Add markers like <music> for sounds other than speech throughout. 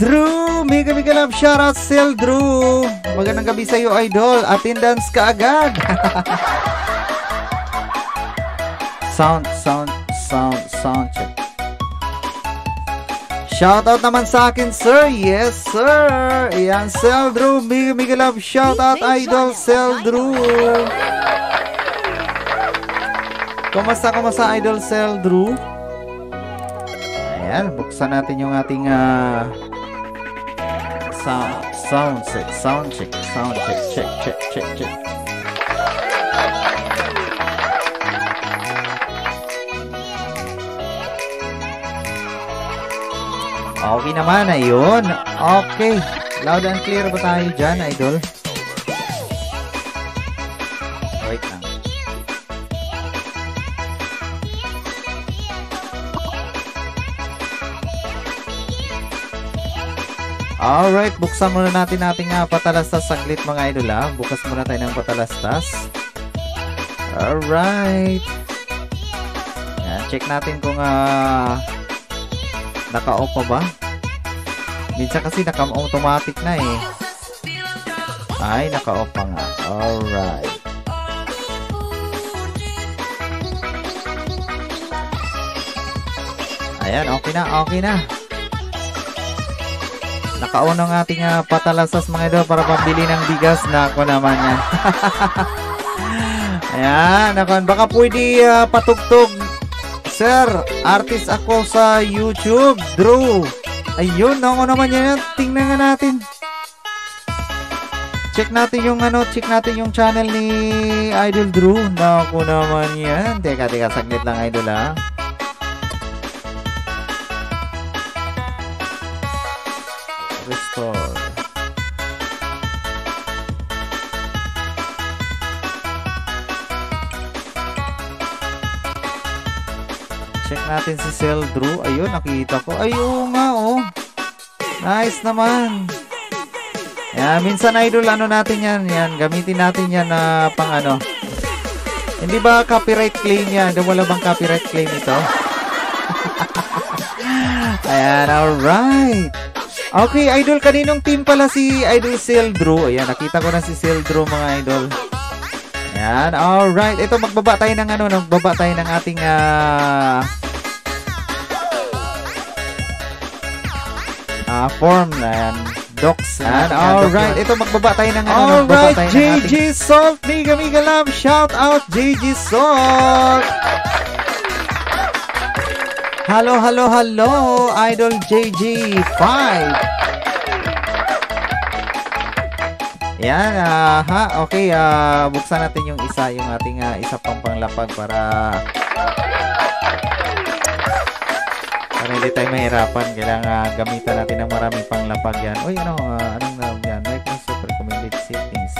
Drew! Mega mega love shoutout Sel Drew! Magandang gabi sa iyo, idol. Attendance ka agad. <laughs> sound, sound, sound, sound check. Shoutout naman sa akin, sir. Yes, sir. Ayan, Sel Drew. Mega mega love shoutout, idol Sel Drew. Kumusta, kumusta, idol Sel Drew? Ayan, buksan natin yung ating uh, sound, sound check, sound check, sound check, check, check, check, check. Okay naman, ayun. Okay. Loud and clear ba tayo dyan, idol? Alright, buksan muna natin nating uh, patalastas saglit mga idol ha. Bukas muna tayo ng patalastas. Alright. Yan, check natin kung uh, naka-off pa ba. Minsan kasi naka-automatic na eh. Ay, naka-off pa nga. Alright. Ayan, okay na, okay na. Nakaon ang ating uh, patalasas mga idol para pambili ng bigas na ako naman yan. <laughs> Ayan, nakon baka pwede uh, patugtog. Sir, artist ako sa YouTube, Drew. Ayun, ako naman yan. Tingnan nga natin. Check natin yung ano, check natin yung channel ni Idol Drew. Naku naman yan. Teka, teka, saglit lang Idol ha. Natin si Drew. Ayun, nakita ko. Ayun nga, oh. Nice naman. Yan, minsan idol, ano natin yan. Yan, gamitin natin yan na pang ano. Hindi ba copyright claim yan? Wala bang copyright claim ito? <laughs> Ayan, alright. Okay, idol, kaninong team pala si Idol Drew? Ayan, nakita ko na si Drew, mga idol. Ayan, alright. Ito, magbaba tayo ng ano, magbaba tayo ng ating uh, uh, form. Ayan, docs. Ayan, alright. Ito, magbaba tayo ng ano, tayo ng ating... JG Salt, Miga Miga Love, shout out JG Salt! Hello, hello, hello, Idol JG5. Yan, uh, ha, okay, uh, buksan natin yung isa, yung ating uh, isa pang panglapag para hindi tayo mahirapan. Kailangan uh, gamitan natin ng maraming panglapag yan. Uy, ano, uh, anong na yan? Microsoft recommended settings.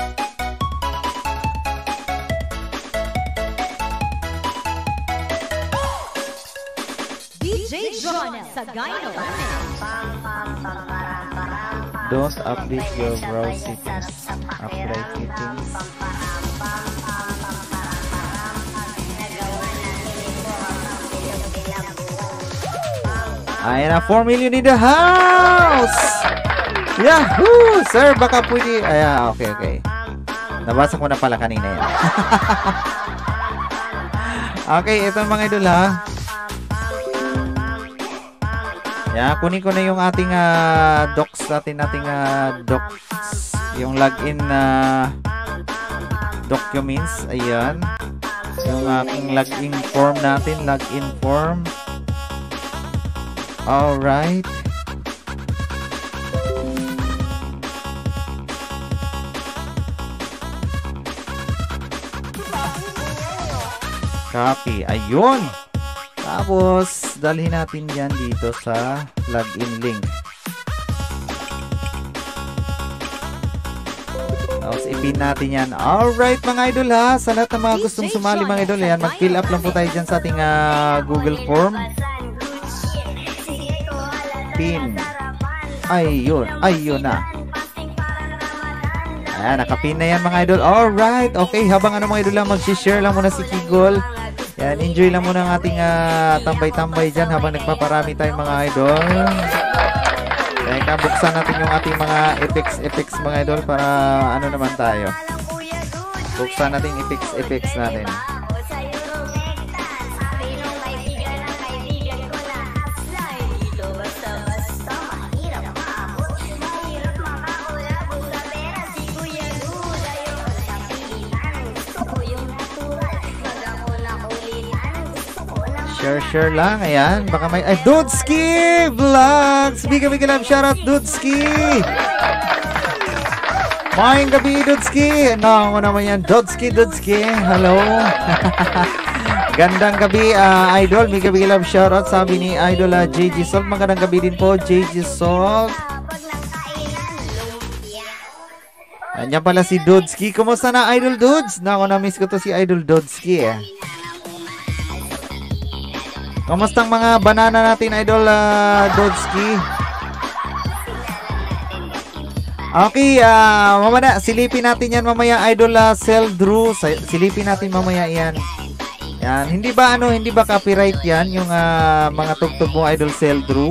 Sagayno. Don't update your browse settings. Apply settings. Ayan na, 4 million in the house! Yahoo! Sir, baka pwede... Ayan, okay, okay. Nabasa ko na pala kanina yan. <laughs> okay, ito mga idol ha. Yeah, kunin ko na yung ating uh, docs natin nating uh, docs yung login na uh, documents ayan yung aking login form natin login form all right copy ayun tapos, dalhin natin yan dito sa login link. Tapos, ipin natin yan. Alright, mga idol ha. Sa lahat ng mga gustong sumali, mga idol, yan. Mag-fill up lang po tayo dyan sa ating uh, Google Form. Pin. Ayun. Ayun na. Ayan, nakapin na yan mga idol. Alright. Okay, habang ano mga idol lang, mag-share lang muna si Kigol. Yan, enjoy lang muna ang ating uh, tambay-tambay dyan habang nagpaparami tayong mga idol. nabuksan natin yung ating mga effects, effects mga idol para ano naman tayo. Buksan natin effects, effects natin. Share, share lang. Ayan. Baka may... Ay, Dudski Vlogs! Bigay, bigay love. Shoutout, Dudski! Maayong gabi, Dudski. No, mo naman yan. Dudski, Dudski. Hello. <laughs> Gandang gabi, uh, Idol. Bigay, bigay love. Shoutout. Sabi ni Idol uh, ah, JG Salt. Magandang gabi din po, JG Salt. Andiyan pala si Dudski. Kumusta na, Idol Dudes? Nako, na-miss ko to si Idol Dudski eh. Kamusta mga banana natin, Idol uh, Dodski? Okay, uh, mamaya, silipin natin yan mamaya, Idol uh, Drew. Silipin natin mamaya yan. Yan, hindi ba ano, hindi ba copyright yan yung uh, mga tugtog mo, Idol Drew?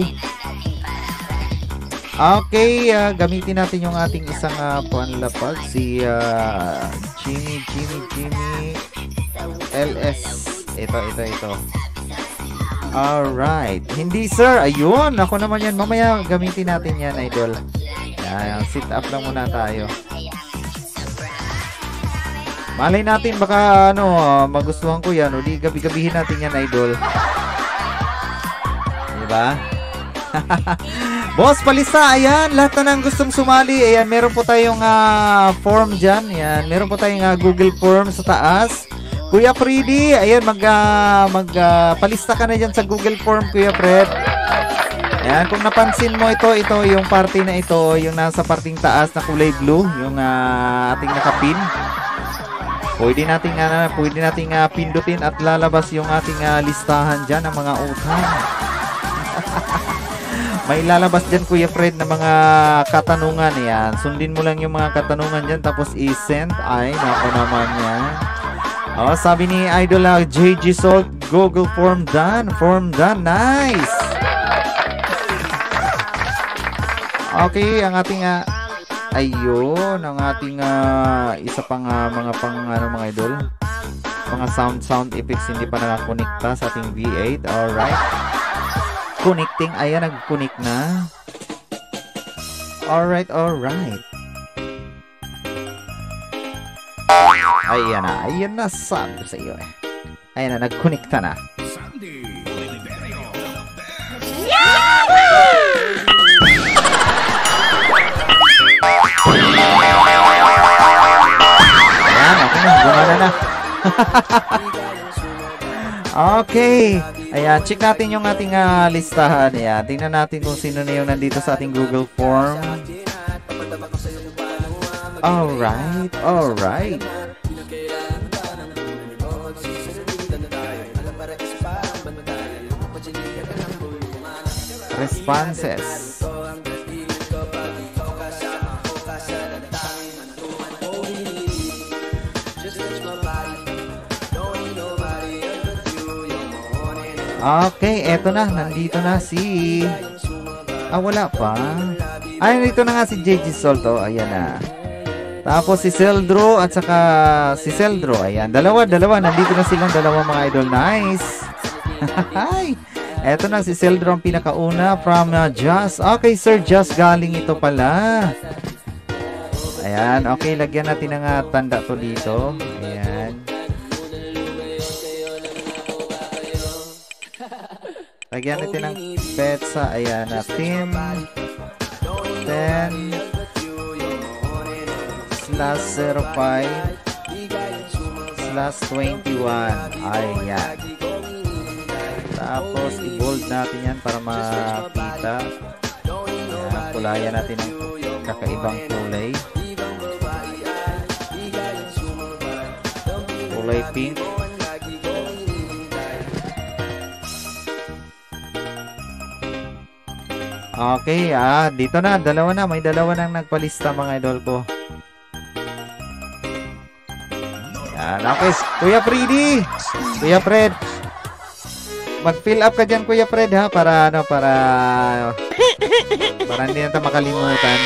Okay, uh, gamitin natin yung ating isang uh, panlapag, si uh, Jimmy, Jimmy, Jimmy LS. Ito, ito, ito. Alright. Hindi sir. Ayun. Ako naman yan. Mamaya gamitin natin yan, idol. Yan. Sit up lang muna tayo. Malay natin baka ano, magustuhan ko yan. Di gabi-gabihin natin yan, idol. Diba? <laughs> Boss, palisa. Ayan. Lahat na nang gustong sumali. Ayan. Meron po tayong uh, form dyan. Ayan. Meron po tayong uh, Google Form sa taas. Kuya Freddy, ayan, mag, uh, mag uh, palista ka na dyan sa Google Form, Kuya Fred. Ayan, kung napansin mo ito, ito yung party na ito, yung nasa parting taas na kulay blue, yung uh, ating nakapin. Pwede nating uh, pwede nating uh, pindutin at lalabas yung ating uh, listahan diyan ng mga utang. <laughs> May lalabas diyan Kuya Fred na mga katanungan yan. Sundin mo lang yung mga katanungan diyan tapos i-send ay nako naman yan. Oh, sabi ni Idol uh, JG Salt, Google Form done. Form done. Nice! Okay, ang ating uh, ayun, ang ating uh, isa pang uh, mga pang ano mga idol. Mga sound sound effects hindi pa nakakonekta sa ating V8. All right. Connecting. Ayan, nag-connect na. All right, Ayan na, ayan na sabi sa iyo eh. Ayan na, nagkonekta na. Ayan, okay na, gumana na. <laughs> okay. Ayan, check natin yung ating uh, listahan. Ayan, tingnan natin kung sino na yung nandito sa ating Google Form. Alright, alright. responses. Okay, eto na. Nandito na si... Ah, wala pa. Ay, nandito na nga si JG Solto. Ayan na. Tapos si Seldro at saka si Seldro. Ayan. Dalawa, dalawa. Nandito na silang dalawa mga idol. Nice. <laughs> Hi. Eto na si Seldro ang pinakauna from uh, Just. Okay, Sir Just galing ito pala. Ayan, okay, lagyan natin ng uh, tanda to dito. Ayan. Lagyan natin ng petsa. Ayan, na uh, team 10 slash 05 slash 21. Ayan. Tapos, i-bold natin yan para makita. Ayan, kulayan natin ng kakaibang kulay. Kulay pink. Okay, ah, dito na, dalawa na, may dalawa nang nagpalista mga idol ko. Yan, okay, Kuya Freddy, Kuya Fred, mag-fill up ka dyan, Kuya Fred, ha? Para, ano, para, para hindi natin makalimutan.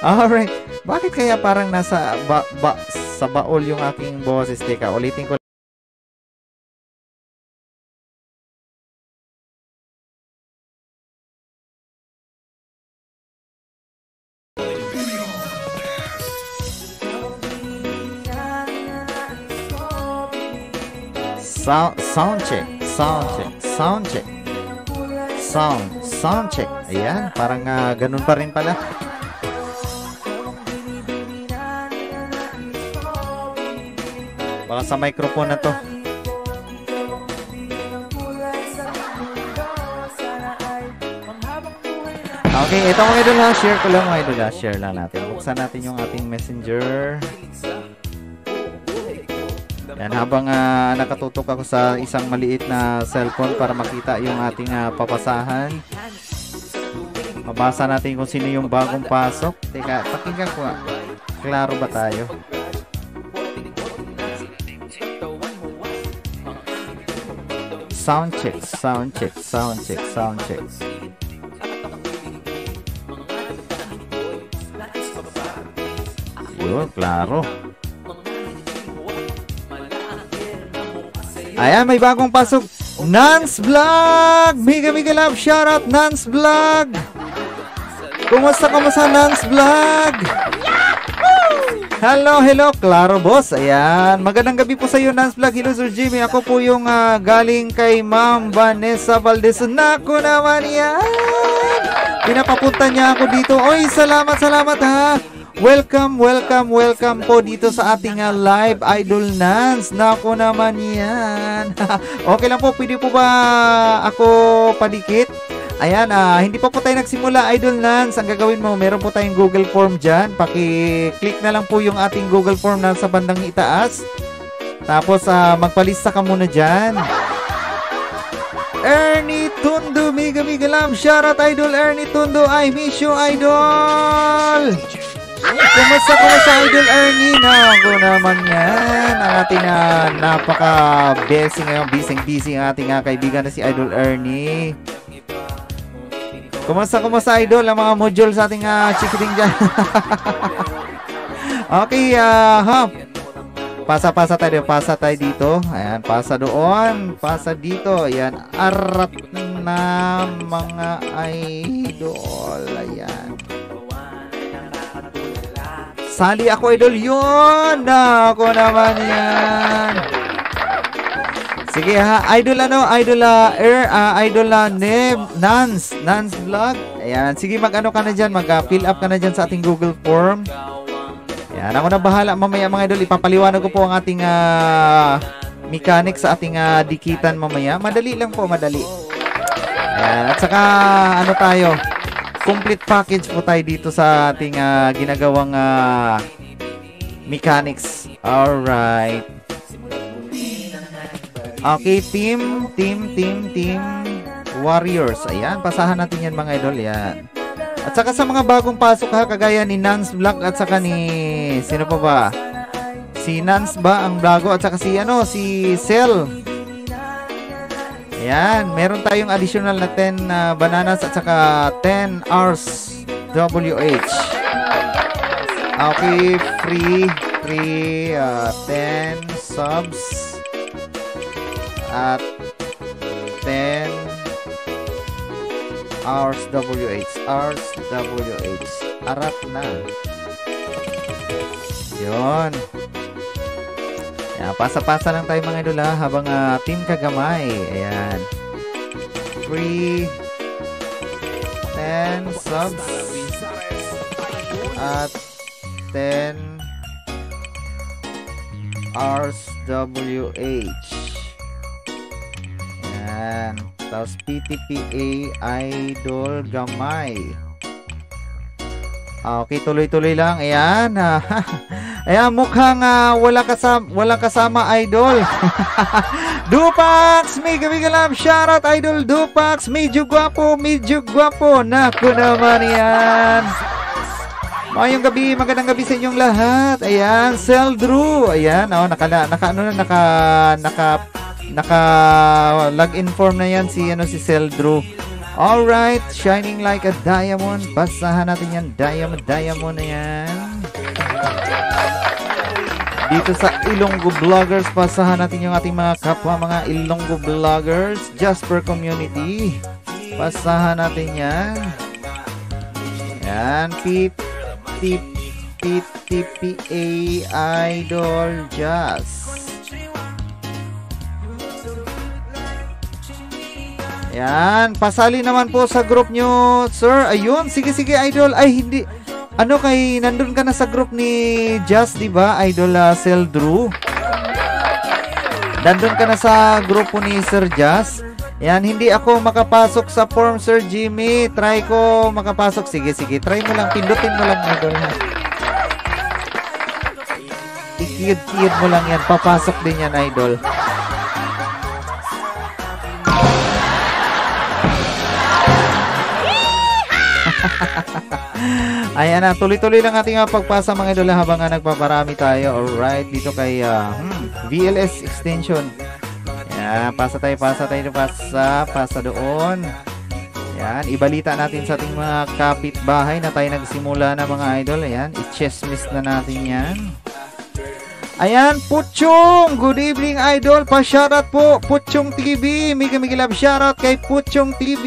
<laughs> Alright. Bakit kaya parang nasa ba, ba, sa baol yung aking boses? Teka, ulitin ko. Sound, sound check, sound check, sound check. Sound, sound check. Ayan, parang uh, ganun pa rin pala. Baka sa microphone na to. Okay, ito mga idol ha. Share ko lang mga idol ha. Share lang natin. Buksan natin yung ating messenger. Yan, habang uh, nakatutok ako sa isang maliit na cellphone para makita yung ating uh, papasahan. Mabasa natin kung sino yung bagong pasok. Teka, pakinggan ko nga. Klaro ba tayo? Sound check, sound check, sound check, sound check. Yun, klaro. Ayan, may bagong pasok. Nance Vlog! Mega mega love shoutout Nance Vlog! Kumusta kumusta Nance Vlog? Hello, hello, Claro Boss. Ayan, magandang gabi po sa iyo, Nance Vlog. Hello, Sir Jimmy. Ako po yung uh, galing kay Ma'am Vanessa Valdez. Nako naman yan. Pinapapunta niya ako dito. Oy, salamat, salamat ha. Welcome, welcome, welcome po dito sa ating uh, live Idol Nance. Nako naman yan. <laughs> okay lang po, pwede po ba ako padikit? Ayan, uh, hindi pa po tayo nagsimula, Idol Nance. Ang gagawin mo, meron po tayong Google Form dyan. Paki-click na lang po yung ating Google Form na sa bandang itaas. Tapos, uh, magpalista ka muna dyan. Ernie Tundo, mega mega lam. Shoutout, Idol Ernie Tundo. I miss you, Idol. Kumusta kumusta Idol Ernie? Naku naman yan. Ang ating uh, napaka-busy ngayon. Busy-busy ang ating uh, kaibigan na si Idol Ernie. Kumusta, kumusta idol ang mga module sa ating uh, chikiting dyan? <laughs> okay, uh, ha. Pasa-pasa tayo, pasa tayo dito. Ayan, pasa doon, pasa dito. Ayan, arat na mga idol. Ayan. Sali ako idol yun. Ako naman yan. Sige ha, idol ano, idol uh, air, uh, idol uh, Neb, Nance, Nance Vlog. Ayan, sige mag-ano ka na dyan, mag-fill up ka na dyan sa ating Google Form. Ayan, ako na bahala mamaya mga idol, ipapaliwanag ko po ang ating uh, mechanics sa ating uh, dikitan mamaya. Madali lang po, madali. Ayan, at saka ano tayo, complete package po tayo dito sa ating uh, ginagawang uh, mechanics. Alright. Okay, team, team, team, team Warriors. Ayan, pasahan natin yan mga idol. Yan. At saka sa mga bagong pasok ha, kagaya ni Nance Black at saka ni... Sino pa ba? Si Nance ba ang bago? At saka si ano, si Cell. Ayan, meron tayong additional na 10 uh, bananas at saka 10 hours WH. Okay, free, free, uh, 10 subs at 10 hours WH hours WH arat na. Yon yan, pasa-pasa lang tayo mga idol ha, habang uh, team kagamay ayan free 10 subs at 10 hours WH Ayan. Tapos PTPA Idol Gamay. Ah, okay, tuloy-tuloy lang. Ayan. <laughs> Ayan, mukhang uh, wala kasama, walang kasama idol. <laughs> Dupax, mega lam. Shoutout idol Dupax. Medyo gwapo, medyo gwapo. Naku naman yan. Mayong gabi, magandang gabi sa inyong lahat. Ayan, Seldrew. Ayan, oh, naka, naka, ano, naka, naka, naka, log inform na yan si, ano, si Seldrew. Alright, shining like a diamond. Basahan natin yan, diamond, diamond na yan. Dito sa Ilonggo Vloggers, basahan natin yung ating mga kapwa, mga Ilonggo Vloggers, Jasper Community. Basahan natin yan. Yan, pip, tip, tip, TPA Idol Jazz. Yan, pasali naman po sa group nyo, sir. Ayun, sige sige idol. Ay hindi ano kay nandun ka na sa group ni Jazz, 'di ba? Idol uh, Sel Drew. Nandun ka na sa grupo ni Sir Jazz. Yan, hindi ako makapasok sa form, Sir Jimmy. Try ko makapasok. Sige, sige. Try mo lang. Pindutin mo lang, idol. Ikiyod-kiyod mo lang yan. Papasok din yan, idol. Ayan na, tuloy-tuloy lang ating uh, pagpasa mga idol habang uh, nagpaparami tayo. Alright, dito kay uh, hmm, VLS Extension. Yan, pasa tayo, pasa tayo, pasa, pasa doon. Yan, ibalita natin sa ating mga kapitbahay na tayo nagsimula na mga idol. Ayan, i-chessmiss na natin yan. Ayan, Puchong! Good evening, idol! Pa-shoutout po, Puchong TV! Mega Mega Love shoutout kay Puchong TV!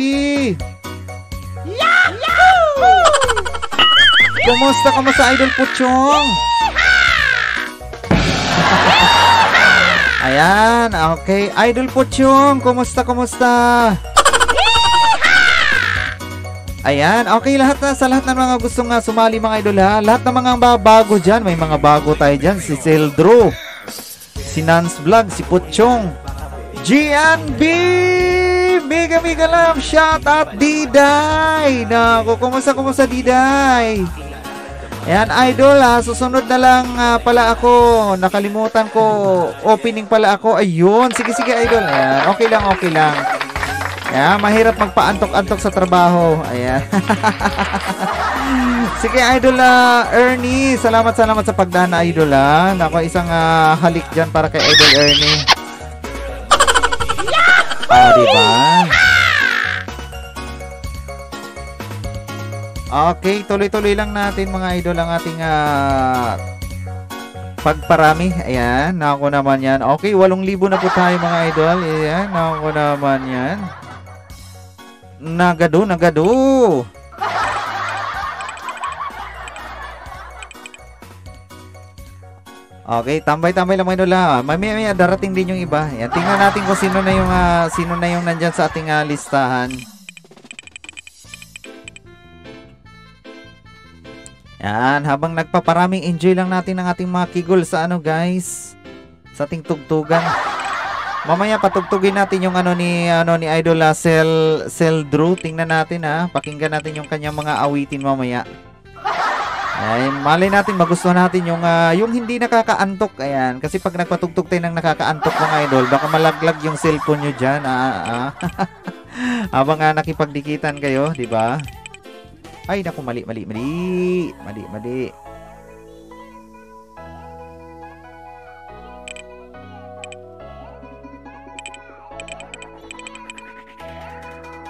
Kumusta ka mo sa Idol Puchong? Ayan, okay. Idol Puchong, kumusta, kumusta? Ayan, okay lahat na sa lahat ng mga gustong uh, sumali mga idol ha. Lahat ng mga bago dyan, may mga bago tayo dyan. Si Seldro, si Nance Vlog, si Puchong, GNB! Mega mega love shout out Diday. Nako, kumusta kumusta Diday? Ayan, idol ha. Susunod na lang uh, pala ako. Nakalimutan ko. Opening pala ako. Ayun. Sige, sige, idol. Ayan. Okay lang, okay lang. Ayan, mahirap magpaantok-antok sa trabaho. Ayan. <laughs> sige, idol uh, Ernie. Salamat, salamat sa pagdana, idol ha. Nako, isang uh, halik dyan para kay idol Ernie. <laughs> Ah, diba? Okay, tuloy-tuloy lang natin mga idol ang ating uh, pagparami. Ayan, nako naman yan. Okay, 8,000 na po tayo mga idol. Ayan, nako naman yan. Nagado, nagado. Okay, tambay-tambay lang mga idol ha. Mamaya darating din yung iba. Ayan, tingnan natin kung sino na yung uh, sino na yung nandiyan sa ating uh, listahan. Yan, habang nagpaparaming enjoy lang natin ang ating mga kigol sa ano guys, sa ating tugtugan. Mamaya patugtugin natin yung ano ni ano ni Idol uh, Sel Sel Drew. Tingnan natin ha. Pakinggan natin yung kanyang mga awitin mamaya. Ay, malay natin magustuhan natin yung uh, yung hindi nakakaantok. Ayan, kasi pag nagpatugtog tayo ng nakakaantok mga idol, baka malaglag yung cellphone niyo diyan. Ah, ah. <laughs> Habang uh, nakipagdikitan kayo, 'di ba? Ay, naku, mali, mali, mali. Mali, mali.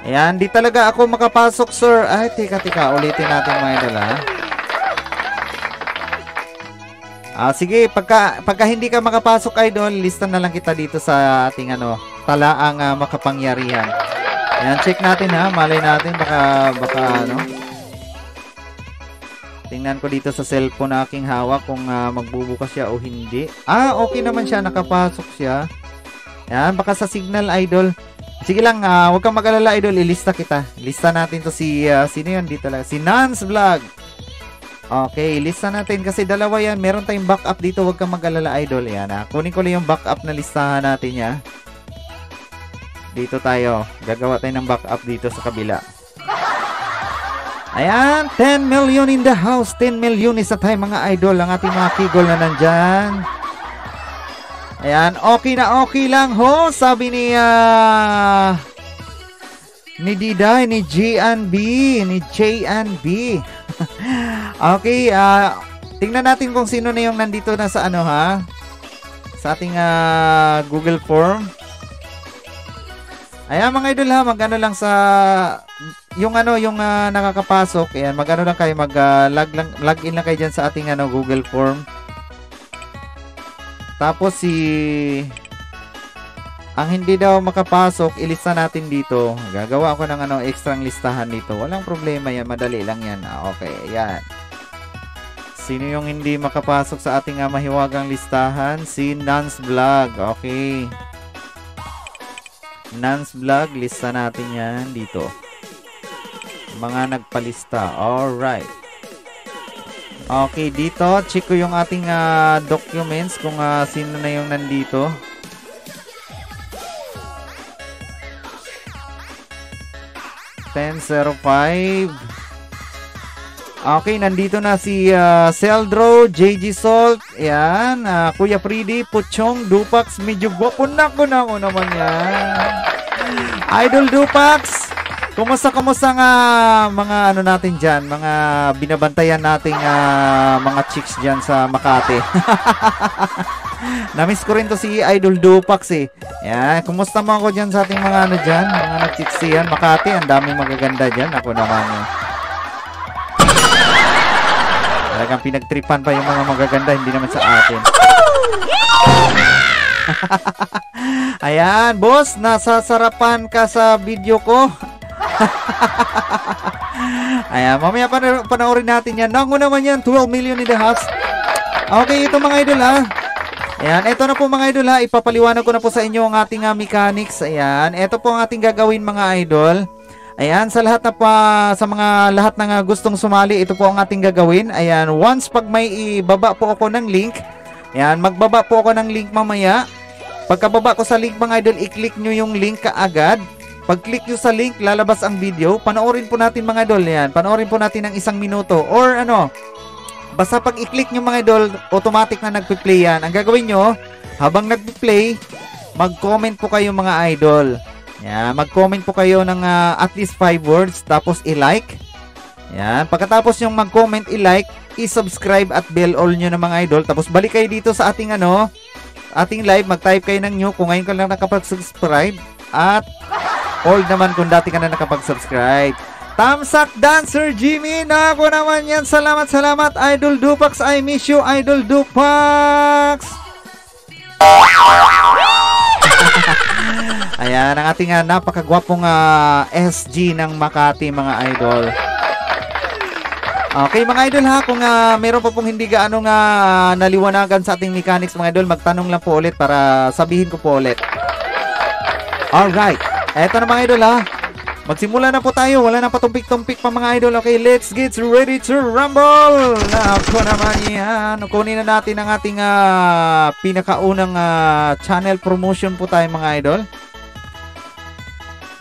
Ayan, di talaga ako makapasok, sir. Ay, tika, tika. Ulitin natin mga idol, ha? Ah, sige, pagka, pagka hindi ka makapasok, idol, lista na lang kita dito sa ating, ano, talaang uh, makapangyarihan. Ayan, check natin, ha? Malay natin, baka, baka, ano, Tingnan ko dito sa cellphone na aking hawak kung uh, magbubukas siya o hindi. Ah, okay naman siya. Nakapasok siya. Yan, baka sa signal, idol. Sige lang, uh, huwag kang mag-alala, idol. Ilista kita. Lista natin to si, uh, sino yan dito lang? Si Nance Vlog. Okay, lista natin kasi dalawa yan. Meron tayong backup dito. Huwag kang mag-alala, idol. Yan, ah. Kunin ko lang yung backup na listahan natin, ya. Dito tayo. Gagawa tayo ng backup dito sa kabila. Ayan, 10 million in the house. 10 million isa tayo mga idol. Ang ating mga kigol na nandyan. Ayan, okay na okay lang ho. Sabi ni uh, ni Diday, ni J&B, ni J&B. <laughs> Okay, ah, tingnan natin kung sino na yung nandito na sa ano ha. Sa ating ah, Google Form. Ayan mga idol ha, mag-ano lang sa yung ano, yung ah, nakakapasok, ayan, mag-ano lang kayo, mag ah, log, lang, log in lang kayo dyan sa ating ano, Google Form. Tapos si ang hindi daw makapasok, ilista natin dito. Gagawa ako ng ano, extra listahan dito. Walang problema yan, madali lang yan. Ah, okay, ayan. Sino yung hindi makapasok sa ating uh, mahiwagang listahan? Si Nance Vlog. Okay. Nance Vlog, lista natin yan dito. Mga nagpalista. Alright. Okay, dito, check ko yung ating uh, documents kung uh, sino na yung nandito. 10.05 Okay, nandito na si uh, Seldro, JG Salt, yan, uh, Kuya Freddy, Puchong, Dupax, medyo gwapo na ko na naman yan. Idol Dupax, kumusta kumusta nga mga ano natin dyan, mga binabantayan nating uh, mga chicks dyan sa Makati. <laughs> Namiss ko rin to si Idol Dupax eh. Yan, kumusta mo ako dyan sa ating mga ano dyan, mga nagchiksiyan, Makati, ang daming magaganda dyan. Ako naman eh. Talagang pinagtripan pa yung mga magaganda, hindi naman sa atin. <laughs> Ayan, boss, nasasarapan ka sa video ko. <laughs> Ayan, mamaya pan panoorin natin yan. Nango naman yan, 12 million in the house. Okay, ito mga idol ha. Ayan, ito na po mga idol ha. Ipapaliwanag ko na po sa inyo ang ating uh, mechanics. Ayan, ito po ang ating gagawin mga idol. Ayan, sa lahat na pa, sa mga lahat ng uh, gustong sumali, ito po ang ating gagawin. Ayan, once pag may ibaba po ako ng link, ayan, magbaba po ako ng link mamaya. Pagkababa ko sa link mga idol, i-click nyo yung link kaagad. Pag-click nyo sa link, lalabas ang video. Panoorin po natin mga idol yan. Panoorin po natin ng isang minuto. Or ano, Basta pag i-click nyo mga idol, automatic na nagpi-play yan. Ang gagawin nyo, habang nagpi-play, mag-comment po kayo mga idol. Yan, mag-comment po kayo ng uh, at least 5 words, tapos i-like. Yan, pagkatapos yung mag-comment, i-like, i-subscribe at bell all nyo ng mga idol. Tapos balik kayo dito sa ating ano, ating live, mag-type kayo ng new kung ngayon ka lang nakapag-subscribe at all naman kung dati ka na nakapag-subscribe. Tamsak Dancer Jimmy. Nako naman yan. Salamat, salamat. Idol Dupax. I miss you, Idol Dupax. <laughs> Ayan, ang ating uh, napakagwapong uh, ah, SG ng Makati, mga idol. Okay, mga idol ha, kung uh, meron pa pong hindi gaano nga uh, naliwanagan sa ating mechanics, mga idol, magtanong lang po ulit para sabihin ko po ulit. Alright, eto na mga idol ha. Magsimula na po tayo. Wala na patumpik-tumpik pa mga idol. Okay, let's get ready to rumble. Ako naman yan. Kunin na natin ang ating uh, pinakaunang uh, channel promotion po tayo mga idol.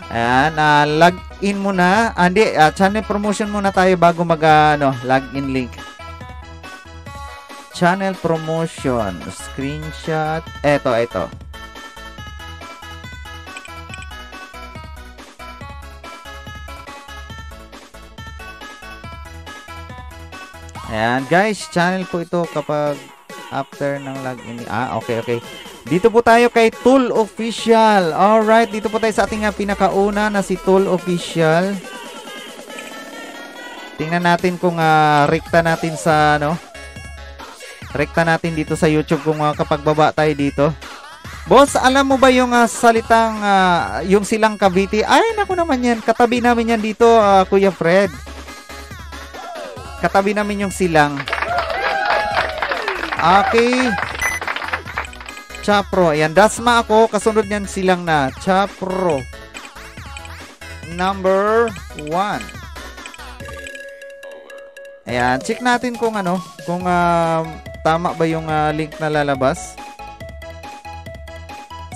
Ayan, uh, log in muna. Ah, hindi, uh, channel promotion muna tayo bago mag uh, ano, login link. Channel promotion. Screenshot. Eto, eto. Ayan, guys, channel po ito kapag after ng login. Ah, okay, okay. Dito po tayo kay Tool Official. Alright, dito po tayo sa ating uh, pinakauna na si Tool Official. Tingnan natin kung uh, rekta natin sa ano. Rekta natin dito sa YouTube kung uh, kapag baba tayo dito. Boss, alam mo ba yung uh, salitang uh, yung silang Cavite? Ay, naku naman yan. Katabi namin yan dito, uh, Kuya Fred. Katabi namin yung silang. Okay. Chapro. Ayan, dasma ako. Kasunod niyan silang na. Chapro. Number 1. Ayan, check natin kung ano, kung uh, tama ba yung uh, link na lalabas.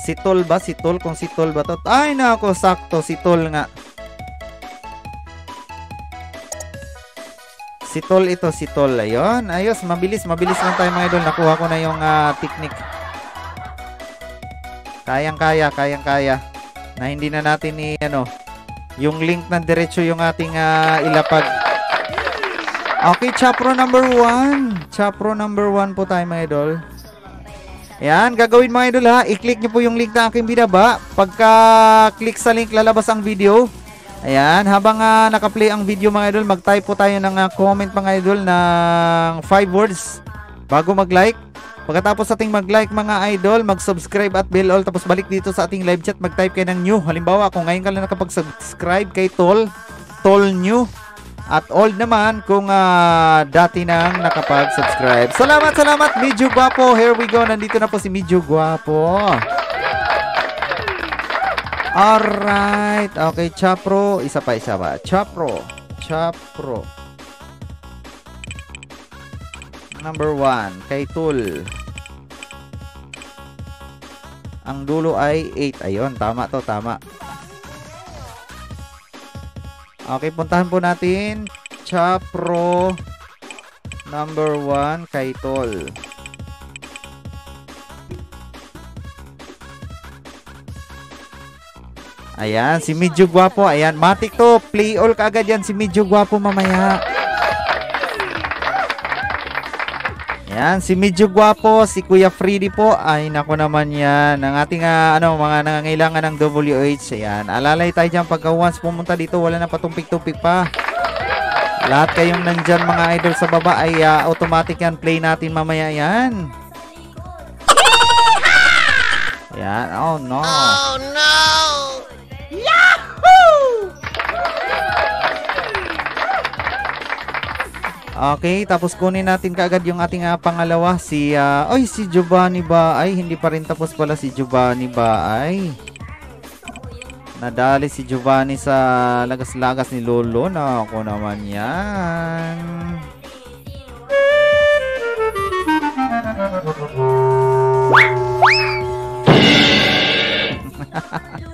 Si Tol ba? Si Tol? Kung si Tol ba to? Ay, nako, sakto. Si Tol nga. Si Tol ito, si Tol. Ayun, ayos, mabilis, mabilis lang tayo mga idol. Nakuha ko na yung uh, technique. Kayang-kaya, kayang-kaya. Na hindi na natin ni ano, yung link ng diretso yung ating uh, ilapag. Okay, Chapro number 1. Chapro number 1 po tayo mga idol. Ayan, gagawin mga idol ha. I-click nyo po yung link na aking binaba. Pagka-click sa link, lalabas ang video. Ayan, habang uh, naka-play ang video mga idol, mag-type po tayo ng uh, comment mga idol ng 5 words bago mag-like. Pagkatapos ating mag-like mga idol, mag-subscribe at bell all tapos balik dito sa ating live chat, mag-type kayo ng new. Halimbawa, kung ngayon ka lang nakapag-subscribe kay Tol, Tol New. At old naman kung uh, dati nang nakapag-subscribe. Salamat, salamat, Medyo Guapo. Here we go. Nandito na po si Medyo Guapo. Alright. Okay, Chapro. Isa pa, isa pa. Chapro. Chapro. Number 1, kay Tul. Ang dulo ay 8. Ayun, tama to, tama. Okay, puntahan po natin. Chapro number 1 kay Tol. Ayan, si Medyo Guwapo. Ayan, matik to. Play all kaagad yan si Medyo Guwapo mamaya. Yan, si Medyo Guwapo, si Kuya Freddy po. Ay, nako naman yan. Ang ating uh, ano, mga nangangailangan ng WH. Ayan, alalay tayo dyan. Pagka once pumunta dito, wala na patumpik-tumpik pa. Lahat kayong nandyan mga idol sa baba ay uh, automatic yan. Play natin mamaya yan. <laughs> Yan. Oh no. Oh no. Okay, tapos kunin natin kaagad yung ating uh, pangalawa si uh, oy si Giovanni ba ay hindi pa rin tapos pala si Giovanni ba ay Nadali si Giovanni sa lagas-lagas ni Lolo. Na ako naman yan. <laughs>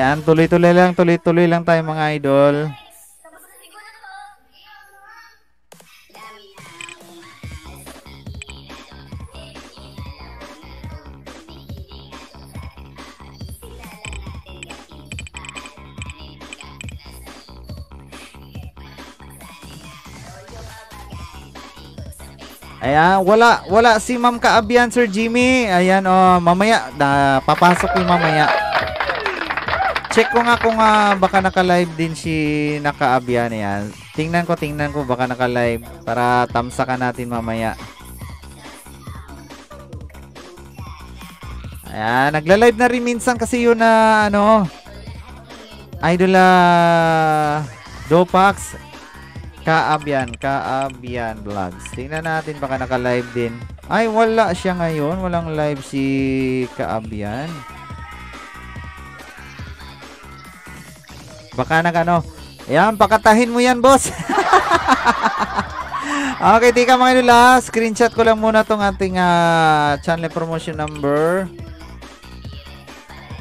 Ayan, tuloy-tuloy lang, tuloy-tuloy lang tayo mga idol. Ayan, wala wala si Ma'am Kaabian Sir Jimmy. Ayan oh, mamaya da, papasok yung mamaya. Check ko nga kung uh, baka naka-live din si Nakaabian yan. Tingnan ko, tingnan ko baka naka-live para tamsakan natin mamaya. Ayan, nagla-live na rin minsan kasi yun na ano Idol uh, Dopax Kaabyan, Kaabyan Vlogs. Tingnan natin baka naka-live din. Ay, wala siya ngayon. Walang live si Kaabyan. Baka nag ano. Ayan, pakatahin mo yan, boss. <laughs> okay, tika mga nila. Screenshot ko lang muna tong ating uh, channel promotion number.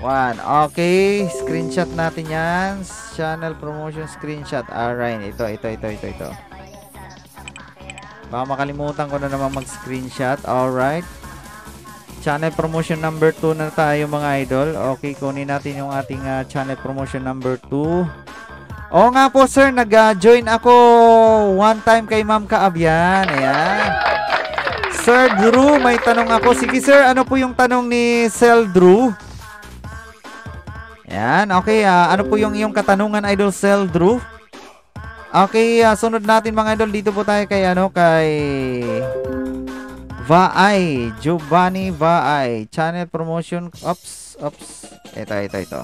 One. Okay. Screenshot natin yan. Channel promotion screenshot. Alright. Ito, ito, ito, ito, ito. Baka makalimutan ko na naman mag-screenshot. Alright. Channel promotion number 2 na tayo mga idol. Okay, kunin natin yung ating uh, channel promotion number 2. Oo nga po sir, nag-join ako one time kay Ma'am Kaabyan. Ayan. Sir Drew, may tanong ako. Sige sir, ano po yung tanong ni Sel Drew? Yan, okay. Uh, ano po yung iyong katanungan, Idol Cell Drew? Okay, uh, sunod natin mga idol. Dito po tayo kay ano, kay Vaay. Giovanni Vaay. Channel promotion. Ops, ops. Ito, ito, ito.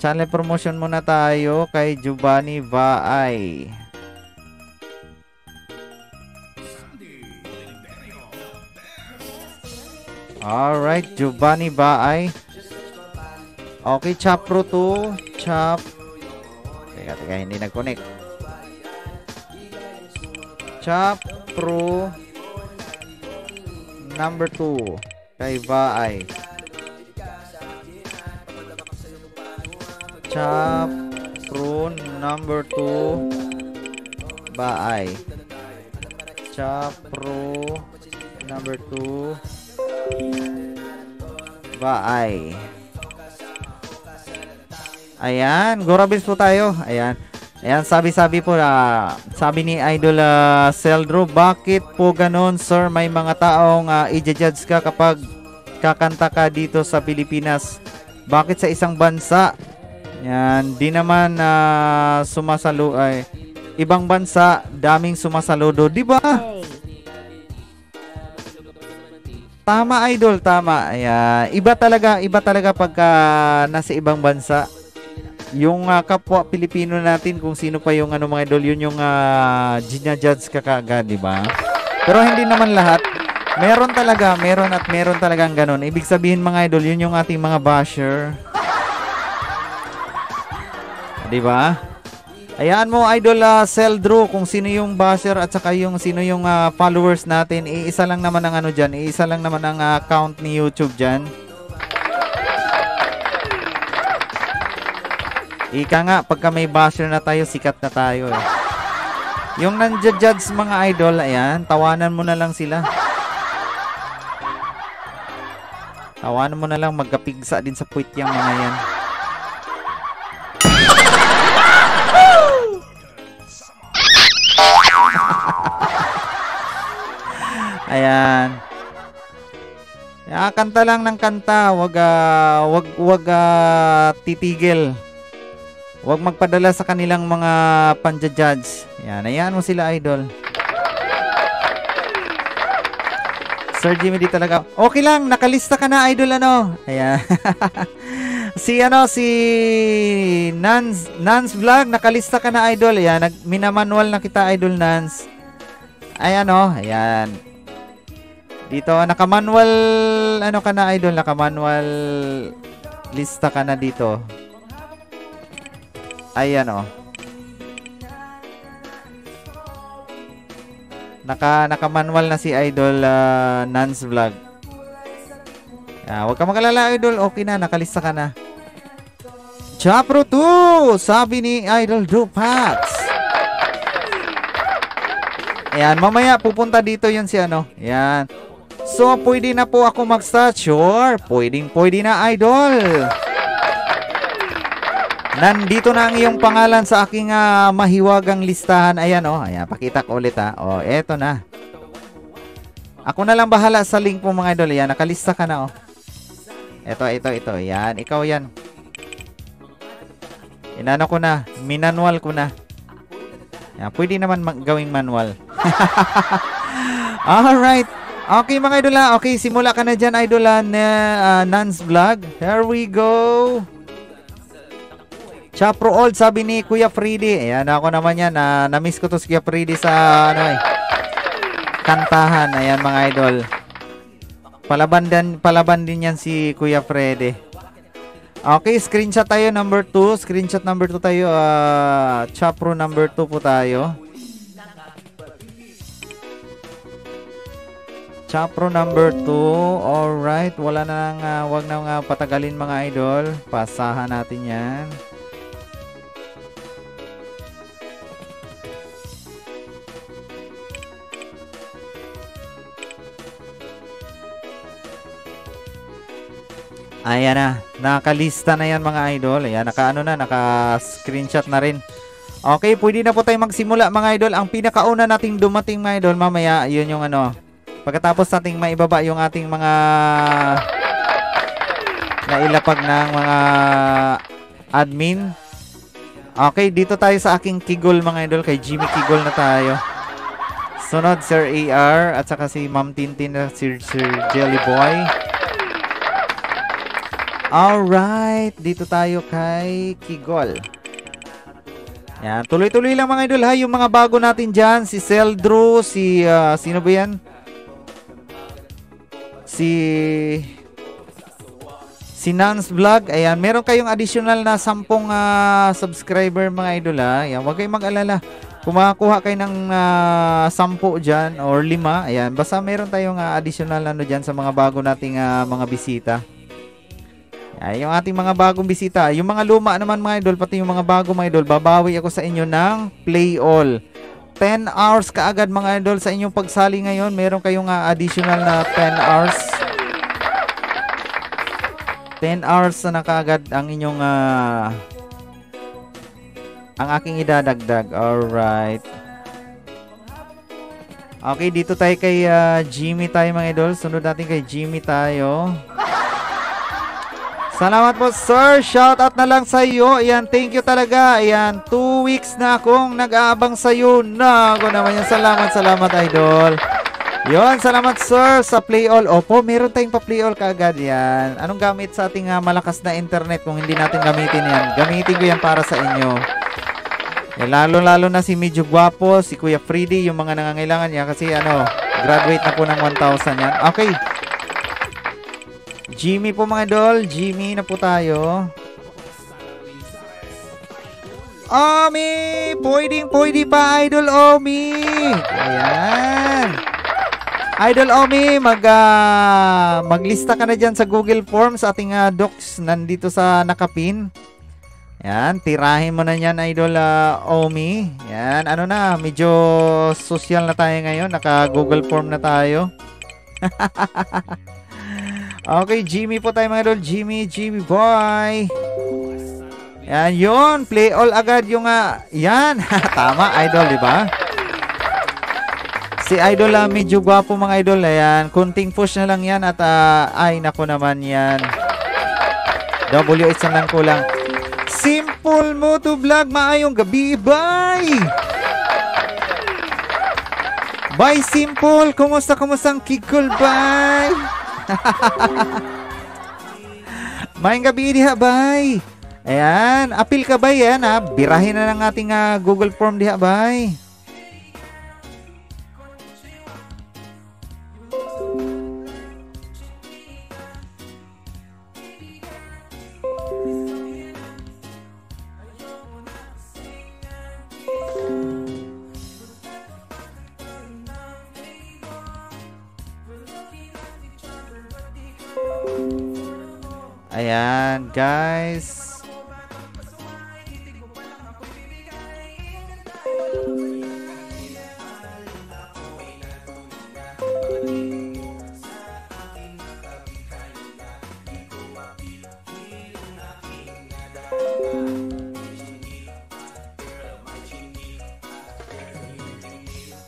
Channel promotion muna tayo kay Giovanni Vaay. Alright, Giovanni Baay. Okay, chop pro 2. Chop. Teka, teka, hindi nag-connect. Chop pro number 2 kay Vaay. Chop pro number 2 Baay. Chop pro number 2. Baay. Ayan, Gorabis po tayo. Ayan. Ayan, sabi-sabi po, uh, sabi ni Idol uh, Seldro, bakit po ganon, sir? May mga taong uh, i-judge ka kapag kakanta ka dito sa Pilipinas. Bakit sa isang bansa? Yan, di naman uh, sumasalo ay ibang bansa, daming sumasaludo, di ba? Tama idol, tama. Ayan, iba talaga, iba talaga pagka nasa ibang bansa yung uh, kapwa Pilipino natin kung sino pa yung ano mga idol yun yung uh, judge ka kaagad di ba? Pero hindi naman lahat. Meron talaga meron at meron talagang ganun. Ibig sabihin mga idol yun yung ating mga basher. Di ba? Ayaan mo idol uh, Seldro kung sino yung basher at saka yung sino yung uh, followers natin iisa lang naman ang ano diyan iisa lang naman ang uh, account ni YouTube diyan Ika nga, pagka may basher na tayo, sikat na tayo eh. Yung nandiya-judge mga idol, ayan, tawanan mo na lang sila. Tawanan mo na lang, magkapigsa din sa puwit yung mga yan. <laughs> ayan. Ya, kanta lang ng kanta, wag uh, wag wag uh, titigil. Huwag magpadala sa kanilang mga panja-judge. Yan, ayan mo sila, idol. Sir Jimmy, di talaga. Okay lang, nakalista ka na, idol, ano? Ayan. <laughs> si, ano, si Nans, Nans Vlog, nakalista ka na, idol. Ayan, nag, minamanual na kita, idol Nans. Ayan, oh, ayan. Dito, nakamanual, ano ka na, idol, nakamanual lista ka na dito. Ayan oh. Naka naka-manual na si Idol uh, Nans Vlog. Ah, wag ka magalala Idol, okay na, nakalista ka na. Chapro 2, sabi ni Idol Drew Pats. Ayan, mamaya pupunta dito yun si ano. Ayan. So, pwede na po ako mag-start. Sure, pwedeng pwede na, Idol. Nandito na ang iyong pangalan sa aking uh, mahiwagang listahan. Ayan oh, ayan, pakita ko ulit ha. Oh, eto na. Ako na lang bahala sa link po mga idol. Ayan, nakalista ka na oh. Ito, ito, ito. Yan, ikaw yan. Inano ko na, minanual ko na. Yan, pwede naman mag- gawing manual. <laughs> Alright. Okay mga idol ha. Okay, simula ka na dyan idol ha. Na, uh, Nans Vlog. Here we go. Chapro Old, sabi ni Kuya Freddy. Ayan, ako naman yan. Na, na-miss ko to si Kuya Freddy sa ano eh, kantahan. Ayan mga idol. Palaban din, palaban din yan si Kuya Freddy. Okay, screenshot tayo number 2. Screenshot number 2 tayo. Uh, Chapro number 2 po tayo. Chapro number 2. Alright. Wala na nang, uh, wag na nga patagalin mga idol. Pasahan natin yan. Ayan na. Nakalista na yan mga idol. Ayan, naka-ano na, naka-screenshot na rin. Okay, pwede na po tayo magsimula mga idol. Ang pinakauna nating dumating mga idol, mamaya, yun yung ano. Pagkatapos nating maibaba yung ating mga nailapag ng mga admin. Okay, dito tayo sa aking Kigol mga idol. Kay Jimmy Kigol na tayo. Sunod, Sir AR at saka si Ma'am Tintin at Sir, Sir Jelly Boy. Alright, dito tayo kay Kigol. Yan, tuloy-tuloy lang mga idol ha, yung mga bago natin dyan, si Seldro, si, uh, sino ba yan? Si, si Nance Vlog, ayan, meron kayong additional na 10 uh, subscriber mga idol ha, ayan, huwag kayong mag-alala. Kung makakuha kayo ng uh, 10 dyan or 5, ayan, basta meron tayong uh, additional ano dyan sa mga bago nating uh, mga bisita. Ay, yung ating mga bagong bisita, yung mga luma naman mga idol, pati yung mga bago mga idol, babawi ako sa inyo ng play all. 10 hours kaagad mga idol sa inyong pagsali ngayon. Meron kayong uh, additional na 10 hours. 10 hours na kaagad ang inyong uh, ang aking idadagdag. Alright. Okay, dito tayo kay uh, Jimmy tayo mga idol. Sunod natin kay Jimmy tayo. Salamat po sir. Shout out na lang sa iyo. Ayan, thank you talaga. Ayan, two weeks na akong nag-aabang sa iyo. Nako naman yan. Salamat, salamat idol. Yon, salamat sir sa Play All. Opo, meron tayong pa-Play All kaagad yan. Anong gamit sa ating uh, malakas na internet kung hindi natin gamitin yan? Gamitin ko yan para sa inyo. Eh, lalo-lalo na si medyo gwapo, si Kuya Freddy, yung mga nangangailangan niya kasi ano, graduate na po ng 1,000 yan. Okay. Jimmy po mga idol, Jimmy na po tayo. Omi! Pwedeng pwede pa, Idol Omi! Ayan. Idol Omi, mag, uh, maglista ka na dyan sa Google Forms ating uh, docs nandito sa nakapin. Yan, tirahin mo na yan, Idol uh, Omi. Yan, ano na, medyo social na tayo ngayon. Naka-Google Form na tayo. <laughs> okay, Jimmy po tayo mga idol. Jimmy, Jimmy boy. Yan, yun. Play all agad yung, uh, yan. <laughs> Tama, idol, di ba? Si idol, uh, medyo gwapo mga idol. Ayan, kunting push na lang yan at, uh, ay, nako naman yan. WH na lang kulang. Simple mo to vlog. Maayong gabi. Bye! Bye, Simple. Kumusta, kumusta ang? Bye! <laughs> Maayong gabi diha, bye! Ayan, apil ka ba yan ha? Birahin na ng ating uh, Google Form diha, bye! Guys.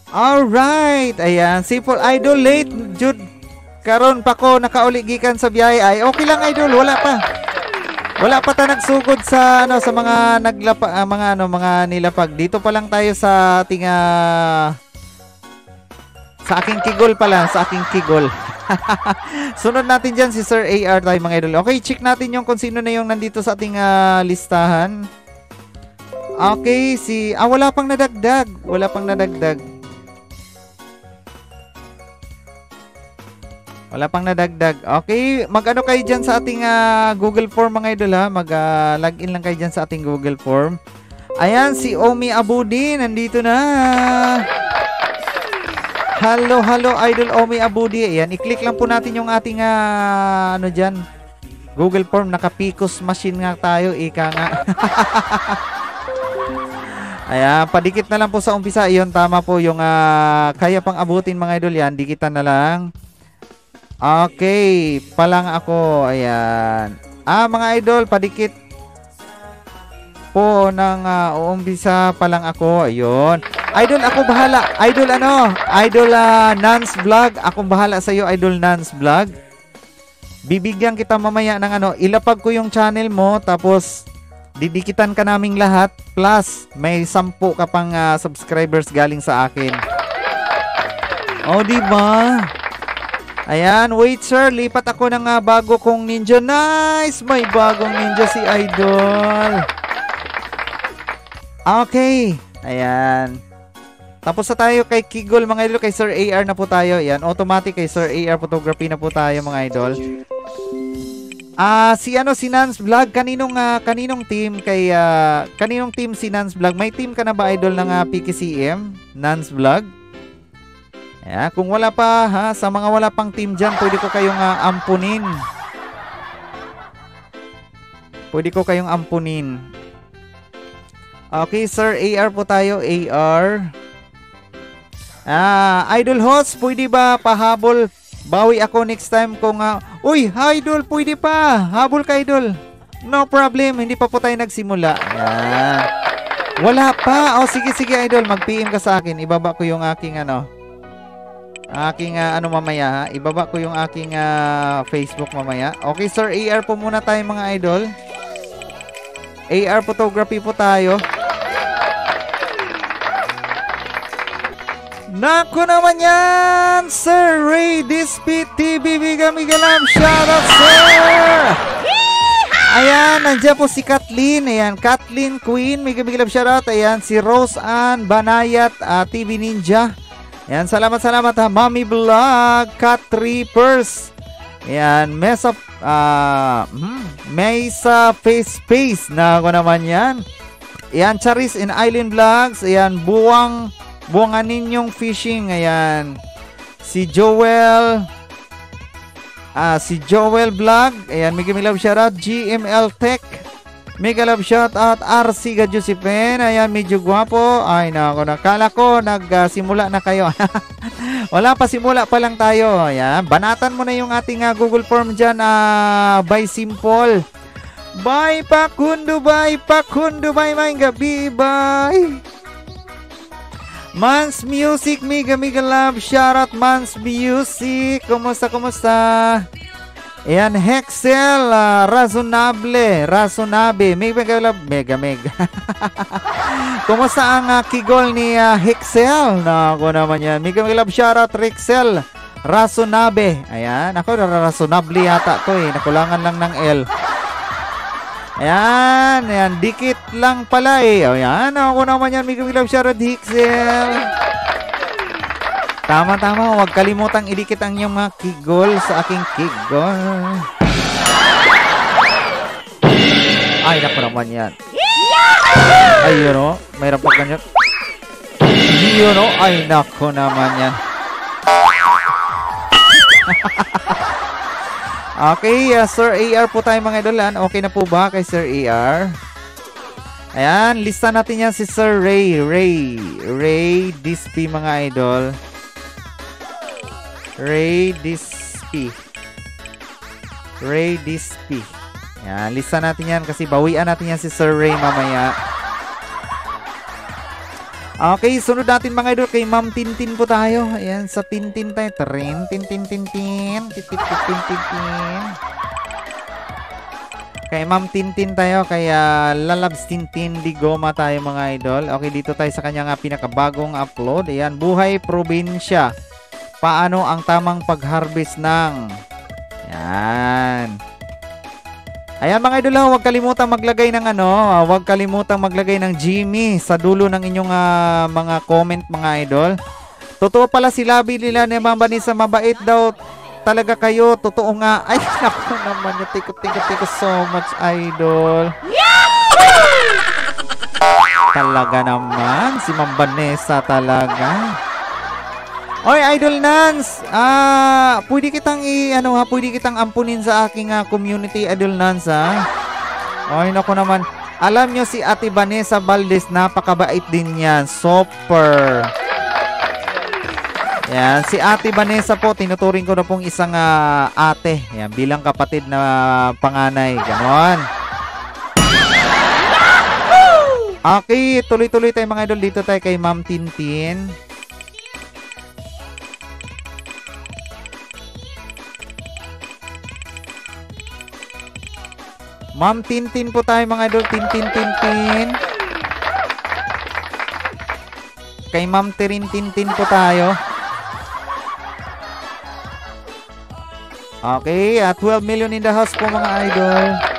Alright, ayan, simple idol late, Jude. Karon pa ko nakauli gikan sa biyahe. Ay okay lang idol. Wala pa wala pa ta nagsugod sa ano sa mga naglapa uh, mga ano mga nilapag. Dito pa lang tayo sa ating uh, sa aking kigol pala sa aking kigol. <laughs> Sunod natin diyan si Sir AR tayo mga idol. Okay check natin yung kung sino na yung nandito sa ating uh, listahan. Okay si ah wala pang nadagdag. Wala pang nadagdag Wala pang nadagdag. Okay, mag-ano kayo dyan sa ating uh, Google Form mga idol ha. Mag-login uh, lang kayo dyan sa ating Google Form. Ayan, si Omi Abudi nandito na. Hello, hello Idol Omi Abudi. Ayan, i-click lang po natin yung ating uh, ano dyan. Google Form, naka-Picos machine nga tayo. Ika nga. <laughs> Ayan, padikit na lang po sa umpisa. Iyon, tama po yung uh, kaya pang abutin mga idol yan. Dikitan na lang. Okay, palang ako. Ayan. Ah, mga idol, padikit po ng uh, uumpisa pa lang ako. Ayun. Idol, ako bahala. Idol ano? Idol uh, Nance Vlog. Ako bahala sa iyo, Idol Nance Vlog. Bibigyan kita mamaya ng ano, ilapag ko yung channel mo tapos didikitan ka naming lahat plus may sampu ka pang uh, subscribers galing sa akin. Oh, di ba? Ayan, wait sir, lipat ako ng uh, bago kong ninja. Nice! May bagong ninja si Idol. Okay. Ayan. Tapos na tayo kay Kigol mga idol, kay Sir AR na po tayo. Ayan, automatic kay Sir AR photography na po tayo mga idol. Ah, uh, si ano si Nance Vlog kaninong uh, kaninong team kay uh, kaninong team si Nance Vlog? May team ka na ba idol ng uh, PKCM? Nance Vlog? Yeah, kung wala pa ha, sa mga wala pang team diyan, pwede ko kayong uh, ampunin. Pwede ko kayong ampunin. Okay, sir, AR po tayo, AR. Ah, Idol host, pwede ba pahabol? Bawi ako next time kung uh, Uy, Idol, pwede pa. Habol ka, Idol. No problem, hindi pa po tayo nagsimula. Ayan. Wala pa. O, oh, sige, sige, Idol. Mag-PM ka sa akin. Ibaba ko yung aking ano. Aking uh, ano mamaya ha. Ibaba ko yung aking uh, Facebook mamaya. Okay, sir. AR po muna tayo mga idol. AR photography po tayo. Naku naman yan! Sir Ray Dispit TV Biga Migalam! Shout out, sir! Ayan, nandiyan po si Kathleen. Ayan, Kathleen Queen. Miga Migalam shoutout. Ayan, si Rose Ann Banayat uh, TV Ninja. Ayan, salamat, salamat ha. Mommy Vlog, Cat Reapers. Ayan, Mesa, uh, hmm, Mesa Face Face. Na ako naman yan. Ayan, Charis in Island Vlogs. Ayan, Buwang Buwangan ninyong fishing. Ayan. Si Joel. Ah, si Joel Vlog. Ayan, Mega Love shoutout. GML Tech. Mega love shoutout. RC Gadjusipin. Ayan, medyo gwapo. Ay, nako, nakala ko nagsimula uh, na kayo. <laughs> Wala pa, simula pa lang tayo. Ayan, banatan mo na yung ating uh, Google Form dyan. Uh, by Simple. Bye, Pakundo. Bye, Pakundo. Bye, may gabi. Bye. Mans Music, mega mega love. Shoutout Mans Music. Kumusta, kumusta? Ayan, Hexel, uh, razonable, razonabe, mega mega mega <laughs> mega. kumusta ang uh, kigol ni uh, Hexel? Nako naman yan. Mega mega love, shoutout Rexel, razonabe. Ayan, ako razonable yata to eh. Nakulangan lang ng L. Ayan, ayan, dikit lang pala eh. O yan, ako naman yan, Miguel Love Sharad Hixel. Tama, tama, huwag kalimutang idikit ang iyong mga kigol sa aking kigol. Ay, naku naman yan. Ay, yun o, mayroon pa ganyan. Yun o, ay, naku naman yan. <laughs> Okay, uh, Sir AR po tayo mga idolan. Okay na po ba kay Sir AR? Ayan, lista natin yan si Sir Ray. Ray. Ray Dispy mga idol. Ray Dispy. Ray Dispy. Ayan, lista natin yan kasi bawian natin yan si Sir Ray mamaya. Okay, sunod natin mga idol kay Ma'am Tintin po tayo. Ayan, sa Tintin tayo. Trin, Tintin, Tintin. Tintin, Tintin, Tintin. Kay Ma'am Tintin tayo, kaya Lalabs Tintin Ligoma tayo mga idol. Okay, dito tayo sa kanyang pinakabagong upload. Ayan, Buhay Probinsya. Paano ang tamang pag-harvest ng... Ayan. Ayan mga idol, huwag kalimutang maglagay ng ano, ah, huwag kalimutang maglagay ng Jimmy sa dulo ng inyong uh, mga comment mga idol. Totoo pala si Labi nila ni Mamba ni sa mabait daw talaga kayo. Totoo nga. <laughs> Ay, naku naman yung tiko, tiko, tiko so much, idol. Talaga naman, si Vanessa talaga. Oy, Idol Nance, ah, pwede kitang i ano ha, pwede kitang ampunin sa aking uh, community Idol Nance ha. Oy, nako naman. Alam nyo si Ate Vanessa Valdez, napakabait din yan. Super. Yan, si Ate Vanessa po, tinuturing ko na pong isang uh, ate. Yan, bilang kapatid na panganay. Ganon. Okay, tuloy-tuloy tayo mga idol. Dito tayo kay Ma'am Tintin. Ma'am Tintin po tayo mga idol. Tintin, Tintin. Kay Ma'am Tirin Tintin po tayo. Okay, at 12 million in the house po mga idol.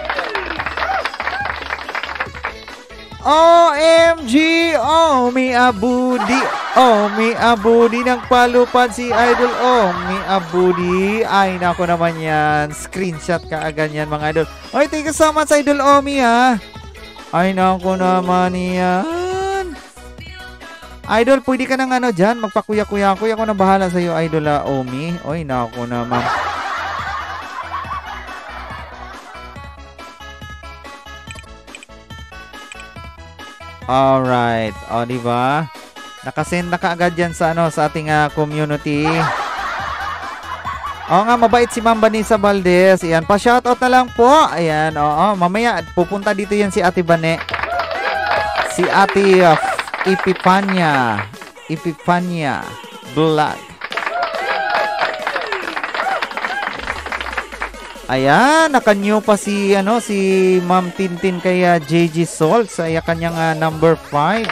OMG! Oh, mi abudi. Oh, mi abudi. Nagpalupad si Idol. Oh, abudi. Ay, nako naman yan. Screenshot ka agad yan, mga idol. Oy, thank you so much, Idol Omi, ha. Ay, nako naman yan. Idol, pwede ka nang ano dyan, magpakuya-kuya-kuya. Ako na bahala sa'yo, Idol uh, Omi. Oy, nako naman. Alright. O, di ba? Nakasend na kaagad yan sa, ano, sa ating uh, community. Oo nga, mabait si Ma'am Vanessa Valdez. Ayan, pa-shoutout na lang po. Ayan, oo. Mamaya, pupunta dito yan si Ate Bane. Si Ate uh, Epipania. Epipania Vlog. Ayan, nakanyo pa si ano si Ma'am Tintin kay uh, JG Salt sa iya kanyang uh, number 5.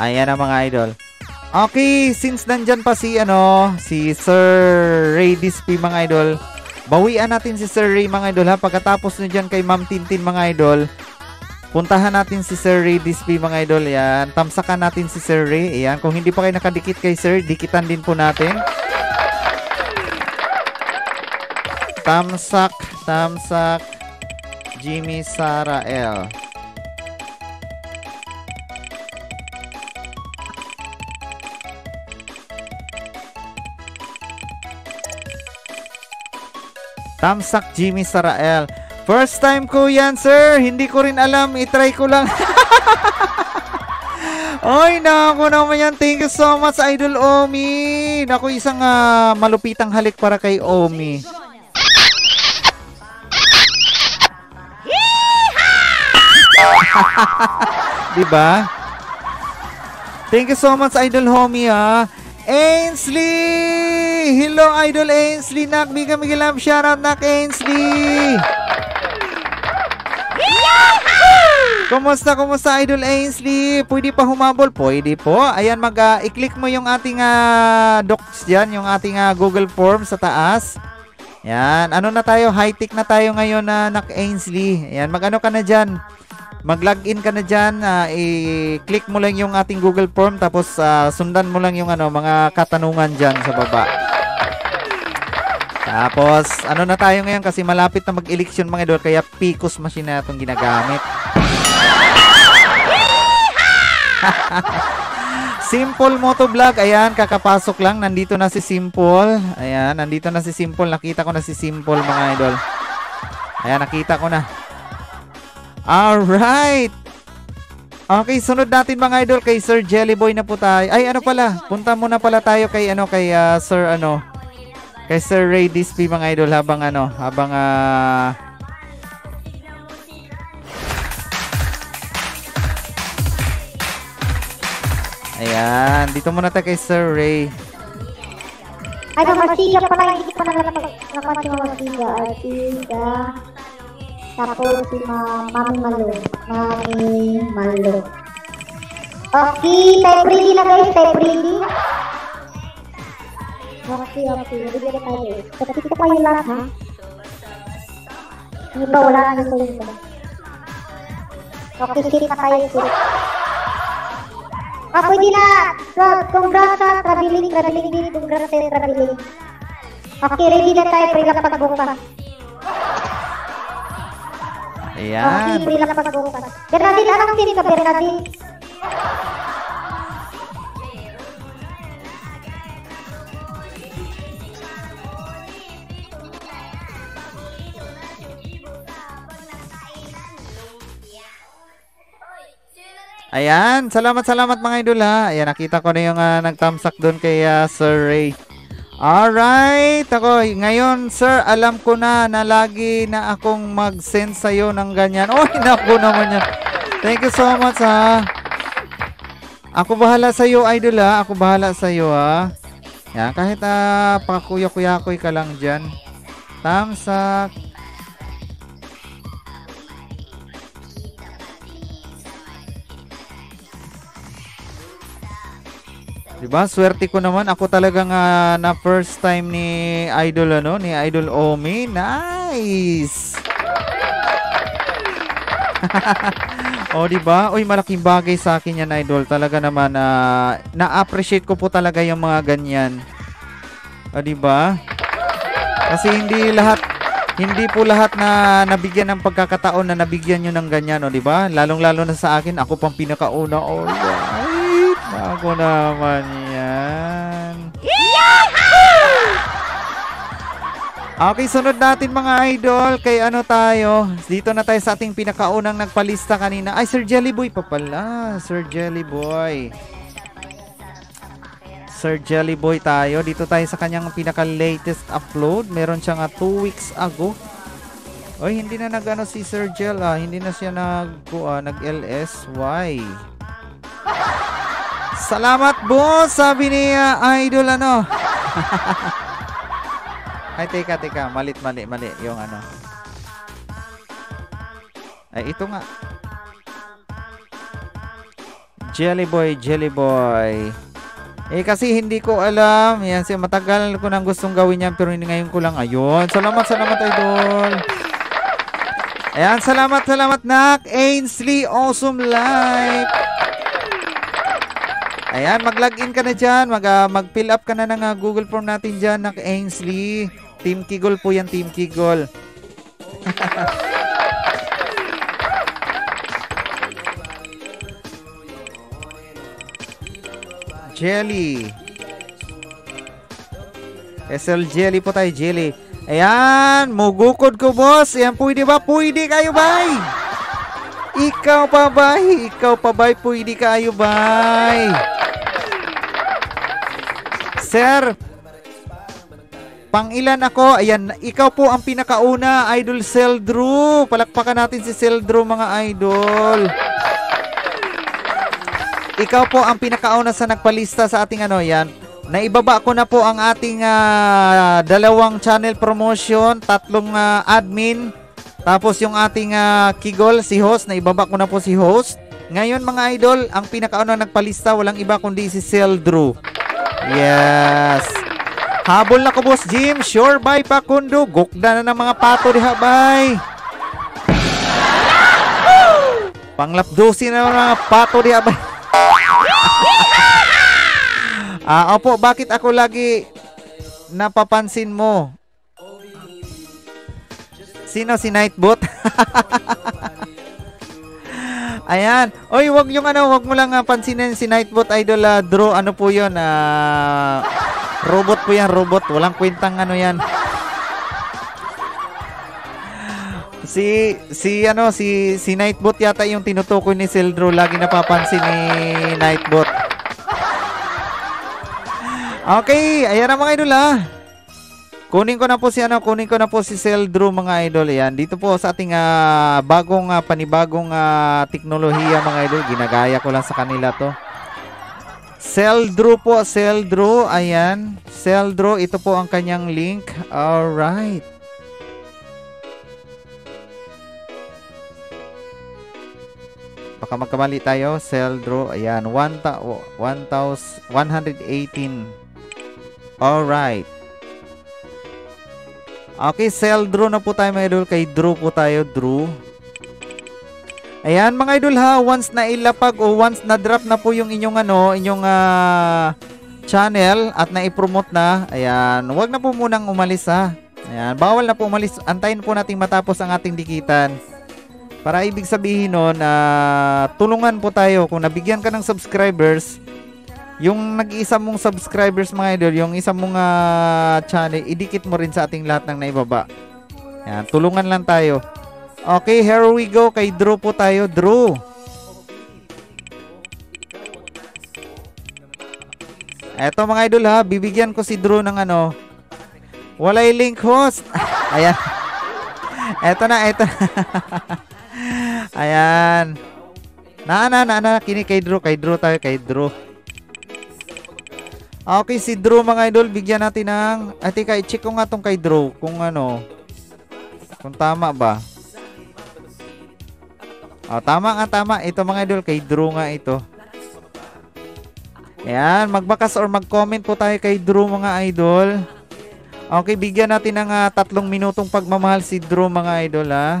Ayan ang mga idol. Okay, since nandyan pa si ano, si Sir Ray Dispi mga idol, bawian natin si Sir Ray mga idol ha. Pagkatapos nyo kay Ma'am Tintin mga idol, Puntahan natin si Sir Ray Display mga idol. Yan. Tamsakan natin si Sir Ray. Yan. Kung hindi pa kayo nakadikit kay Sir, dikitan din po natin. Tamsak, Tamsak, Jimmy Sara L. Tamsak Jimmy Sarael. First time ko yan, sir. Hindi ko rin alam. I-try ko lang. <laughs> Ay, naku naman yan. Thank you so much, Idol Omi. Naku, isang uh, malupitang halik para kay Omi. <laughs> diba? Thank you so much, Idol Homie, ha. Ainsley! Hello, Idol Ainsley. Nak, bigyan bigyan lang shoutout, Nak Ainsley. Kumusta, kumusta Idol Ainsley? Pwede pa humabol? Pwede po. Ayan, mag-i-click uh, mo yung ating uh, docs dyan, yung ating uh, Google Form sa taas. Yan, ano na tayo? High-tech na tayo ngayon na uh, Nak Ainsley. Yan, mag-ano ka na dyan? Mag-login ka na dyan. Uh, i-click mo lang yung ating Google Form tapos uh, sundan mo lang yung ano, mga katanungan dyan sa baba. Tapos, ano na tayo ngayon kasi malapit na mag-election mga idol kaya Picos machine na itong ginagamit. <laughs> Simple Moto Vlog. Ayan, kakapasok lang. Nandito na si Simple. Ayan, nandito na si Simple. Nakita ko na si Simple, mga idol. Ayan, nakita ko na. Alright. Okay, sunod natin mga idol kay Sir Jellyboy na po tayo. Ay, ano pala? Punta muna pala tayo kay ano kay uh, Sir ano kay Sir Ray Dispi mga idol habang ano, habang uh, Ayan, dito muna tayo kay Sir Ray. Ay, Marsiga pala, hindi ko pa nalaman si Marsiga. Artiga. Tapos si Ma Mami Malo. Mami Malo. Okay, type ready na guys, type ready. Okay, okay. Bigyan tayo. Ito pa yung lahat, ha? Hindi ba wala na sa link? Okay, sit na tayo, sit. Ah, pwede na. So, congrats sa traveling, traveling din. Congrats sa traveling. Okay, ready na tayo. Pre lang pagbukas. Ayan. Okay, pre lang pagbukas. Bernadine, anong team ka, Bernadine? Ayan, salamat salamat mga idol ha. Ayan, nakita ko na yung uh, nagtamsak doon kay uh, Sir Ray. Alright, ako, ngayon sir, alam ko na na lagi na akong mag-send sa'yo ng ganyan. Oh, <laughs> naku naman yan. Thank you so much ha. Ako bahala sa iyo, idol ha. Ako bahala sa iyo ha. Yan, kahit uh, pakakuya-kuya-kuy ka lang dyan. Tamsak. Diba? Swerte ko naman. Ako talagang uh, na first time ni Idol ano, ni Idol Omi. Nice. <laughs> o, di ba? Uy, malaking bagay sa akin yan, Idol. Talaga naman uh, na-appreciate ko po talaga yung mga ganyan. O, di ba? Kasi hindi lahat hindi po lahat na nabigyan ng pagkakataon na nabigyan nyo ng ganyan, o, di ba? Lalong-lalo na sa akin, ako pang pinakauna. Oh, right. Ako naman yan. Yahoo! Okay, sunod natin mga idol. Kay ano tayo? Dito na tayo sa ating pinakaunang nagpalista kanina. Ay, Sir Jellyboy pa pala. Sir Jellyboy. Sir Jellyboy tayo. Dito tayo sa kanyang pinaka-latest upload. Meron siya nga 2 weeks ago. Oy, hindi na nagano si Sir Jel ah. Hindi na siya nag uh, nag-LS. Why? Salamat boss, sabi ni uh, Idol ano. <laughs> Ay, teka, teka. Malit, mali, mali. Yung ano. Ay, ito nga. Jelly Boy, Jelly Boy. Eh, kasi hindi ko alam. Yan, siya matagal ko nang gustong gawin yan, pero hindi ngayon ko lang. Ayun. Salamat, salamat, idol. Ayan, salamat, salamat, Nak. Ainsley, awesome life. Ayan, mag-login ka na dyan. Mag, uh, mag-fill up ka na ng uh, Google Form natin dyan, Nak Ainsley. Team Kigol po yan, Team Kigol. <laughs> jelly. SL Jelly po tayo, Jelly. Ayan, mugukod ko, boss. Ayan, pwede ba? Pwede kayo, bay. Ikaw pa, bay. Ikaw pa, bay. Pwede kayo, bay. Sir, Pangilan ako, ayan, ikaw po ang pinakauna, Idol Seldrew. Palakpakan natin si Seldrew mga idol. Ikaw po ang pinakauna sa nagpalista sa ating ano, yan. Naibaba ko na po ang ating uh, dalawang channel promotion, tatlong uh, admin, tapos yung ating uh, kigol, si host, naibaba ko na po si host. Ngayon mga idol, ang pinakauna nagpalista, walang iba kundi si Seldrew. Yes. Habol na ko, Boss Jim. Sure, bye, Pakundo. Gukda na ng mga pato diha, bye. Panglapdusi na ng mga pato diha, bye. <laughs> Ah, opo, bakit ako lagi napapansin mo? Sino si Nightbot? <laughs> Ayan. Oy, wag yung ano, wag mo lang uh, pansinin si Nightbot Idol uh, Draw. Ano po 'yon? Ah, uh, Robot po yan, robot. Walang kwentang ano yan. <laughs> Si si ano si si Nightbot yata yung tinutukoy ni Seldro lagi napapansin ni Nightbot. <laughs> Okay, ayan na mga idol ha. Kunin ko na po si ano, kunin ko na po si Seldro mga idol. Yan, dito po sa ating uh, bagong uh, panibagong uh, teknolohiya mga idol. Ginagaya ko lang sa kanila to. Seldro po, Seldro. Ayan. Seldro, ito po ang kanyang link. Alright. Baka magkamali tayo. Seldro. Ayan. 1,118. Alright. Okay, Seldro na po tayo mga idol. Kay Drew po tayo. Drew. Ayan mga idol ha, once na ilapag o once na drop na po yung inyong ano, inyong uh, channel at na-promote na, ayan, wag na po munang umalis ha. Ayan, bawal na po umalis. Antayin po nating matapos ang ating dikitan. Para ibig sabihin nun, uh, tulungan po tayo. Kung nabigyan ka ng subscribers, yung nag-iisa mong subscribers mga idol, yung isa mong uh, channel, idikit mo rin sa ating lahat ng naibaba. Ayan, tulungan lang tayo. Okay, here we go. Kay Drew po tayo. Drew. Eto mga idol ha, bibigyan ko si Drew ng ano. Walay link host. <laughs> Ayan. Eto na, eto. <laughs> Ayan. Na, na, na, na. Kini kay Drew. Kay Drew tayo. Kay Drew. Okay, si Drew mga idol, bigyan natin ng... Ate, kay check ko nga tong kay Drew. Kung ano. Kung tama ba. Oh, tama nga tama. Ito mga idol, kay Drew nga ito. Ayan, magbakas or mag-comment po tayo kay Drew mga idol. Okay, bigyan natin ng uh, tatlong minutong pagmamahal si Drew mga idol ha.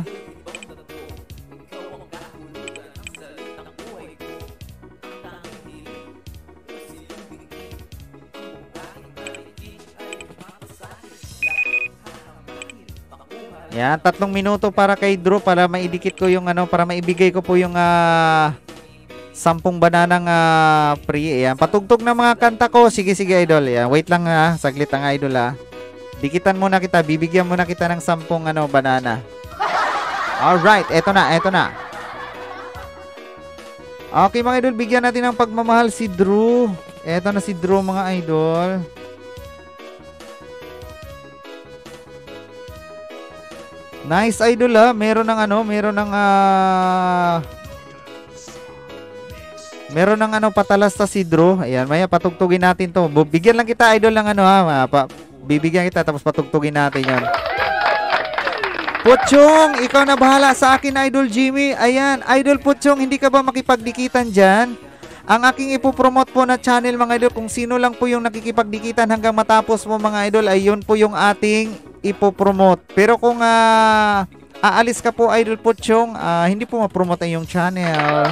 Yan, tatlong minuto para kay Drew para maidikit ko yung ano, para maibigay ko po yung uh, sampung bananang uh, free. Yan, patugtog na mga kanta ko. Sige, sige, idol. Yan, wait lang ha. Saglit ang idol ha. Dikitan muna kita. Bibigyan muna kita ng sampung ano, banana. Alright, eto na, eto na. Okay mga idol, bigyan natin ng pagmamahal si Drew. Eto na si Drew mga idol. Nice idol ha. Meron ng ano, meron ng ah Meron ng ano patalas ta si Drew. Ayan, maya patugtugin natin 'to. Bigyan lang kita idol ng ano ha. Pa, bibigyan kita tapos patugtugin natin 'yon. Puchong, ikaw na bahala sa akin, Idol Jimmy. Ayan, Idol Puchong, hindi ka ba makipagdikitan dyan? Ang aking ipopromote po na channel, mga idol, kung sino lang po yung nakikipagdikitan hanggang matapos mo, mga idol, ay yun po yung ating ipopromote. Pero kung uh, aalis ka po, Idol Puchong, uh, hindi po mapromote yung channel.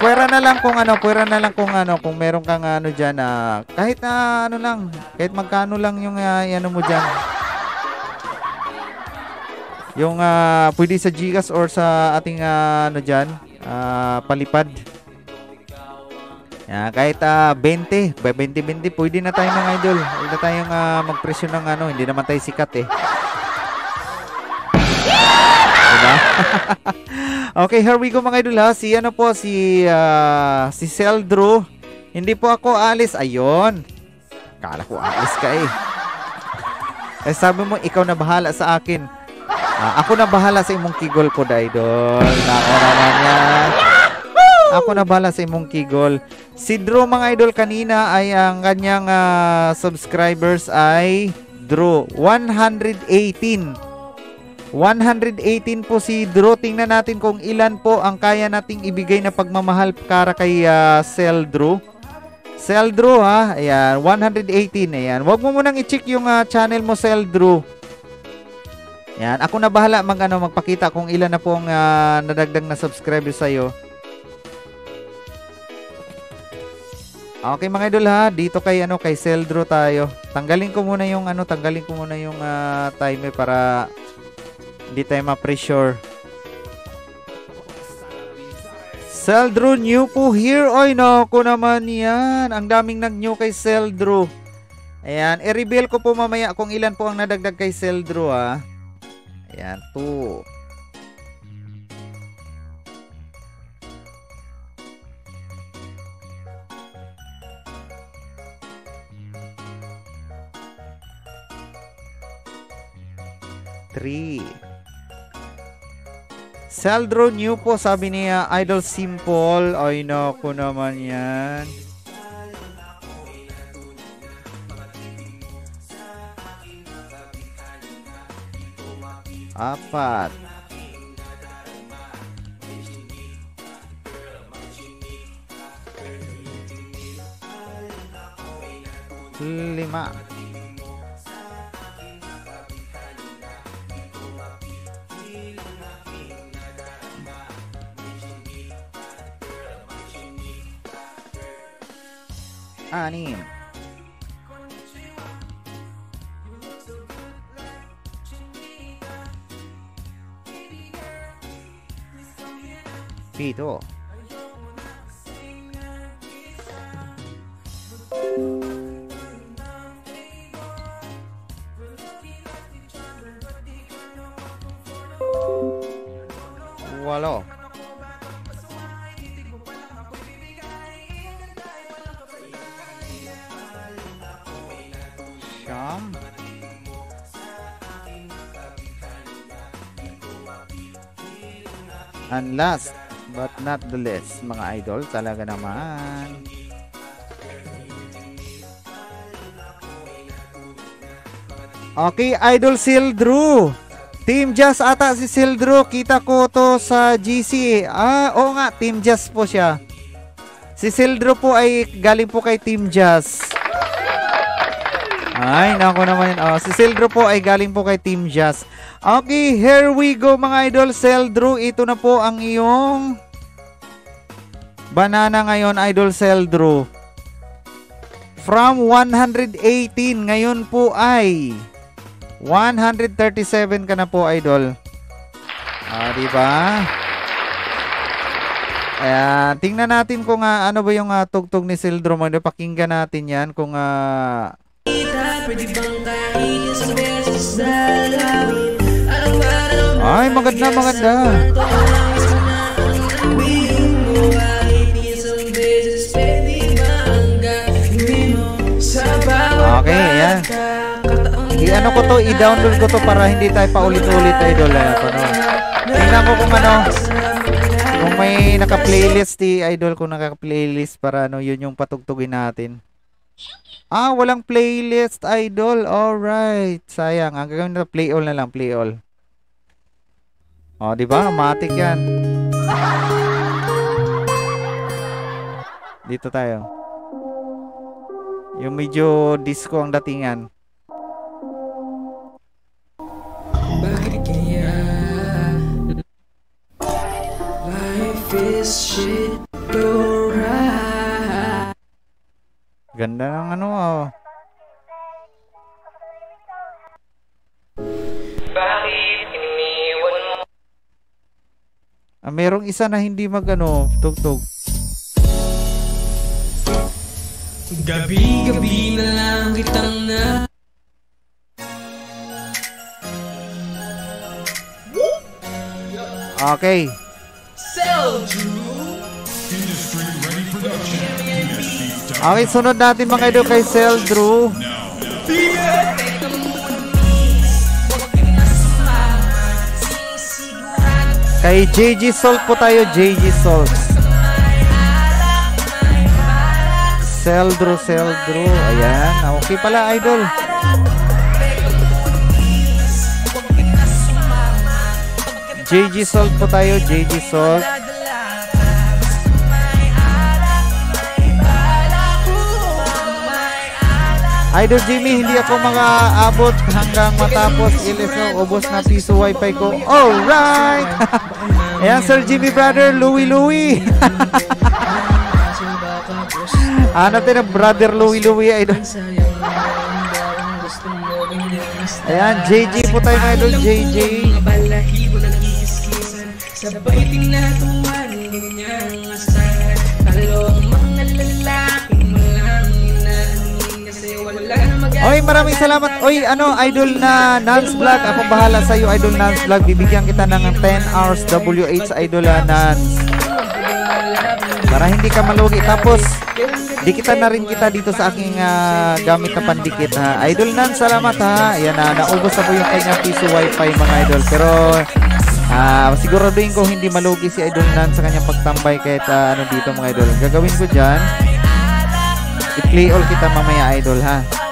Pwera na lang kung ano, pwera na lang kung ano, kung meron kang ano diyan uh, kahit na uh, ano lang, kahit magkano lang yung uh, ano mo diyan. Yung uh, pwede sa Gcash or sa ating uh, ano diyan, uh, palipad. Yeah, kahit uh, 20, 20 20 pwede na tayo mga idol. Pwede na tayong uh, magpresyo ng ano, hindi naman tayo sikat eh. Diba? <laughs> okay, here we go mga idol ha. Si ano po si uh, si Seldro. Hindi po ako alis. Ayon. Kala ko alis ka eh. Eh sabi mo ikaw na bahala sa akin. Ah, ako na bahala sa imong kigol po, idol. Nako naman yan. Ako na bahala sa imong kigol. Si Drew, mga idol, kanina ay ang kanyang uh, subscribers ay Drew. 118. 118 po si Drew. Tingnan natin kung ilan po ang kaya nating ibigay na pagmamahal para kay uh, Sel Drew. Sel Drew ha. Ayan, 118. Ayan. Huwag mo munang i-check yung uh, channel mo, Sel Drew. Yan, ako na bahala mag ano magpakita kung ilan na pong uh, nadagdag na subscriber sa Okay mga idol ha, dito kay ano kay Seldro tayo. Tanggalin ko muna yung ano, tanggalin ko muna yung uh, timer para hindi tayo ma-pressure. Seldro new po here. Oy, ko naman yan. Ang daming nag-new kay Seldro. Ayan, i-reveal ko po mamaya kung ilan po ang nadagdag kay Seldro ah. Ayan, 2. Three. Seldro new po sabi niya Idol Simple. Ay nako naman yan. apat lima anim Pito. Walo. Siyam. And last, But not the less, mga idol. Talaga naman. Okay, Idol Sildrew. Team Jazz ata si Sildrew. Kita ko to sa GC. Ah, oo nga, Team Jazz po siya. Si Sildrew po ay galing po kay Team Jazz. Ay, nako naman yun. Oh, si Sildrew po ay galing po kay Team Jazz. Okay, here we go mga idol. Seldrew, ito na po ang iyong Banana ngayon, Idol Seldro. From 118, ngayon po ay 137 ka na po, Idol. Ah, di ba? Ayan, tingnan natin kung uh, ano ba yung uh, tugtog ni Seldro. Pakinggan natin yan kung uh, Ay, maganda, maganda. Okay, ayan. I-ano ko to, i-download ko to para hindi tayo paulit-ulit idol. Ayan, ano. Tingnan ko kung ano, kung may naka-playlist di idol kung naka-playlist para ano, yun yung patugtugin natin. Ah, walang playlist idol. Alright. Sayang. Ang gagawin na play all na lang, play all. Oh, di ba? Matik 'yan. Dito tayo. Yung medyo disco ang datingan. Bakit Life is shit Ganda ng ano oh. Bakit iniwan mo Ah, merong isa na hindi magano tugtog. Gabi-gabi na lang kitang na Okay. Sell Okay, sunod natin mga idol kay Cell Drew. Kay JG Salt po tayo, JG Salt. Cell Drew. Ayan, Ah, okay pala idol. JG Salt po tayo, JG Salt. Idol Jimmy, hindi ako makaabot hanggang matapos LSO. Ubos na piso wifi ko. Alright! <laughs> Ayan, Sir Jimmy brother, Louie Louie. Hanap tayo ng brother Louie Louie, idol. Ayan, JJ po tayo idol, JJ. Sabay tinatuan Ganyang Oy, maraming salamat. Oy, ano, idol na Nance Vlog. Akong bahala sa iyo, idol Nance Vlog. Bibigyan kita ng 10 hours WH idol ah, Nance. Para hindi ka malugi. Tapos, dikitan na rin kita dito sa aking ah, gamit na pandikit ha. Idol Nance, salamat ha. Ayan na, naubos na po yung kanyang piso wifi mga idol. Pero, ah, siguraduhin ko hindi malugi si idol Nance sa kanyang pagtambay kahit ah, ano dito mga idol. Gagawin ko dyan, i-play all kita mamaya idol ha.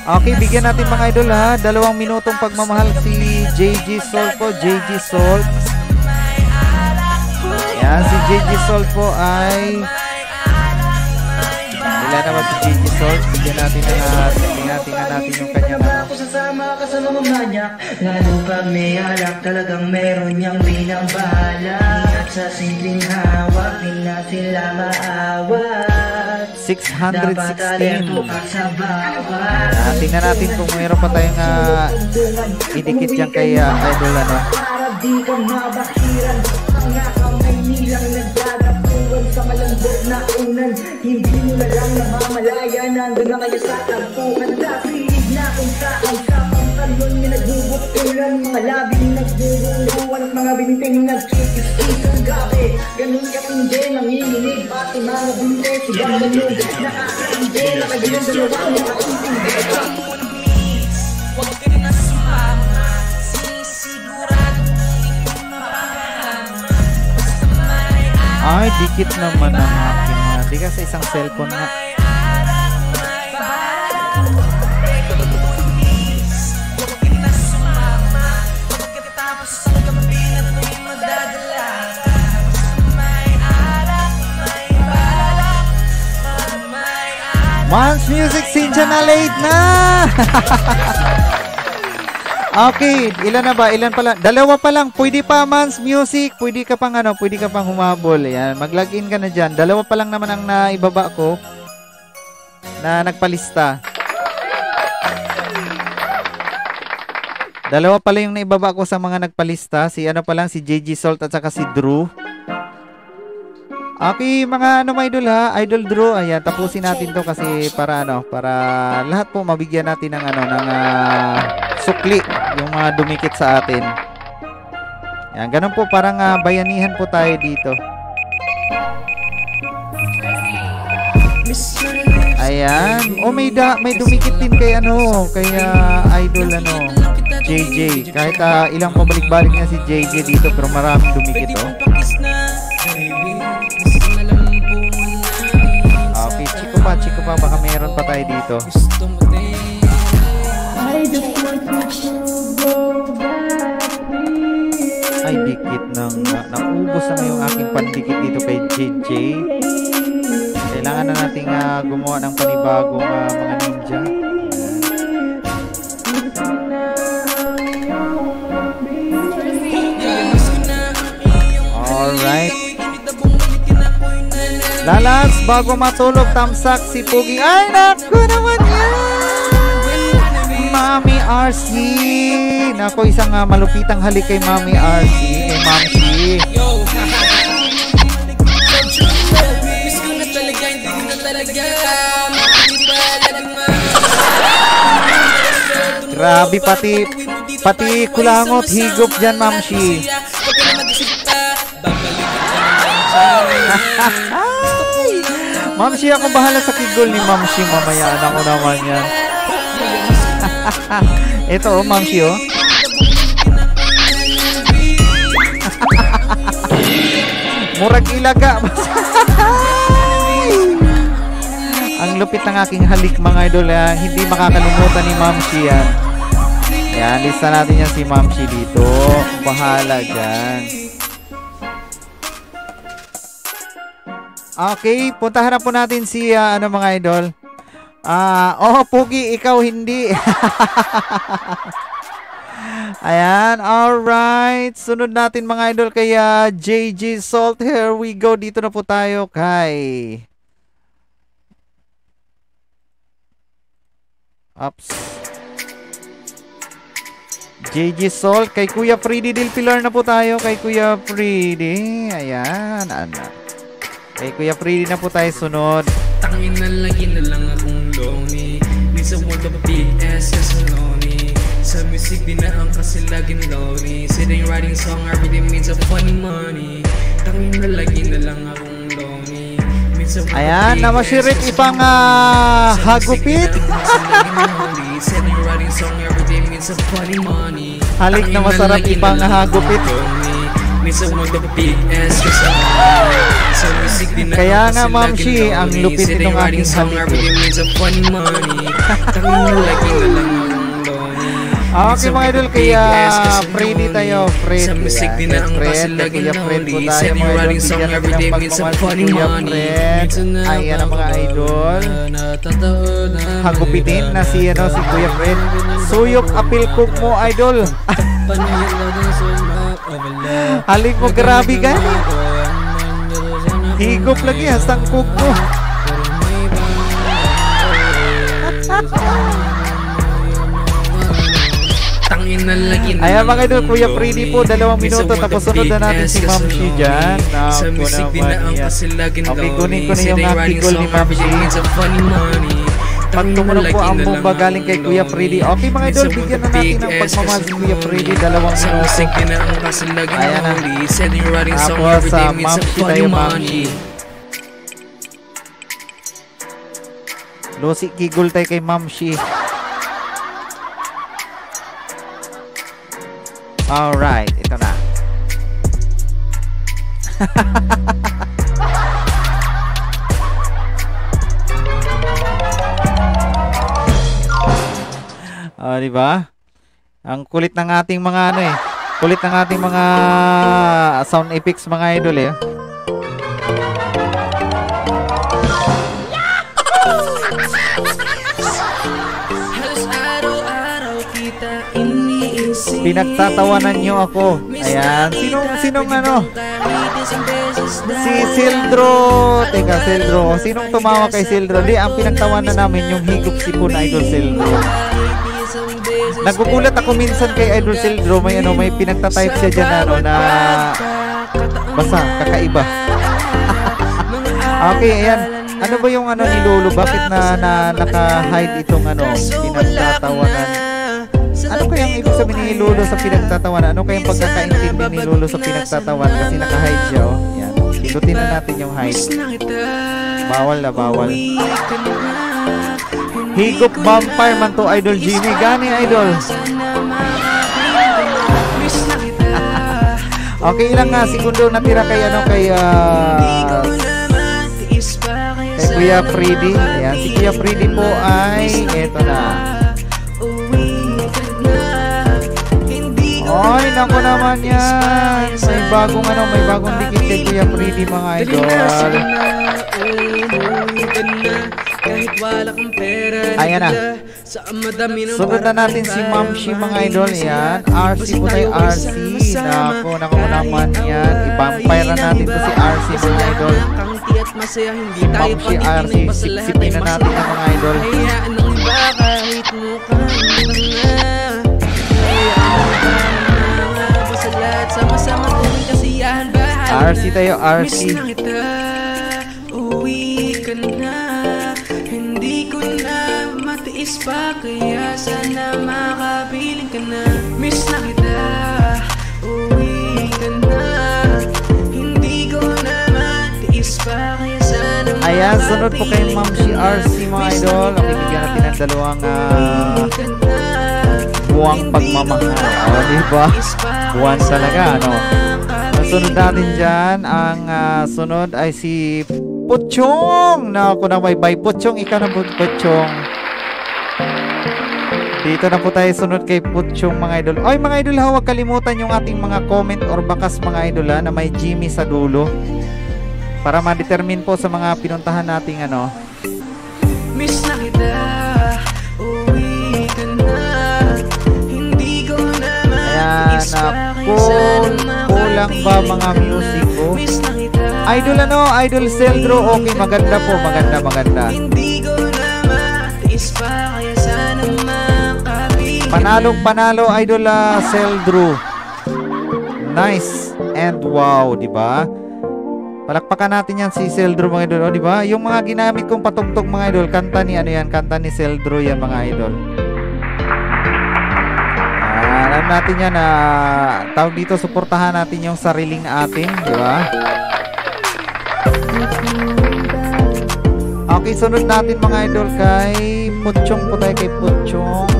Okay, bigyan natin mga idol ha. Dalawang minutong pagmamahal si JG Salt po. JG Salt. Yan, si JG Salt po ay... Ilan naman si JG Salt? Bigyan natin na natin. Tingnan natin yung kanyang ano. Ako sasama ka sa mga manyak Lalo pag may alak Talagang meron niyang binabalak sa simpleng hawak Di na sila maawat Dapat 616. alerto ka sa bawat Ah, tingnan natin kung mayroon pa tayong uh, idikit dyan kay ah, Idol ano. Para di ka mabakiran Malambot na unan Hindi mo na lang namamalaya Nandun na kayo sa tagpuan Nasilig na kung saan sa pantalon Niya nagbubutulan Mga labing nagbuburuan At mga binting nagkikis-kis ang gabi Ganun katindi Nanginginig Pati mga binte na yun Nakakaindi Nakagilong dalawang Nakaintindi Huwag Ay, dikit naman ang aking mga. Di sa isang cellphone nga. Mans Music Sinja na late na! <laughs> okay, ilan na ba? Ilan pa lang? Dalawa pa lang. Pwede pa Mans Music. Pwede ka pang ano, pwede ka pang humabol. Ayan, mag-login ka na dyan. Dalawa pa lang naman ang naibaba ko na nagpalista. Dalawa pala yung naibaba ko sa mga nagpalista. Si ano pa lang, si JG Salt at saka si Drew. Okay, mga ano mga idol ha, idol draw, ayan, tapusin natin to kasi para ano, para lahat po mabigyan natin ng ano, ng ah, sukli, yung mga dumikit sa atin. Ayan, ganun po, parang ah, bayanihan po tayo dito. Ayan, oh may da, may dumikit din kay ano, kay ah, idol ano, JJ. Kahit ah, ilang pabalik-balik na si JJ dito, pero maraming dumikit oh. Okay, chiko pa, chiko pa, baka meron pa tayo dito. I just want to na, naubos na yung aking pandikit dito kay JJ. Kailangan na nating ah, gumawa ng panibagong ah, mga ninja. Alright. Lalas, bago matulog, tamsak si Pugi. Ay, naku naman! Mami RC. Nako, isang ah, malupitang halik kay Mami RC. Kay Makikipalagang Grabe, pati, pati kulangot, higop Babalikan ka naman <laughs> Ay! Mamsi, ako bahala sa kigol ni Mamsi. Mamaya, anak ko naman yan. <laughs> Ito, oh, Mamsi, <laughs> oh. Murag ilaga. <laughs> Ang lupit ng aking halik mga idol. ah. Hindi makakalimutan ni Mamsi yan. Yan, lista natin yan si Mamsi dito. Bahala dyan. Okay, puntahan na po natin si ah, ano mga idol. Ah, oh, Pugi, ikaw hindi. <laughs> Ayan, alright. Sunod natin mga idol kay ah, JG Salt. Here we go. Dito na po tayo kay... Ups. JG Salt. Kay Kuya Freddy Del Pilar na po tayo. Kay Kuya Freddy. Ayan. Ano. Kay Kuya Freddy na po tayo sunod. Tangin na lagi na lang akong Minsan world of as lonely Sa music binaan kasi laging lonely. Sitting writing song I really means a funny money. Tangin na lagi na lang akong lonely. Ayan, namasirit ass as ipang Sa hagupit. Halik na masarap ipang hagupit. Minsan world of big ass Sa music binaan Kaya nga, Ma'am Shi, ang lupit nitong aking halik, a funny money Tangin na lagi na lang Ah, Okay Minsan mga idol, kaya lonely. tayo, Fred. Sa music din ang kasi laging lonely mga idol. writing song Bigyan every natin day ng means a funny money. Minsan Ayan ang mga idol. Hagupitin na si, ano, si Kuya Fred. Suyok apil cook mo, idol. Halik mo, grabe gani. Higop lagi, hastang cook mo. Tangin na lagi na Ayan mga idol, Kuya. Freddy po, dalawang minuto, tapos sunod na natin si Ma'am Shi dyan. Sa music naman binaan yan. kasi laging Okay, lonely. kunin ko na yung happy goal ni Ma'am Shi. Means a funny money. Pag Tangin na tumunog po ang bomba galing kay Kuya. Freddy. Okay mga idol, bigyan na natin ng pagmamahal si Kuya Freddy. Dalawang minuto. Ayan na. Tapos sa Shi funny tayo. Shi. Losi kigol tayo kay Ma'am Shi. Alright, ito na. <laughs> Ah, di ba? Ang kulit ng ating mga ano eh. Kulit ng ating mga sound effects mga idol eh. Pinagtatawanan nyo ako. Ayan. Sinong, sinong ano? Si Sildro. Teka, Sildro. Sinong tumawa kay Sildro? Di, ang pinagtawanan namin yung higop si po na Idol Sildro. Nagugulat ako minsan kay Idol Sildro. May ano, may pinagtatype siya dyan ano, na basta, kakaiba. <laughs> Okay, ayan. Ano ba yung ano ni Lolo? Bakit na, na naka-hide itong ano, pinagtatawanan? Ano kayang ibig sabihin ni Lolo sa pinagtatawanan? Ano kayang pagkakaintindi ni Lolo sa pinagtatawan? Kasi naka-hide siya, oh. Yan. Pindutin na natin yung hide. Bawal na bawal. Higop vampire man to Idol Jimmy. Gani Idol. <laughs> Okay, ilang nga segundo natira kay ano kay ah, kay Kuya Freddy. Ayan, si Kuya Freddy po ay eto na. Ay, nako naman yan. May bagong ano, may bagong dikit kay Kuya Freddy mga idol. Kahit wala kang pera Ayan na. Ng Sunod na natin si Ma'am Shi mga idol. Yan. RC po tayo RC. Nako, nako naman yan. I-vampire na natin to si RC mga idol. Ma'am Shi RC. Sipsipin na natin yan mga idol. Hayaan ng iba kahit mukha ng sama-sama kung kasiyahan bahala RC tayo, RC. Miss na kita, uwi ka na matiis pa Kaya sana makapiling ka na Miss na kita, uwi ka na Hindi ko na matiis pa Kaya sana Ayan, sunod po kay Ma'am Shi RC mga idol. Okay, bigyan natin ng dalawang ah, buwang pagmamahal. O, diba? Buwan talaga, ano? Ang sunod natin dyan, ang ah, sunod ay si Puchong! Naku na may bay. Puchong, ikaw na Puchong. Dito na po tayo sunod kay Puchong mga idol. Oy mga idol, ha, huwag kalimutan yung ating mga comment or bakas mga idol ha, na may Jimmy sa dulo. Para ma-determine po sa mga pinuntahan nating ano. Miss na kita, uwi ka na Hindi ko na Ayan, na kulang ba mga music ko? Na kita, Idol ano, Idol Celdro, okay, maganda po, maganda, maganda. Hindi ko Panalong panalo, Idol uh, Celdro. Nice and wow, di ba? Palakpakan natin yan si Celdro mga idol, oh, di ba? Yung mga ginamit kong patugtog mga idol, kanta ni ano yan, kanta ni Celdro yan mga idol. Ah, alam natin yan na tawag dito, suportahan natin yung sariling atin, di ba? Okay, sunod natin mga idol kay Putchong po tayo kay Putchong.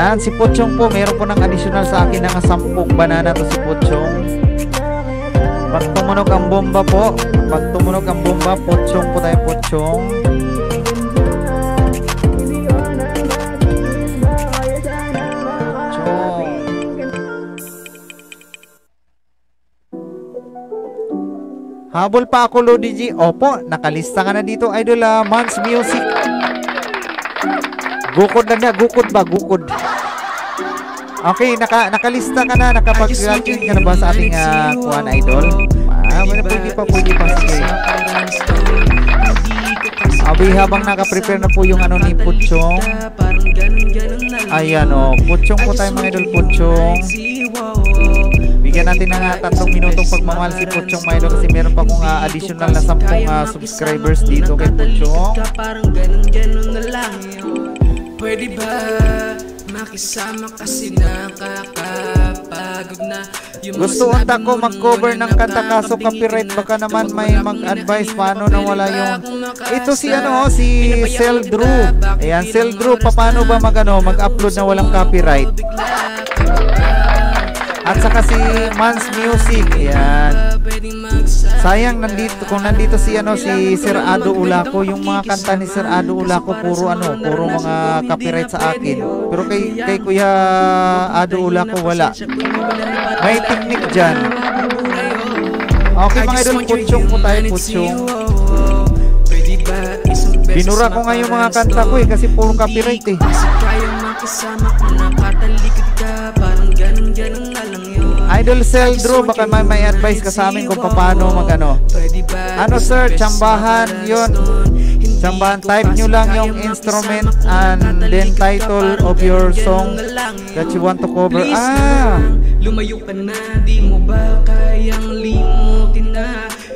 Yan, si Putchong po, meron po ng additional sa akin ng 10 banana to si Putchong. Pag tumunog ang bomba po, pag tumunog ang bomba, Putchong po tayo. Putchong. Habol pa ako, Lodi G. Opo, nakalista ka na dito, Idol ah, Mans Music. Gukod na niya, gukod ba? Gukod. Okay, naka, nakalista ka na, nakapag-graduate ka na ba sa ating uh, kuhan, Idol? Ah, wala, pwede pa, pwede pa, sige. Abi, habang naka-prepare na po yung ano ni Putchong. Ayan, oh. Putchong po tayo, mga Idol, Putchong. Bigyan natin ng uh, tatlong minutong pagmamahal si Putchong mga idol kasi meron pa akong uh, additional na 10 uh, subscribers dito kay Putchong. Parang ganun-ganun na lang Pwede ba makisama kasi nakakapagod na yung Gusto unta ko mag-cover ng kanta kaso copyright baka naman may mag-advise paano na wala yung? Ito si ano si Pinabayaan Cell kita, Drew. Ayan, lang Drew, paano ba mag ano, mag-upload na walang copyright? At saka si Mans Music. Ayan. Sayang nandito kung nandito si ano si Sir Ado Ulaco, yung mga kanta ni Sir Ado Ulaco puro ano, puro mga copyright sa akin. Pero kay kay Kuya Ado Ulaco wala. May technique diyan. Okay mga idol, putsong po tayo, putsong. Binura ko nga yung mga kanta ko eh kasi puro copyright eh. Idol Celdro, baka may, may advice ka sa amin kung paano mag ano. Sir, tsambahan yun. Hindi Sambahan, type nyo lang yung instrument and then title of your song that you want to cover. Ah! Lumayo ka na, di mo ba kayang yung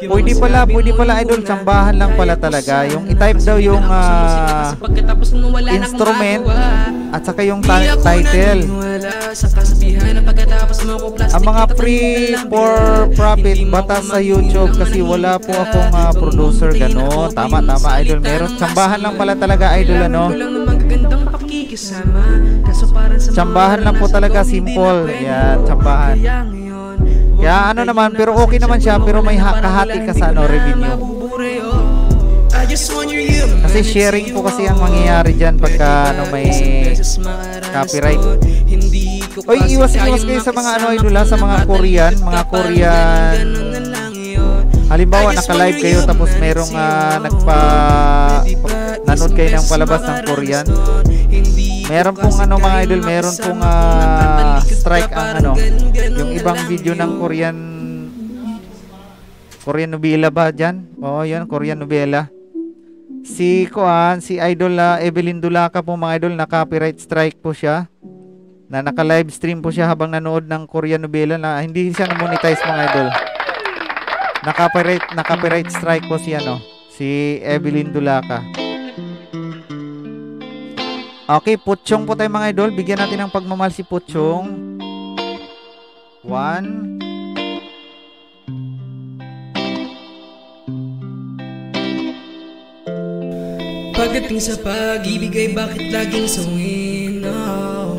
Pwede pala, pwede pala idol, una. tsambahan lang pala talaga. Yung i-type daw yung ah, akong instrument magawa. at saka yung title. Ang mga free for profit batas sa YouTube kasi wala po akong ah, producer ako Tama, tama idol. Meron ng tsambahan lang pala talaga idol ano. Ko lang po talaga, simple. mo. tsambahan. Kaya ano naman, na pero okay naman siya, pero may kahati ka sa ano, revenue. oh. Kasi sharing po kasi ang mangyayari dyan pagka ano, may copyright. ko Oy, kasi iwas iwas kayang kayo sa mga ano ha, sa mga Korean, mga Korean. Halimbawa, naka-live kayo tapos merong oh. nagpa nanood kayo ng palabas ng Korean. Meron pong kasi ano mga idol, meron pong ka strike ang ano, ganun-ganun yung ibang video ng. Korean Korean novela ba dyan? Oo, yun, Korean novela. Si Kuan, si Idol ah, Evelyn Dulaca po mga idol, na copyright strike po siya. Na naka-live stream po siya habang nanood ng Korean novela na hindi siya na-monetize mga idol. Na-copyright, na-copyright strike po si ano, si Evelyn Dulaca. Okay, Putchong po tayo mga idol. Bigyan natin ng pagmamahal si Putchong. One. Pagdating sa pag-ibig ay bakit laging sungin oh.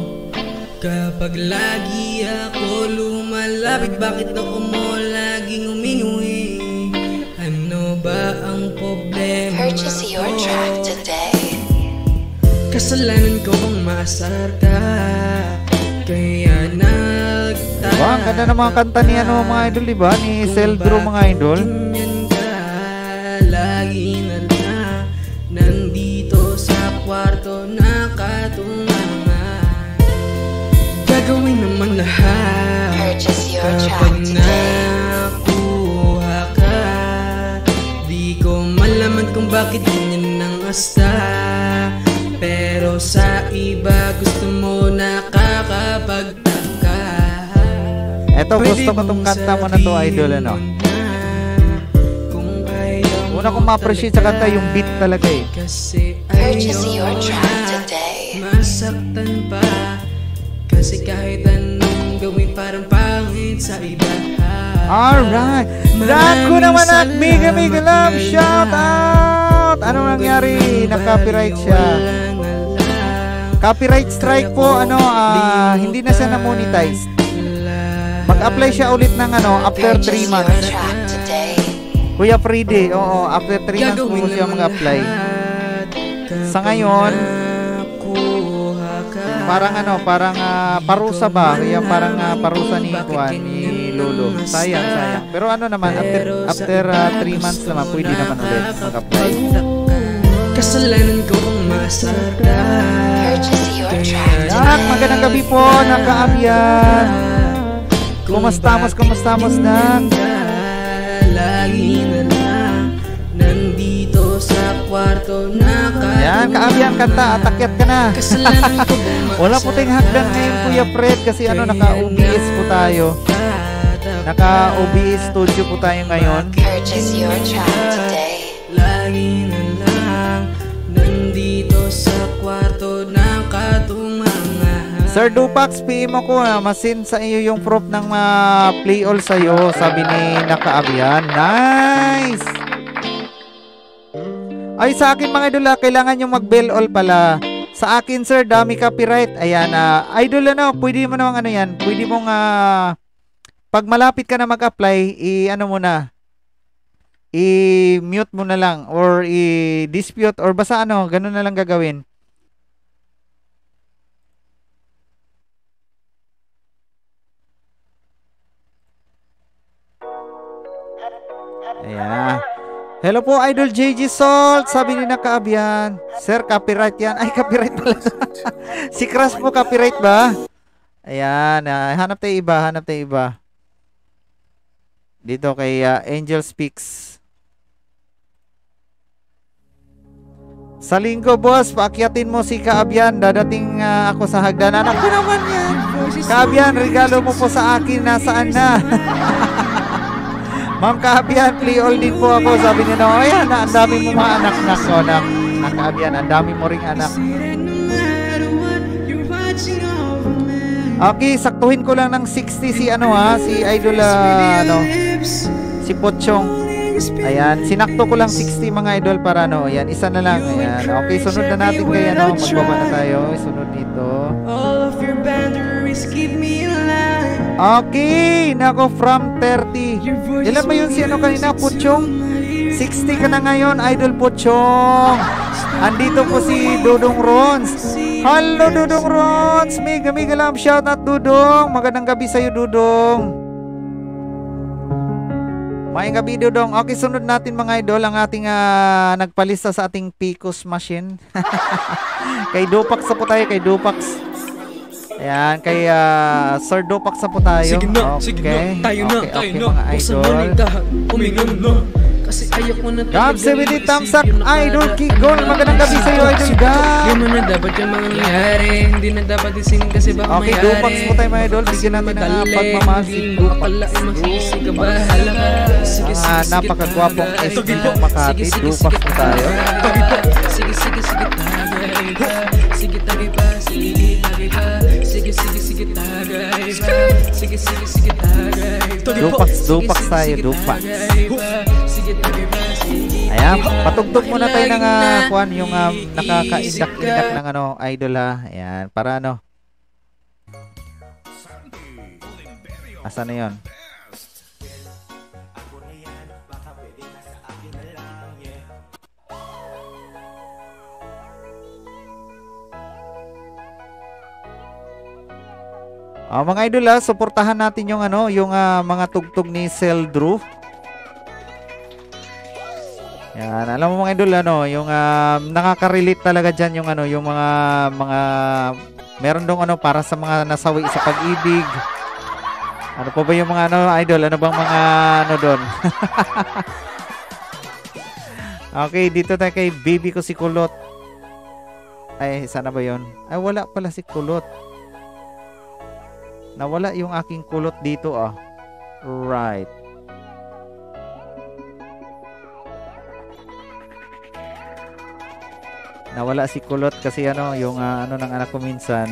Kapag lagi ako lumalapit Bakit ako mo laging uminguwi Ano ba ang problema Purchase your ko? track. Kasalanan ko bang maasar ka Kaya nagtaka Diba? Ang ganda ng mga kanta ni ano mga idol, diba? Ni Seldro mga idol. ganyan ka, lagi na Nandito sa kwarto nakatungangan Gagawin naman lahat Kapag nakuha ka Di ko malaman kung bakit ganyan ang asta Pero sa iba gusto mo nakakapagtaka Eto, gusto ko tong kanta mo na to, idol, ano? Una kong ma-appreciate sa kanta, yung beat talaga eh. Kasi today. Masaktan pa Kasi kahit anong gawin parang pangit sa iba Alright. Naku naman at mega mega love shout out. Nangyari? Na-copyright siya. Copyright strike po, ano, ah, hindi na siya na-monetize. Mag-apply siya ulit ng ano, after 3 Purchase your months. Kuya Freddy, oo, after 3 months po siya mag-apply. Sa ngayon. Parang ano, parang ah, parusa ba? Kaya parang ah, parusa ni Juan, ni Lolo. Sayang, sayang. Pero ano naman, after after 3 months naman, pwede naman ulit mag-apply. Kasalanan ko kung masar ka Purchase your track Yan, magandang gabi po, nakaabyan. Kumastamos, kumastamos na. Lagi na lang Nandito sa kwarto na Yan, kaabyan, kanta, atakyat ka na. <laughs> Wala po tayong hagdan ngayon, Kuya Fred, kasi ano, naka-OBS po tayo. Naka-OBS studio po tayo ngayon. Purchase your track today. Lagi sa kwarto nakatungangahan Sir Dupax, PM ako na masin sa iyo yung proof ng uh, play all sa'yo, sabi ni Nakaabyan. Nice! Ay, sa akin mga idol, kailangan yung mag-bell all pala. Sa akin, sir, dami copyright. Ayan, ah, idol, ano, pwede mo namang ano yan, pwede mong, ah, pag malapit ka na mag-apply, i-ano mo na, i-mute mo na lang, or i-dispute, or basta ano, ganun na lang gagawin. Ayan. Hello po, Idol JG Salt. Sabi ni Nakaabyan. Sir, copyright yan. Ay, copyright pala. <laughs> si Crash po, copyright ba? Ayan. ah, hanap tayo iba. Hanap tayo iba. Dito kay ah, Angel Speaks. Sa linggo, boss, paakyatin mo si Kaabyan. Dadating ah, ako sa hagdanan. Ako naman yan. Kaabyan, regalo mo po sa akin. Nasaan na? <laughs> Ma'am Kaabyan, play all din po ako. Sabi niya na, ayan, ang dami mo mga anak-anak ko. Anak, anak Kaabyan, ang dami mo ring anak. Okay, saktuhin ko lang ng 60 si ano ha, si Idol ah, ano, si Pochong. Ayan, sinakto ko lang 60 mga idol para ano, ayan, isa na lang. Ayan, okay, sunod na natin kaya ano, magbaba na tayo. Sunod dito. Okay, nako from 30. Your voice Ilan ba yun si ano kanina, Puchong? 60 ka na ngayon, Idol Puchong. Andito po si Dudong Rons. Hello, Dudong Rons. Mega, mega love shout out, Dudong. Magandang gabi sa'yo, Dudong. Maayong gabi, Dudong. Okay, sunod natin mga idol ang ating ah, nagpalista sa ating Picos machine. <laughs> kay Dupax sa po tayo, kay Dupax. Ayan, kay ah, Sir Dupax sa po tayo. Sige na, okay. sige na, tayo na, okay, tayo okay, na. mga idol. na. Kasi ayaw ko na Gab, talagang 70 thumbs up, Idol para- Kigol. Magandang gabi sa'yo, Idol Gab. Mo na dapat yung mga nangyari Hindi na dapat ising kasi baka Okay, mayari Dupax po tayo mga idol. Bigyan natin ng ah, Hindi Dupax. yung sige, ah, sige, napakagwapong. SB ng Makati. Dupax sige, po tayo. Sige, sige, sige, Sige, tagay pa, sige, tagay pa Sige, sige, tagay Sige, sige, sige, tagay Dupax sige, tayo, pa. Sige, tagay pa, sige, Ayan, patugtog muna tayo ng uh, na kuan yung um, iniisip nakaka-indak-indak ka. ng ano, idol ha. Ayan, para ano. Asan na yun? Ah, mga idol ha, suportahan natin yung ano, yung ah, mga tugtog ni Seldrew. Yan, alam mo mga idol ano, yung um, nakaka-relate talaga diyan yung ano, yung mga mga meron dong ano para sa mga nasawi sa pag-ibig. Ano pa ba yung mga ano, idol? Ano bang mga ano doon? <laughs> okay, dito tayo kay baby ko si Kulot. Ay, sana ba yon? Ay, wala pala si Kulot. Nawala yung aking kulot dito ah. Right. Nawala si kulot kasi ano, yung ah, ano ng anak ko minsan.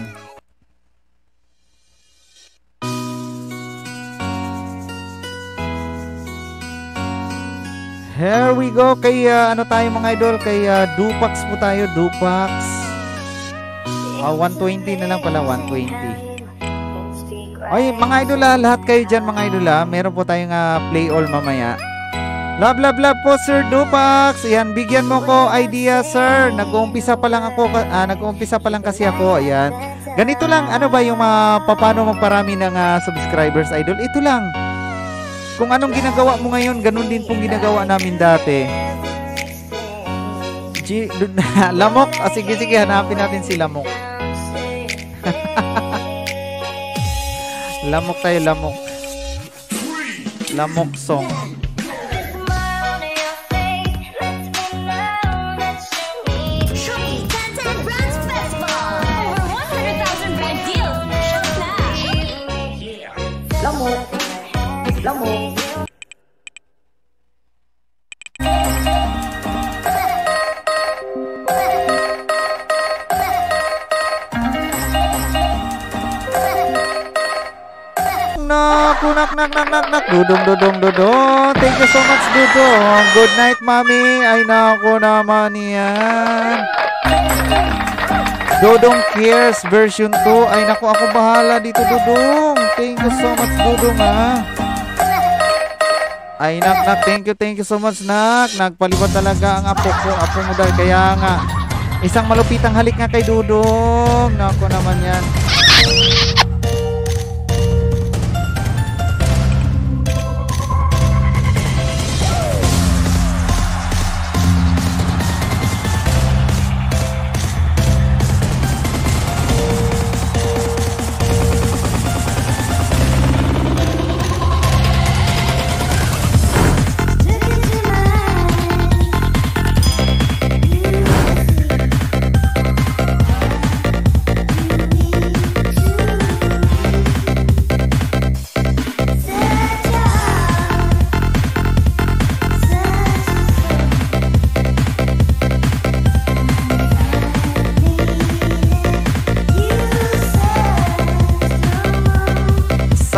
Here we go kay ah, ano tayo mga idol kay ah, Dupax po tayo Dupax Ah, 120 na lang pala 120 Ay, mga idol ah, lahat kayo dyan mga idol ah. Meron po tayong ah, play all mamaya. Love, love, love po Sir Dupax. Ayan, bigyan mo ko idea Sir. Nag-uumpisa pa lang ako, ah, nag-uumpisa pa lang kasi ako. Ayan. Ganito lang, ano ba yung uh, paano magparami ng ah, subscribers idol? Ito lang. Kung anong ginagawa mo ngayon, ganun din pong ginagawa namin dati. G, <laughs> lamok. Ah, sige, sige, hanapin natin si Lamok. <laughs> Lamok tayo, lamok. Lamok song. Nak, nak, nak, nak. Dudong, dudong, dudong. Thank you so much, dudong. Good night, mami. Ay, naku naman yan. Dudong Cares version 2. Ay, naku, ako bahala dito, dudong. Thank you so much, dudong, ha. Ay, nak, nak, thank you, thank you so much, nak. Nagpalibot talaga ang apo ko, apo mo dahil. Kaya nga, isang malupitang halik nga kay Dudong. Naku naman yan.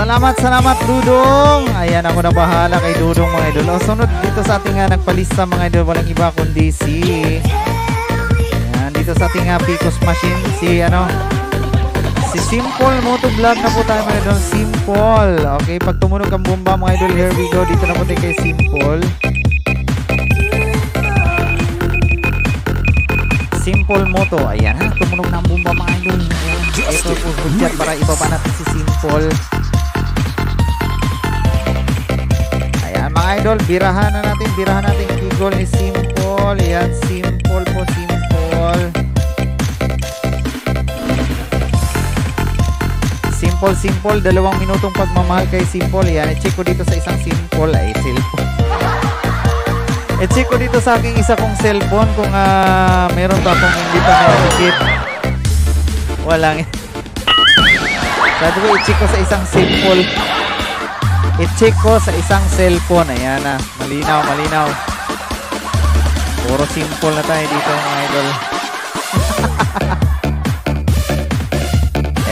Salamat, salamat Dudong. Ayan ako na bahala kay Dudong mga idol. O sunod dito sa ating nga nagpalista mga idol, walang iba kundi si Ayan, dito sa ating nga Picos machine si ano si Simple Moto Vlog na po tayo mga idol. Simple. Okay, pag tumunog ang bomba mga idol, here we go. Dito na po tayo kay Simple. Simple Moto. Ayan ha, tumunog na ang bomba mga idol. Ayan. Ito po para ibaba natin si Simple. Mga idol, birahan na natin, birahan natin yung goal ni Simple. Ayan, Simple po, Simple. Simple, Simple. Dalawang minutong pagmamahal kay Simple. Ayan, i-check ko dito sa isang Simple. Ay, cellphone. <laughs> i-check ko dito sa aking isa kong cellphone kung ah, meron pa akong hindi pa nakikip. Walang. <laughs> Sabi ko, i-check ko sa isang Simple. I-check ko sa isang cellphone. Ayan na. Malinaw, malinaw. Puro simple na tayo dito mga idol.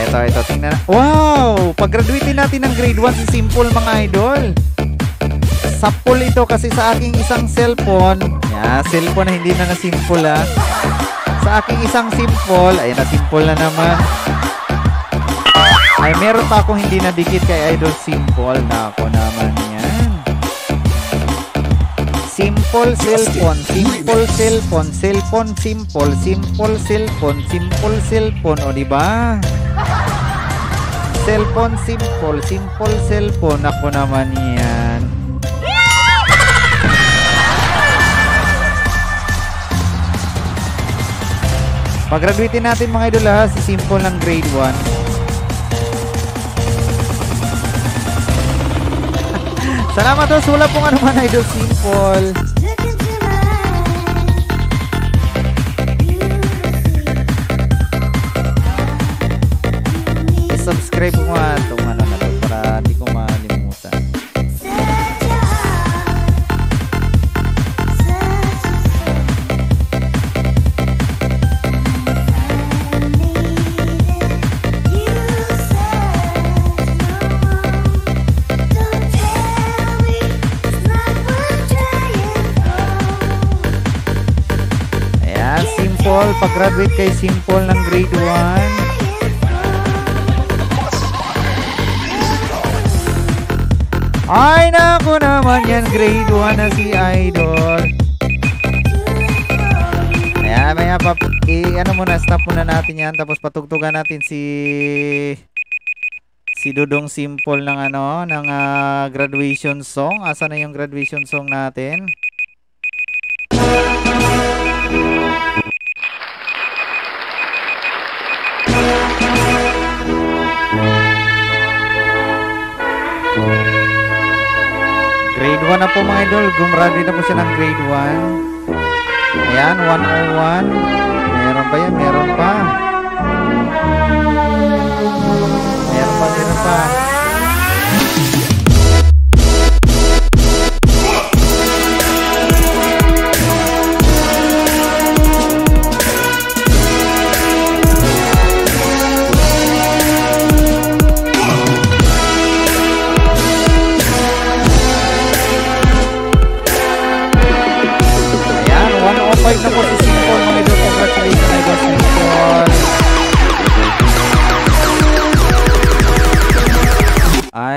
<laughs> eto, eto. Tingnan na. Wow! Pag-graduate natin ng grade 1 si Simple mga idol. Sapul ito kasi sa aking isang cellphone. Yeah, cellphone na hindi na na simple ah. Sa aking isang simple. Ayan na, simple na naman. Ay, meron pa akong hindi nadikit kay Idol Simple na ako naman yan. Simple cellphone, simple cellphone, cellphone simple, simple cellphone, simple cellphone, o di ba? Cellphone simple, simple cellphone, ako naman yan. Pag-graduate natin mga idol ha, si Simple ng grade 1. Salamat to, wala pong ano man idol Simple. I-subscribe mo nga Simple. Pag-graduate kay Simple ng grade 1. Ay, naku naman yan. Grade 1 na si Idol. Ayan, maya pa, i, ano muna, stop muna natin yan. Tapos patugtugan natin si si Dudong Simple ng ano, ng ah, graduation song. Asa na yung graduation song natin? Grade 1 na po mga idol. Gumraduate na po siya ng grade 1. Ayan, 101. Meron pa yan? Meron pa. Meron pa, meron pa.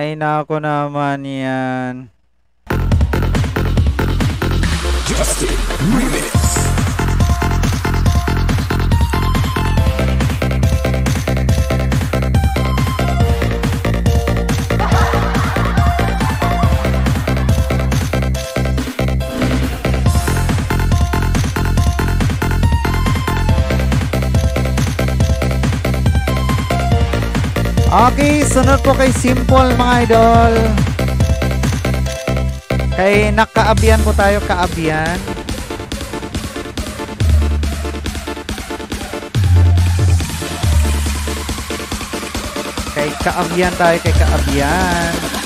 Ay, nako naman yan. Okay, sunod po kay Simple mga idol. Kay nakaabian po tayo, kaabian. Kay kaabian tayo, kay kaabian.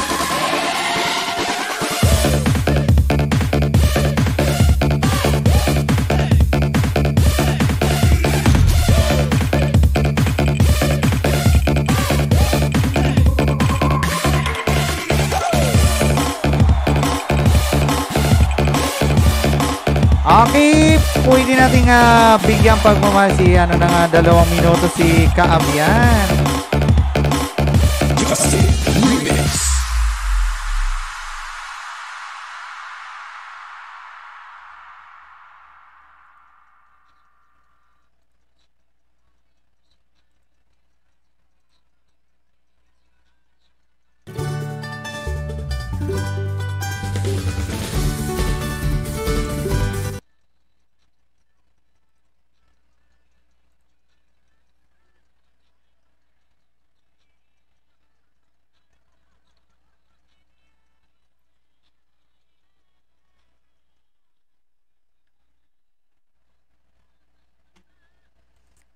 Pwede nating ah, bigyan pagmamahal si ano na nga dalawang minuto si Kaabyan.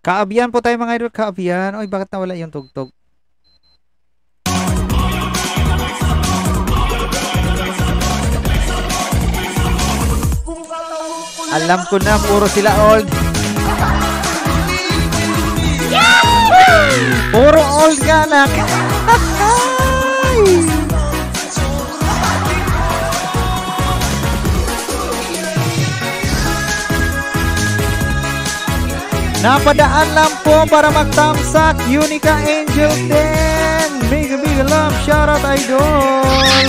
Kaabyan po tayo mga idol, Kaabyan. Oy, bakit nawala yung tugtog? Alam ko na, puro sila old. Puro old ka na. <laughs> Napadaan lang po para magtamsak Unica Angel din. Mega mega love, shoutout idol.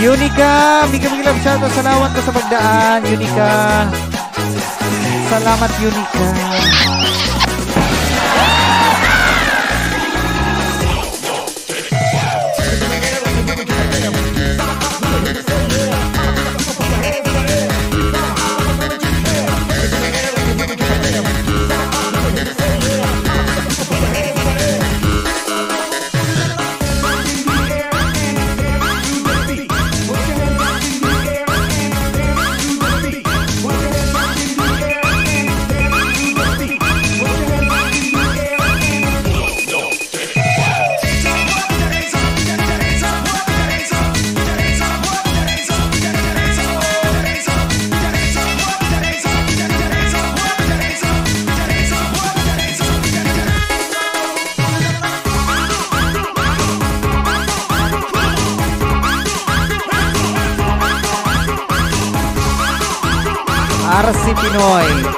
Unica, mega mega love, shoutout. Salamat po sa pagdaan, Unica. Salamat, Unica.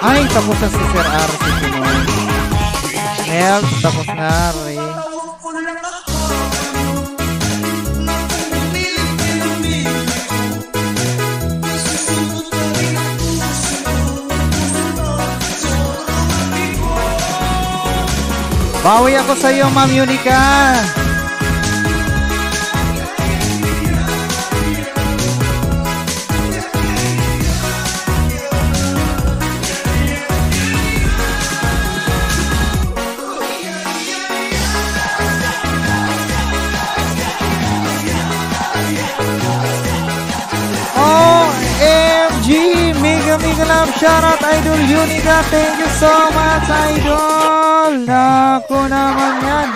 Ay, tapos na si Sir RC Pinoy. Nel, tapos na rin. Bawi ako sa iyo, Ma'am Unica. Love shoutout Idol Unica. Thank you so much Idol. Naku naman yan.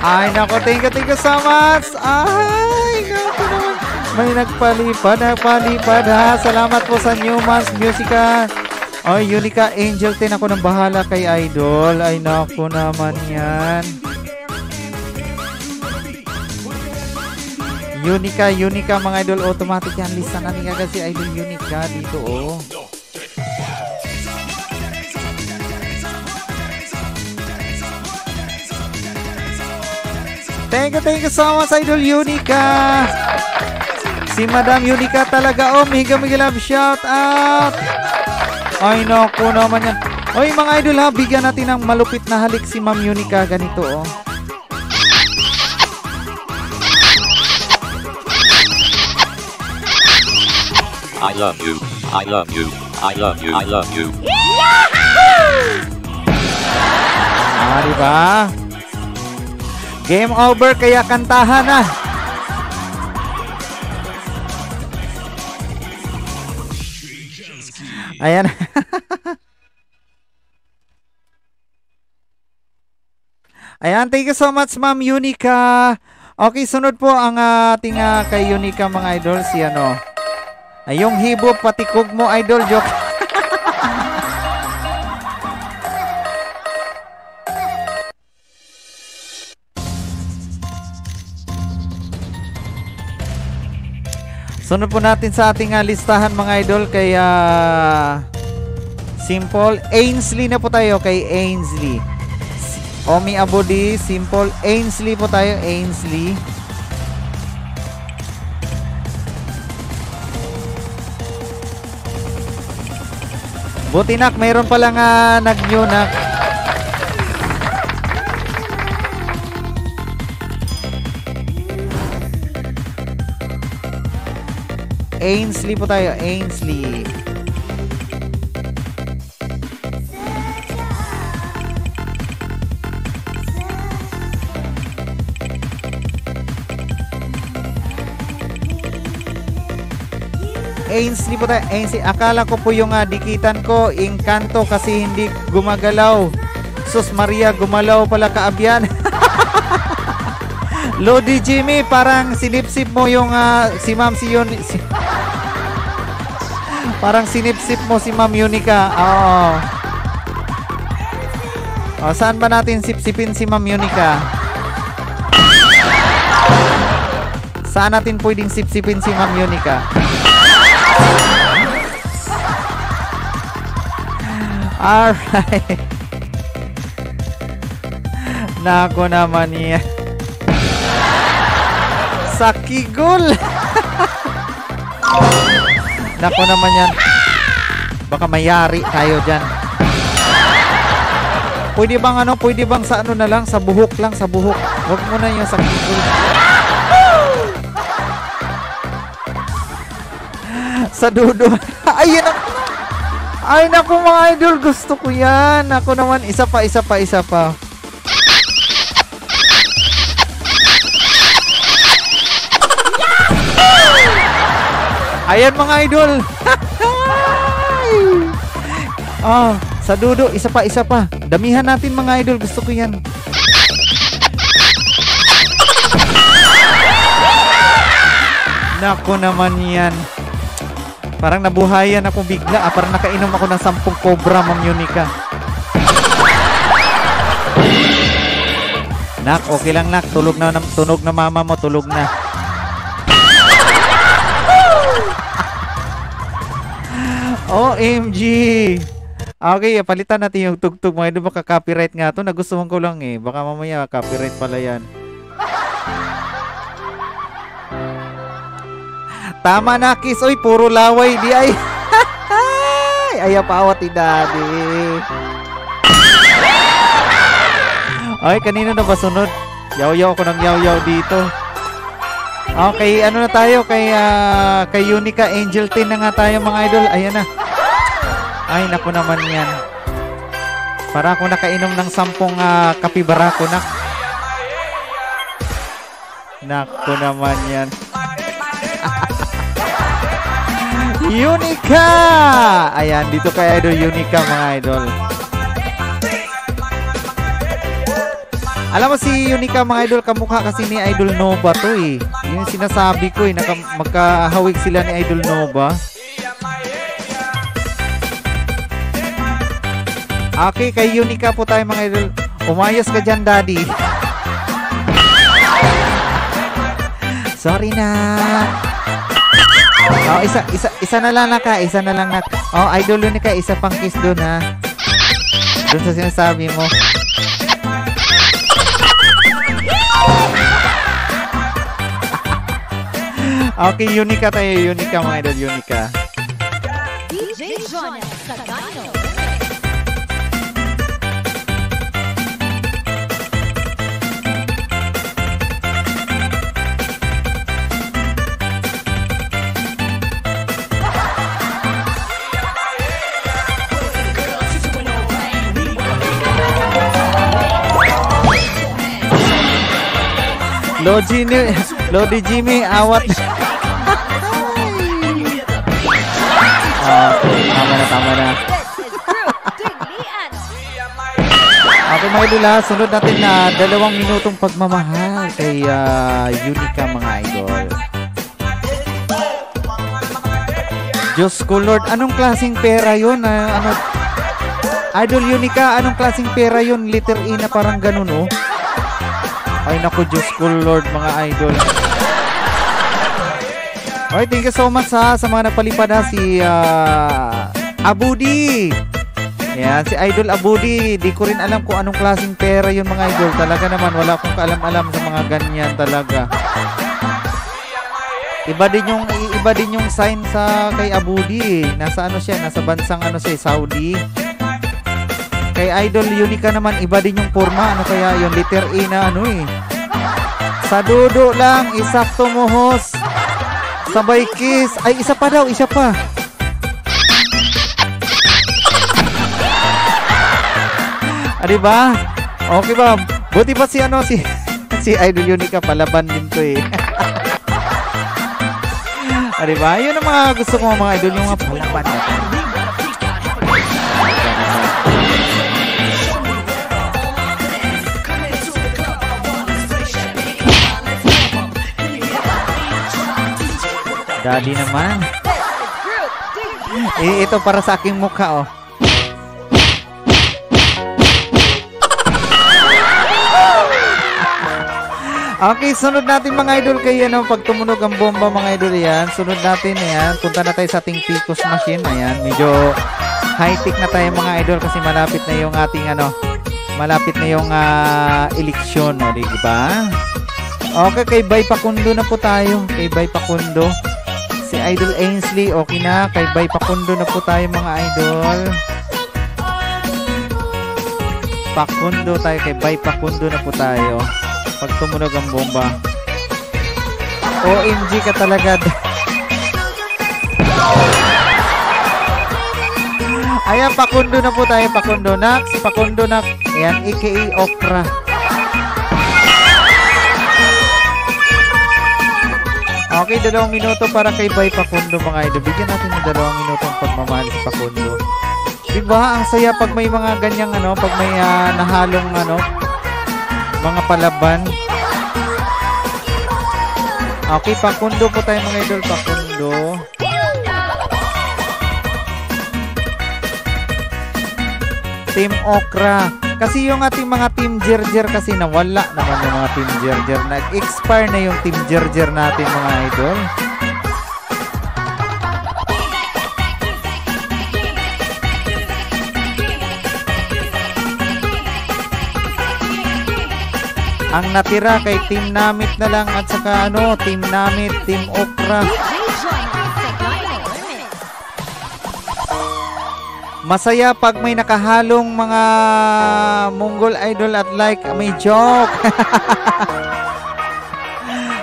Ay nako, thank you, thank you so much. Ay, naku naman. May nagpalipad, nagpalipad ha. Salamat po sa Newman's Musica. Ay, Unica Angel 10 ako nang bahala kay Idol. Ay, naku naman yan. Unica, Unica mga idol, automatic yan. Lista na niya kasi idol Unica dito oh. Thank you, thank you so much idol Unica. Si Madam Unica talaga oh, mega love shout out. Ay naku naman yan. Oy mga idol ha, bigyan natin ng malupit na halik si Ma'am Unica ganito oh. I love you. I love you. I love you. I love you. Ah, di ba? Game over kaya kantahan na. Ayan. <laughs> Ayan, thank you so much Ma'am Unica. Okay, sunod po ang ating ah, kay Unica mga idol si ano. Ay, yung hibo patikog mo, idol. Joke. Sunod po natin sa ating uh, listahan mga idol kay ah, Simple Ainsley na po tayo kay Ainsley. Omi Abudi, Simple Ainsley po tayo, Ainsley. Buti nak, mayroon pala nga nag-new nak. Ainsley po tayo, Ainsley. Ainsley po tayo. Ainsley. Akala ko po yung ah, dikitan ko, Encanto kasi hindi gumagalaw. Sus Maria, gumalaw pala kaabyan. <laughs> Lodi Jimmy, parang sinipsip mo yung ah, si Ma'am si Yun. Si, <laughs> parang sinipsip mo si Ma'am Yunica. Oo. O, saan ba natin sipsipin si Ma'am Yunica? Saan natin pwedeng sipsipin si Ma'am Yunica? Alright. Nako naman niya. Sakigol. Nako naman yan. Baka mayari tayo dyan. Pwede bang ano, pwede bang sa ano na lang, sa buhok lang, sa buhok. Huwag mo na yung sakigol. sa dudo. <laughs> Ayun ako. Ay naku mga idol, gusto ko yan. Ako naman, isa pa, isa pa, isa pa. Ayan mga idol. Ah, sa dudo, isa pa, isa pa. Damihan natin mga idol, gusto ko yan. Nako naman yan. Parang nabuhayan ako bigla. Ah, parang nakainom ako ng sampung cobra, Ma'am Yunica. Nak, okay lang nak. Tulog na, tunog na mama mo. Tulog na. <laughs> OMG! Okay, palitan natin yung tugtog mga idol. Baka copyright nga to. Nagustuhan ko lang eh. Baka mamaya copyright pala yan. Tama na, kiss. Uy, puro laway. Di ay. <laughs> ay, pawat ni daddy. Ay, kanina na ba sunod? Yaw-yaw ako ng yaw-yaw dito. Okay, ano na tayo? Kay, ah, kay Unica Angel 10 na nga tayo mga idol. Ayan na. Ay, naku naman yan. Para ako nakainom ng sampung uh, kapibarako na. Naku naman yan. <laughs> Unica! Ayan, dito kay Idol Unica mga idol. Alam mo si Unica mga idol, kamukha kasi ni Idol Nova to eh. Yun yung sinasabi ko eh, naka, magkahawig sila ni Idol Nova. Okay, kay Unica po tayo mga idol. Umayos ka dyan, daddy. <laughs> Sorry na. Oh, isa, isa, isa na lang naka, isa na lang naka. Oh, idol Unica, isa pang kiss doon ha. Doon sa sinasabi mo. <laughs> Okay, Unica tayo. Unica mga idol. Unica. Lodi ni Lodi Jimmy awat. Ah, tama na, tama na. Okay mga idol ha, sunod natin na dalawang minutong pagmamahal kay ah, Unica mga idol. Diyos ko Lord, anong klaseng pera yun? Ah, ano, Idol Unica, anong klaseng pera yun? Letter E na parang ganun oh. Ay naku, Diyos ko Lord mga idol. Okay, thank you so much ha sa mga nagpalipad ha si ah, Abudi. Yan, si Idol Abudi. Di ko rin alam kung anong klaseng pera yun mga idol. Talaga naman, wala akong kaalam-alam sa mga ganyan talaga. Iba din yung iba din yung sign sa kay Abudi. Nasa ano siya, nasa bansang ano siya, Saudi. Kay Idol Unica naman, iba din yung forma. Ano kaya yung letter A na ano eh. Sa dudo lang, isakto mo host. Sabay kiss. Ay, isa pa daw, isa pa. Ah, di ba? Okay ba? Buti pa si ano, si <laughs> si Idol Unica palaban din to eh. <laughs> ah, di ba? Yun ang mga gusto ko mga idol, yung mga palaban Daddy naman. Eh, ito para sa aking mukha, oh. Okay, sunod natin mga idol kay ano, pag tumunog ang bomba mga idol yan, sunod natin yan, punta na tayo sa ating Picos machine, ayan, medyo high-tech na tayo mga idol kasi malapit na yung ating ano, malapit na yung ah, eleksyon, no, di ba? Okay, kay Bay Pakundo na po tayo, kay Bay Pakundo. Idol Ainsley, okay na, kay Bay Pakundo na po tayo mga idol. Pakundo tayo, kay Bay Pakundo na po tayo pag tumunog ang bomba. OMG ka talaga. Ayan, pakundo na po tayo, pakundo nak, pakundo nak. Ayan, aka okra. Okay, dalawang minuto para kay Bay Pakundo mga idol. Bigyan natin ng dalawang minutong pagmamahal sa Pakundo. Diba, ang saya pag may mga ganyang ano, pag may ah, nahalong ano, mga palaban. Okay, pakundo po tayo mga idol, pakundo. Team Okra. Kasi yung ating mga Team Jerjer kasi nawala naman yung mga Team Jerjer. Nag-expire na yung Team Jerjer natin mga idol. Ang natira kay Team Namit na lang at saka ano, Team Namit, Team Okra. Masaya pag may nakahalong mga Mongol idol at like may joke. <laughs>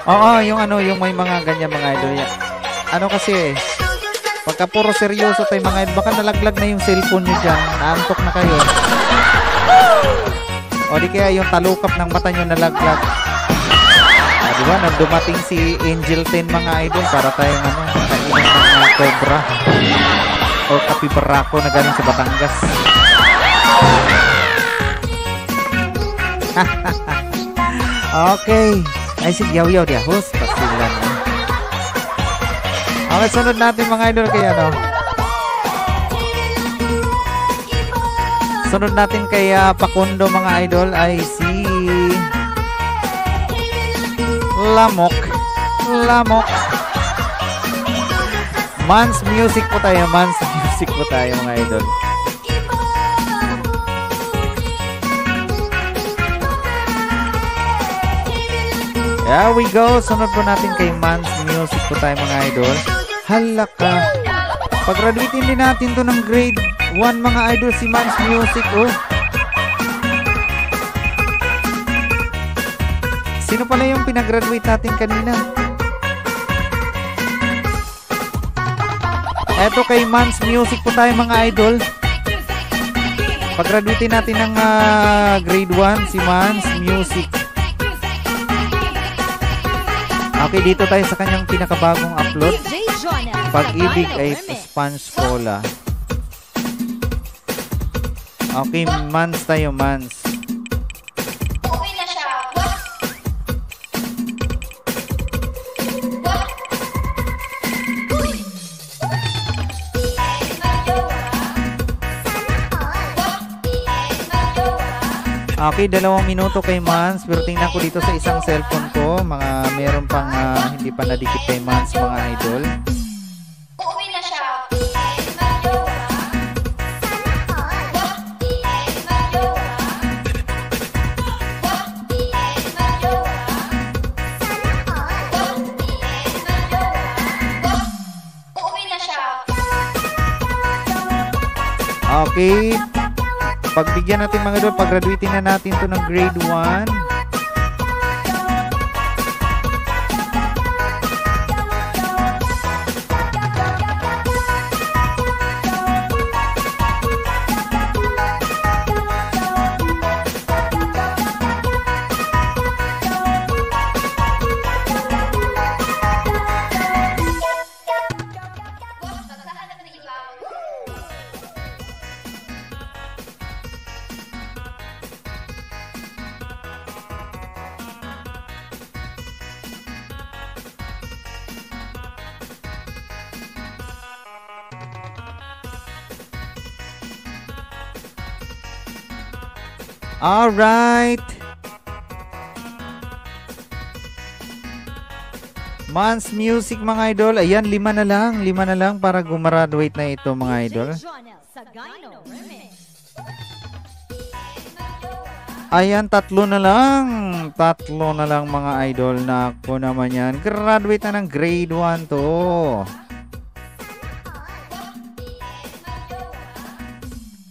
Oo, yung ano, yung may mga ganyan mga idol. Ano kasi, pagka puro seryoso tayo mga idol, baka nalaglag na yung cellphone nyo dyan. Naantok na kayo. O di kaya yung talukap ng mata nyo nalaglag. Ah, di ba? Nang dumating si Angel 10 mga idol para tayong ano, kainan ng mga cobra. O kapibarako na galing sa Batangas. <laughs> okay. Ay, sige, yaw-yaw dia. Host, pasilan na. Okay, sunod natin mga idol kay ano. Sunod natin kay ah, Pakundo mga idol ay si Lamok. Lamok. Mans Music po tayo. Mans Music po tayo mga idol. There we go. Sunod po natin kay Mans Music po tayo mga idol. Halaka. Pag-graduating din natin to ng grade 1 mga idol si Mans Music oh. Sino pala yung pinag-graduate natin kanina? Eto kay Mans Music po tayo mga idol. Pag-graduate natin ng ah, grade 1 si Mans Music. Okay, dito tayo sa kanyang pinakabagong upload. Pag-ibig ay sponge cola. Okay, mans tayo, mans. Okay, dalawang minuto kay Mans. Pero tingnan ko dito sa isang cellphone ko. Mga meron pang ah, hindi pa nadikit kay Mans mga idol. Uuwi na siya. Okay. Pagbigyan natin mga idol, pag-graduating na natin to ng grade 1. Alright. Mans Music mga idol. Ayan, lima na lang. Lima na lang para gumraduate na ito mga idol. Ayan, tatlo na lang. Tatlo na lang mga idol. Nako naman yan. Graduate na ng grade 1 to.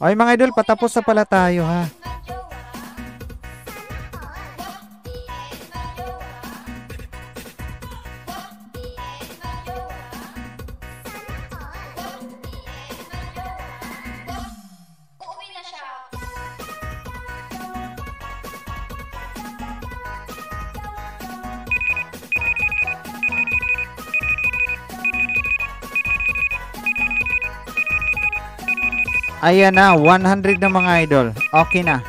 Ay mga idol, patapos na pala tayo ha. Ayan na, 100 na mga idol. Okay na.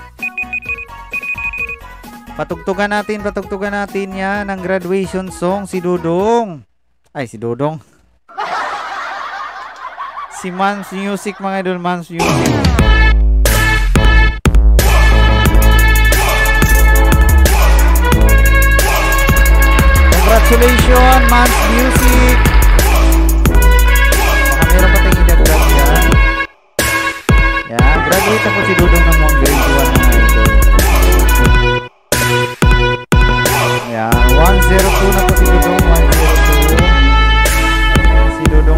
Patugtugan natin, patugtugan natin yan ang graduation song si Dudong. Ay, si Dudong. <laughs> si Mans Music mga idol, Mans Music. Congratulations, Mans Music. Nag-8 po si Dudong ng mga grade 1 mga idol. Ayan, 102 na po si Dudong, 102. Si Dudong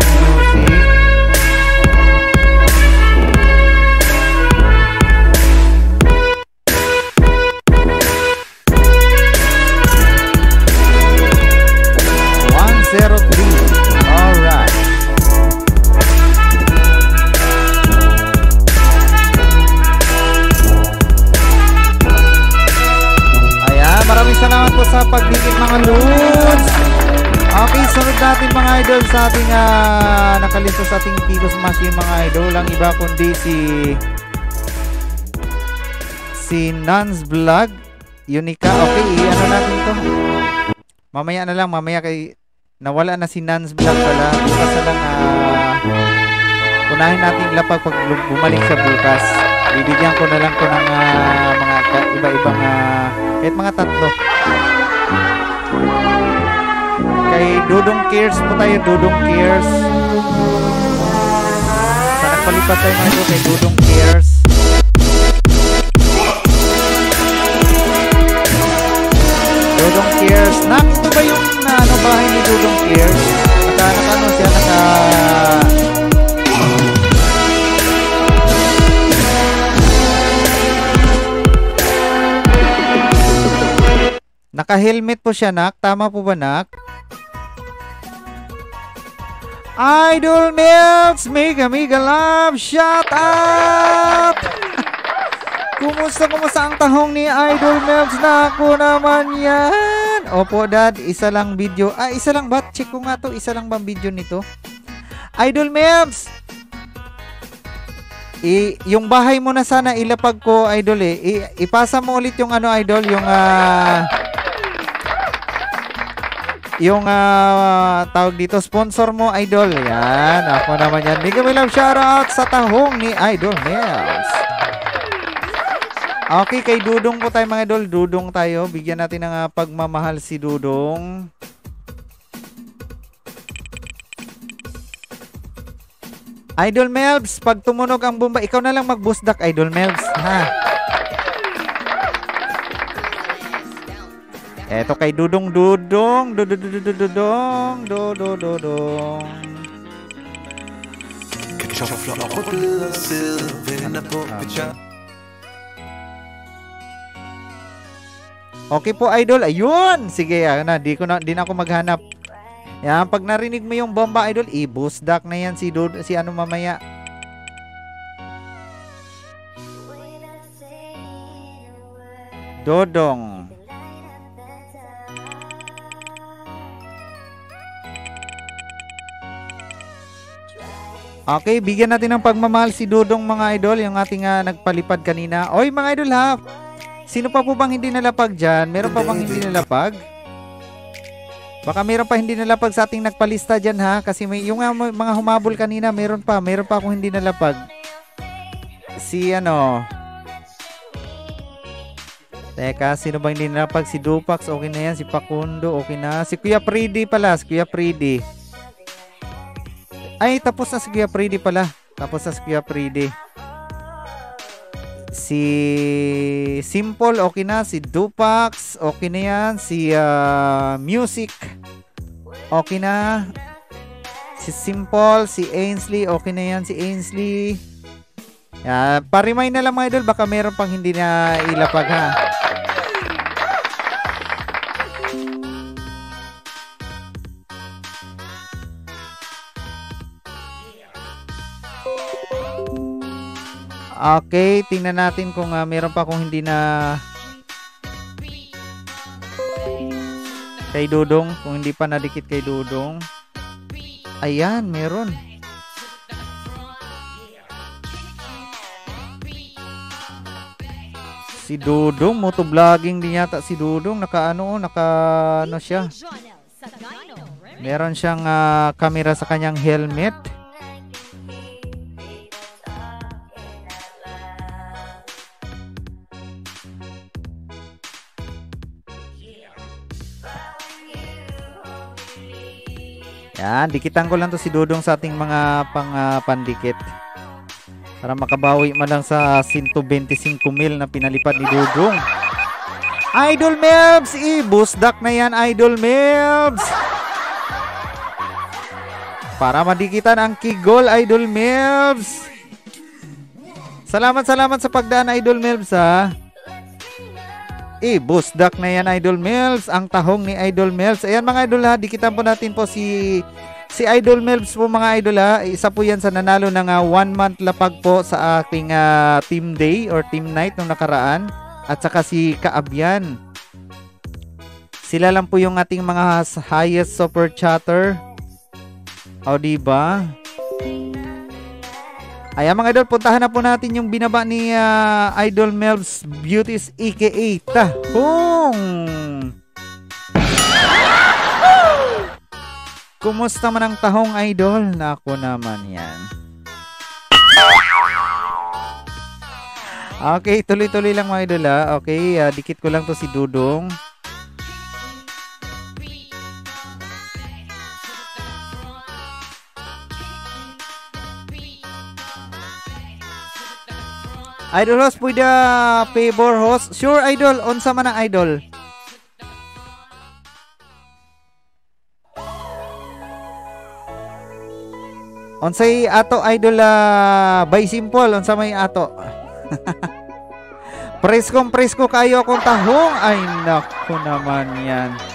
idol sa ating uh, nakalista sa ating Titos Machine mga idol. Ang iba kundi si si Nans Vlog. Unica. Okay, ano natin to? Mamaya na lang, mamaya kay nawala na si Nans Vlog pala. Bukas na lang ah, unahin natin lapag pag bumalik siya bukas. Bibigyan ko na lang ko ng ah, mga iba-ibang ah, kahit mga tatlo. Kay Dudong Cares po tayo, Dudong Cares. Sa nagpalipat tayo mga kay Dudong Cares. Dudong Cares. Nak, Naka-helmet po siya, Nak. Tama po ba, Nak? Idol Milks, mega mega love, shout out! Kumusta, kumusta ang tahong ni Idol Milks na ako naman yan? Opo, Dad, isa lang video. Ah, isa lang ba? Check ko nga to, isa lang bang video nito? Idol Milks! I, yung bahay mo na sana ilapag ko, Idol eh. I, ipasa mo ulit yung ano, Idol, yung ah... yung ah, tawag dito, sponsor mo, Idol. Yan, ako naman yan. Bigyan mo lang shoutout sa tahong ni Idol Nels. Okay, kay Dudong po tayo mga idol. Dudong tayo. Bigyan natin ng ah, pagmamahal si Dudong. Idol Melbs, pag tumunog ang bomba, ikaw na lang mag-busdak, Idol Melbs. Ha? Eto kay Dudong Dudong. Dudududududong. Dududududong. Okay po, idol. Ayun! Sige, na, di ko na, di ako maghanap. Yan, pag narinig mo yung bomba, idol, i-busdak na yan si, Dud, si ano mamaya. Dodong. Okay, bigyan natin ng pagmamahal si Dudong mga idol, yung ating ah, nagpalipad kanina. Oy mga idol ha, sino pa po bang hindi nalapag dyan? Meron pa bang hindi nalapag? Baka meron pa hindi nalapag sa ating nagpalista dyan ha, kasi may, yung ah, mga humabol kanina, meron pa, meron pa akong hindi nalapag. Si ano, Teka, sino ba hindi nalapag? Si Dupax, okay na yan. Si Pakundo, okay na. Si Kuya Pridi pala, si Kuya Pridi. Ay, tapos na si Kuya Pridi pala. Tapos na si Kuya Pridi. Si Simple, okay na. Si Dupax, okay na yan. Si ah, Music, okay na. Si Simple, si Ainsley, okay na yan. Si Ainsley. Yeah, pa-remind na lang mga idol, baka meron pang hindi na ilapag ha. Okay, tingnan natin kung ah, meron pa kung hindi na kay Dudong, kung hindi pa nadikit kay Dudong. Ayan, meron. Si Dudong, motovlogging din yata si Dudong. Naka ano, naka ano siya. Meron siyang ah, camera sa kanyang helmet. Yan, dikitan ko lang to si Dudong sa ating mga pang ah, pandikit. Para makabawi man lang sa 125 mil na pinalipad ni Dudong. Idol Melbs! I-busdak na yan, Idol Melbs! Para madikitan ang kigol, Idol Melbs! Salamat, salamat sa pagdaan, Idol Melbs, ha? I-busdak na yan, Idol Melbs. Ang tahong ni Idol Melbs. Ayan, mga idol, ha? Dikitan po natin po si si Idol Melbs po, mga idol, ha? Isa po yan sa nanalo ng ah, one month lapag po sa ating ah, team day or team night nung nakaraan. At saka si Kaabyan. Sila lang po yung ating mga highest super chatter. O, diba? Ayan mga idol, puntahan na po natin yung binaba ni ah, Idol Melbs Beauties aka Tahong. Kumusta man ang tahong idol? Nako naman yan. Okay, tuloy-tuloy lang mga idol ha. Okay, ah, dikit ko lang to si Dudong. Idol host, pwede favor host. Sure, idol. Unsa man ang idol? Unsay ato idol ah, by simple unsa may ato? <laughs> Preskong presko kayo akong tahong. Ay nako naman yan.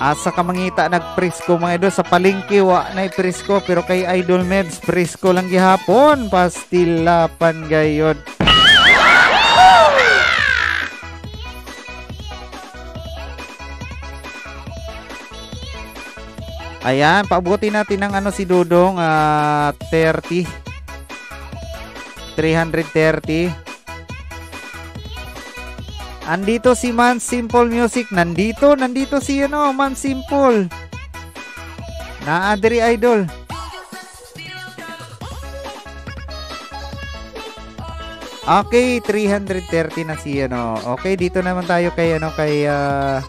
Asa ka mangita nagpresko mga idol sa palengke wa na presko pero kay Idol Meds presko lang gihapon pastilapan gayod. Ayan, paabutin natin ng ano si Dudong ah 30 330 Andito si Man Simple Music. Nandito, nandito si ano, Man Simple. Naa diri idol. Okay, 330 na si ano. Okay, dito naman tayo kay ano kay ah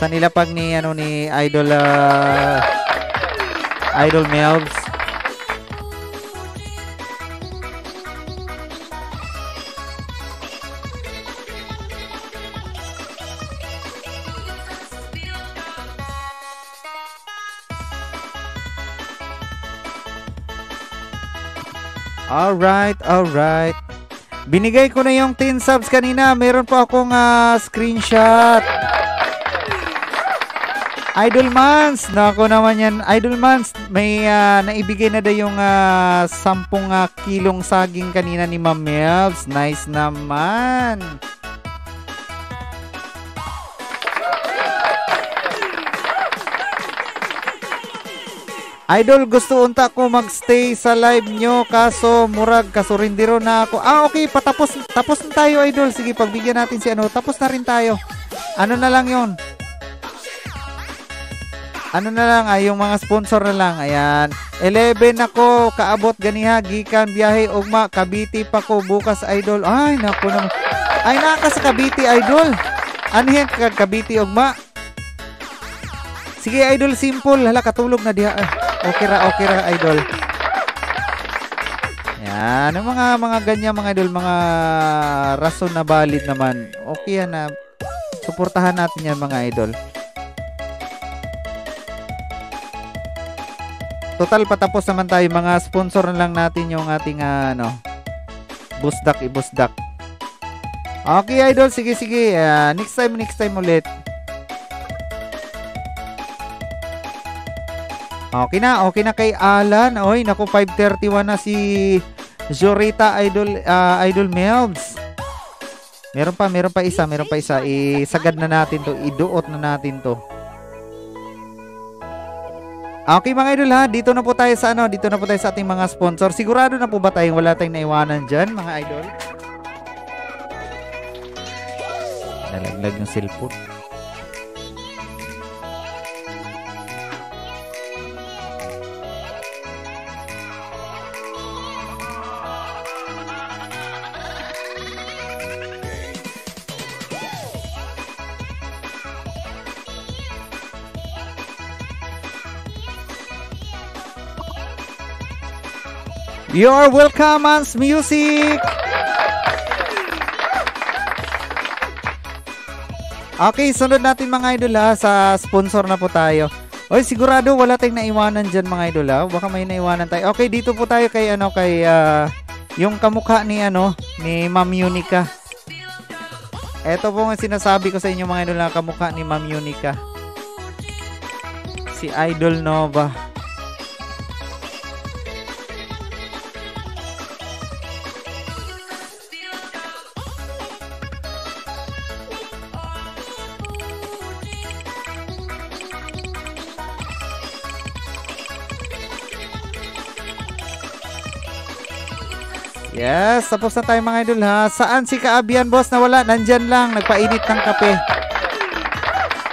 sa nilapag ni ano ni Idol ah, Idol Melbs. Alright, alright. Binigay ko na yung 10 subs kanina. Meron pa akong ah, screenshot. Idol Mans, nako naman yan. Idol Mans, may ah, naibigay na daw yung ah, 10 ah, kilong saging kanina ni Ma'am Melvs. Nice naman. Idol, gusto unta ko magstay sa live nyo kaso murag kasurindiro na ako. Ah, okay, patapos tapos na tayo, Idol. Sige, pagbigyan natin si ano. Tapos na rin tayo. Ano na lang 'yon? Ano na lang, ay yung mga sponsor na lang. Ayan. 11 ako, kaabot ganiha, gikan biyahe ugma, Cavite pa ko bukas, Idol. Ay, naku naman. Ay, naka sa Cavite, Idol. Ano yan, ka- Cavite ugma? Sige, Idol, simple. Hala, katulog na diha. Okay ra, okay ra, Idol. Yan, yung mga mga ganyan mga idol, mga rason na valid naman. Okay yan na. Suportahan natin yan mga idol. Total patapos naman tayo mga sponsor na lang natin yung ating ah, ano busdak ibusdak. Okay idol, sige sige. Ah, next time next time ulit. Okay na, okay na kay Alan. Oy, naku 531 na si Jorita Idol ah, Idol Melbs. Meron pa, meron pa isa, meron pa isa. Isagad na natin to, iduot na natin to. Okay mga idol ha, dito na po tayo sa ano, dito na po tayo sa ating mga sponsor. Sigurado na po ba tayong wala tayong naiwanan dyan mga idol? Nalaglag yung cellphone. You're welcome, Mans Music! Okay, sunod natin mga idol ha, sa sponsor na po tayo. Oy, sigurado wala tayong naiwanan diyan mga idol ha. Baka may naiwanan tayo. Okay, dito po tayo kay ano kay ah, yung kamukha ni ano ni Ma'am Unica. Ito po ang sinasabi ko sa inyo mga idol na kamukha ni Ma'am Unica. Si Idol Nova. Yes, tapos na tayo mga idol ha. Saan si Kaabian boss na wala? Nandyan lang, nagpainit ng kape.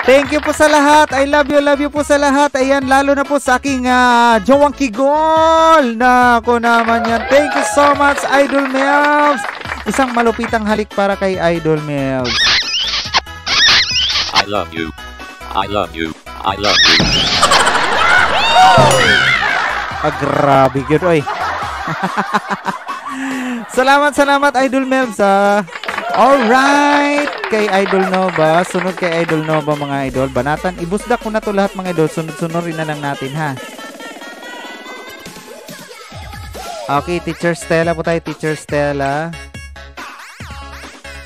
Thank you po sa lahat. I love you, love you po sa lahat. Ayan, lalo na po sa aking uh, Jowang Kigol. Nako naman yan. Thank you so much, Idol Melvs. Isang malupitang halik para kay Idol Melvs. I love you. I love you. I love you. Ah, grabe yun, oy. <laughs> salamat, salamat, Idol Melvs, ha. Alright, kay Idol Nova. Sunod kay Idol Nova, mga idol. Banatan, ibusdak ko na to lahat, mga idol. Sunod-sunod rin na lang natin, ha. Okay, Teacher Stella po tayo, Teacher Stella.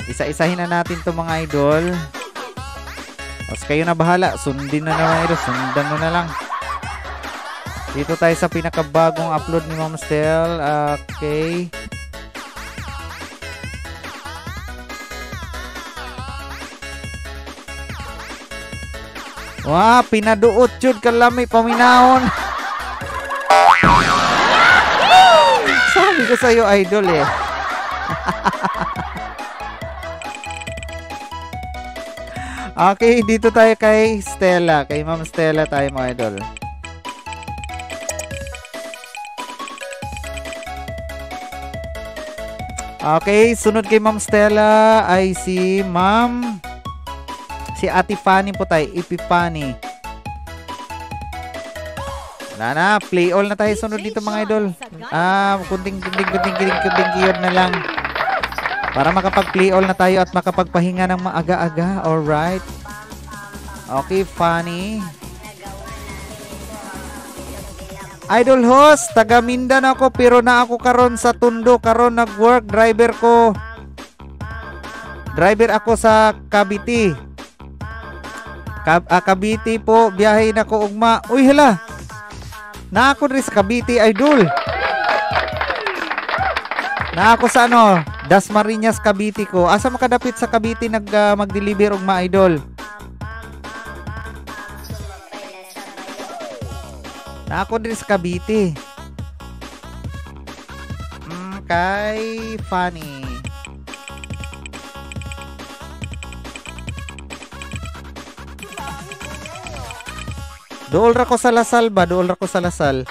Isa-isahin na natin to mga idol. Tapos kayo na bahala. Sundin na naman idol. Sundan mo na lang. Dito tayo sa pinakabagong upload ni Ma'am Stel. Okay. Wah, pinaduot yun kalami paminahon. <laughs> Sabi ko sa'yo, idol eh. <laughs> Okay, dito tayo kay Stella. Kay Ma'am Stella tayo mga idol. Okay, sunod kay Ma'am Stella ay si Ma'am si Ate Fanny po tayo, Ipipani. Wala na, play all na tayo sunod dito mga idol. Ah, kunting kunting kunting kunting kunting kiyod na lang. Para makapag-play all na tayo at makapagpahinga ng maaga-aga. Alright. Okay, Fanny. Idol host, taga Mindanao ko pero na ako karon sa Tundo karon nag-work driver ko. Driver ako sa Cavite. Ka ah, Cavite po, biyahe na ko ugma. Uy, hala. Na ako rin sa Cavite, idol. Na ako sa ano, Dasmariñas Cavite ko. Asa makadapit sa Cavite nag ah, mag-deliver ugma, idol? Na ako din sa Cavite. Mm, kay Fanny. Dool ra ko sa Lasal ba? Dool ra ko sa Lasal.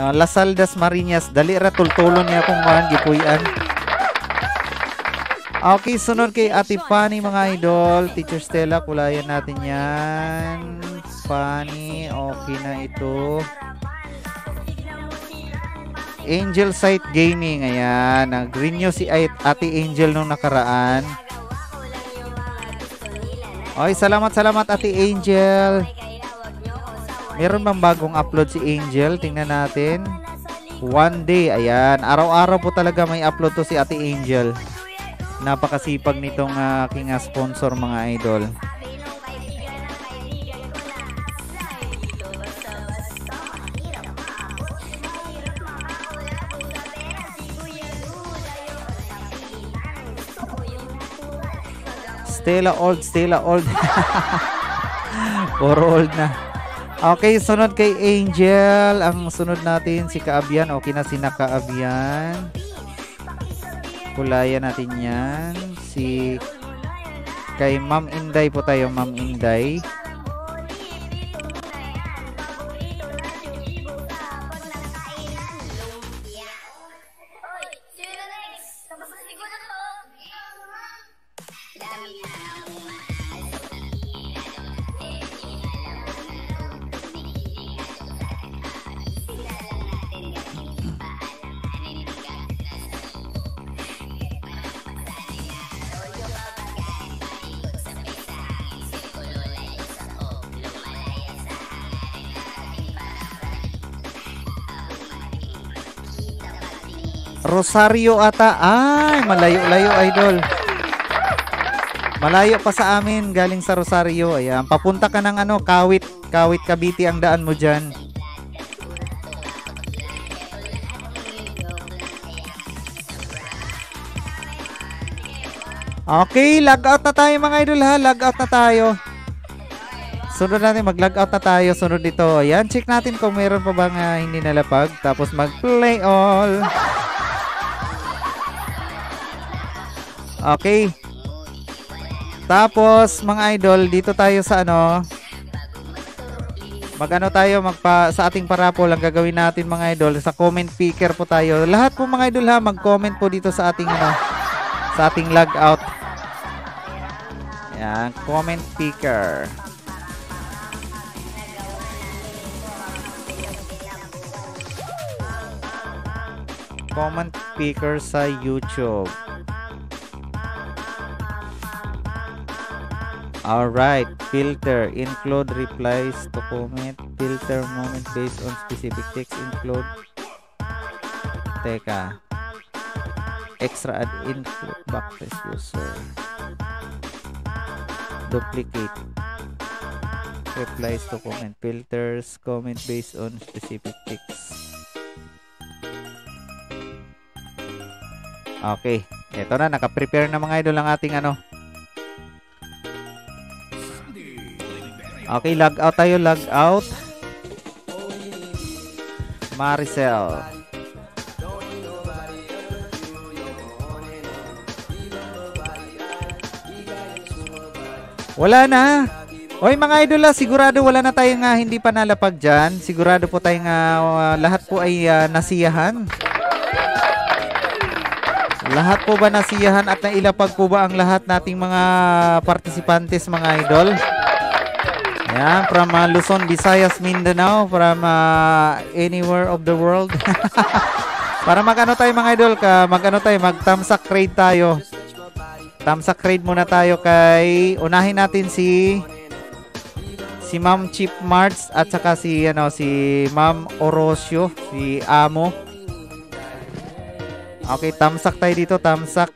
Yan, Lasal das Marinas. Dali ra tultulon niya kung man gipuy-an. Okay, sunod kay Ate Fanny mga idol. Teacher Stella, kulayan natin yan. Fanny, okay na ito. Angel Sight Gaming, ayan. Nag-green nyo si Ate Angel nung nakaraan. Okay, salamat, salamat Ate Angel. Meron bang bagong upload si Angel? Tingnan natin. One day, ayan. Araw-araw po talaga may upload to si Ate Angel. Napakasipag nitong uh, aking uh, sponsor mga idol. Stella old, Stella old. <laughs> Puro old na. Okay, sunod kay Angel. Ang sunod natin si Kaabian. Okay na si Nakaabian. Kulayan natin yan. Si kay Ma'am Inday po tayo, Ma'am Inday. Rosario ata. Ay, malayo-layo idol. Malayo pa sa amin, galing sa Rosario. Ayan, papunta ka ng ano, Kawit, Kawit Cavite ang daan mo diyan. Okay, log out na tayo mga idol ha. Log out na tayo. Sunod natin, mag-log out na tayo. Sunod dito. Ayan, check natin kung meron pa bang uh, hindi nalapag. Tapos mag-play all. Okay. Tapos, mga idol, dito tayo sa ano, Magano tayo magpa sa ating parapol ang gagawin natin mga idol sa comment picker po tayo. Lahat po mga idol ha mag-comment po dito sa ating ano sa ating log out. Yan, comment picker. Comment picker sa YouTube. Alright, filter, include replies to comment, filter moment based on specific text, include, teka, extra add include backslash user, duplicate, replies to comment, filters, comment based on specific text. Okay, eto na, naka-prepare na mga idol ang ating ano, Okay, log out tayo, log out. Maricel. Wala na. Oy mga idola, ah, sigurado wala na tayong uh, hindi pa nalapag dyan. Sigurado po tayong uh, lahat po ay uh, nasiyahan. Lahat po ba nasiyahan at nailapag po ba ang lahat nating mga partisipantes mga idol? Yan, from ah, Luzon, Visayas, Mindanao, from ah, anywhere of the world. <laughs> Para magano tayo mga idol, ka magano tayo, mag-thumbs up grade tayo. Thumbs up grade muna tayo kay unahin natin si si Ma'am Chip Marts at saka si ano si Ma'am Orosio, si Amo. Okay, tamsak tayo dito, tamsak.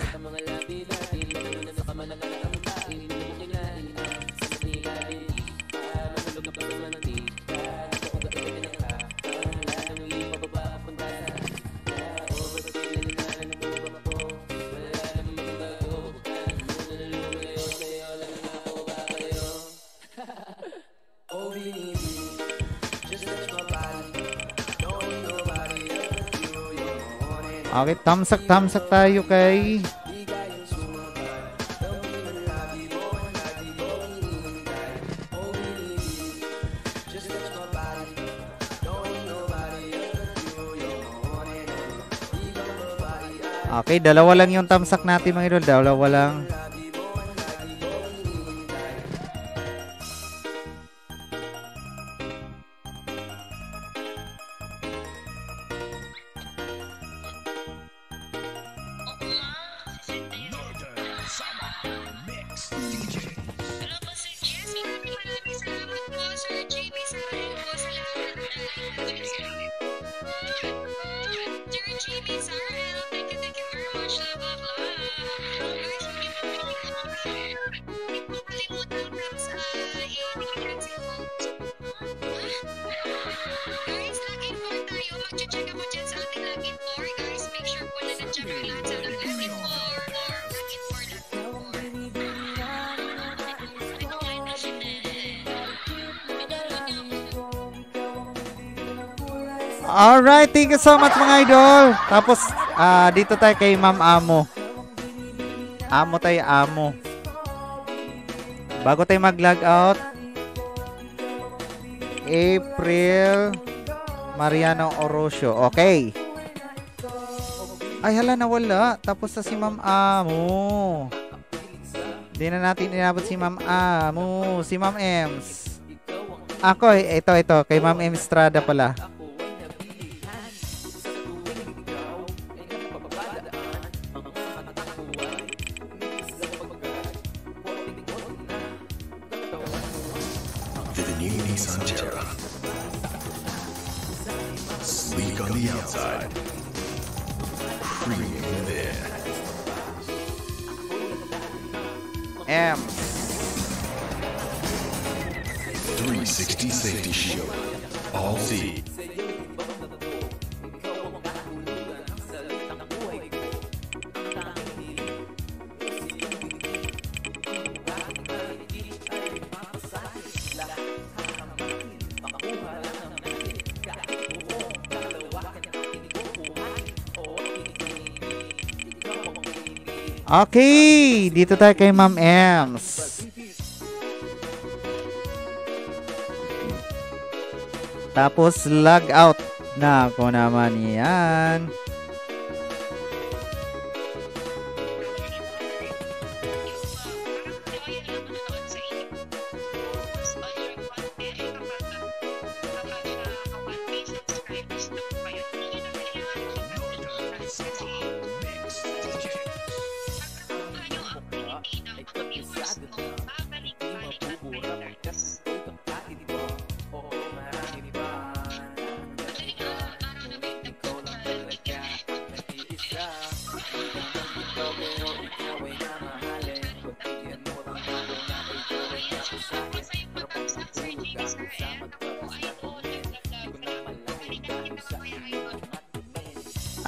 Okay, tamsak tamsak tayo kay Okay, dalawa lang yung tamsak natin mga idol. Dalawa lang. Alright, thank you so much mga idol. Tapos, ah, dito tayo kay Ma'am Amo. Amo tayo, Amo. Bago tayo mag-log out, April Mariano Orosio. Okay. Ay, hala, nawala. Tapos na si Ma'am Amo. Hindi na natin inabot si Ma'am Amo. Si Ma'am Ems. Ako, eh, ito, ito. Kay Ma'am Ems Estrada pala. On the outside. Premium within. Ems. 360 safety shield. All Z. Okay, dito tayo kay Ma'am Ems. Tapos log out na ako naman yan.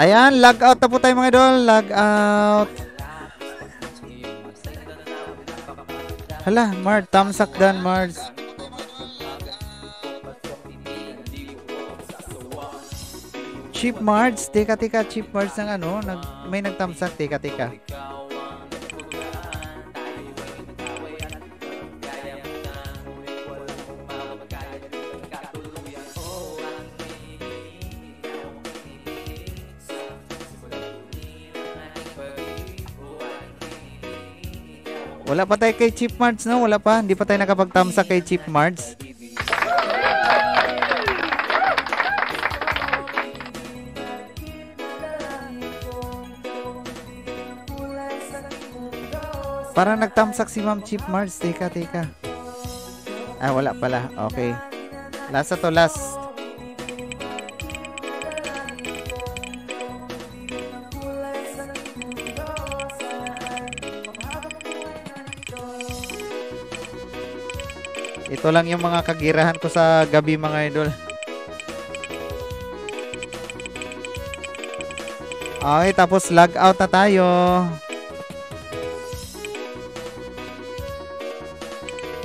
Ayan, log out na po tayo mga idol. Log out. Hala, Mars, tamsak dan, Mars. Cheap Mars, teka teka, Cheap Mars ng ano, nag, may nagtamsak, teka teka. Wala pa tayo kay Chief Marts, no? Wala pa. Hindi pa tayo nakapagtamsa kay Chief Marts. Parang nagtamsak si Ma'am Chief Marts. Teka, teka. Ah, wala pala. Okay. Last to, last. Ito lang yung mga kagirahan ko sa gabi mga idol. Okay, tapos log out na tayo.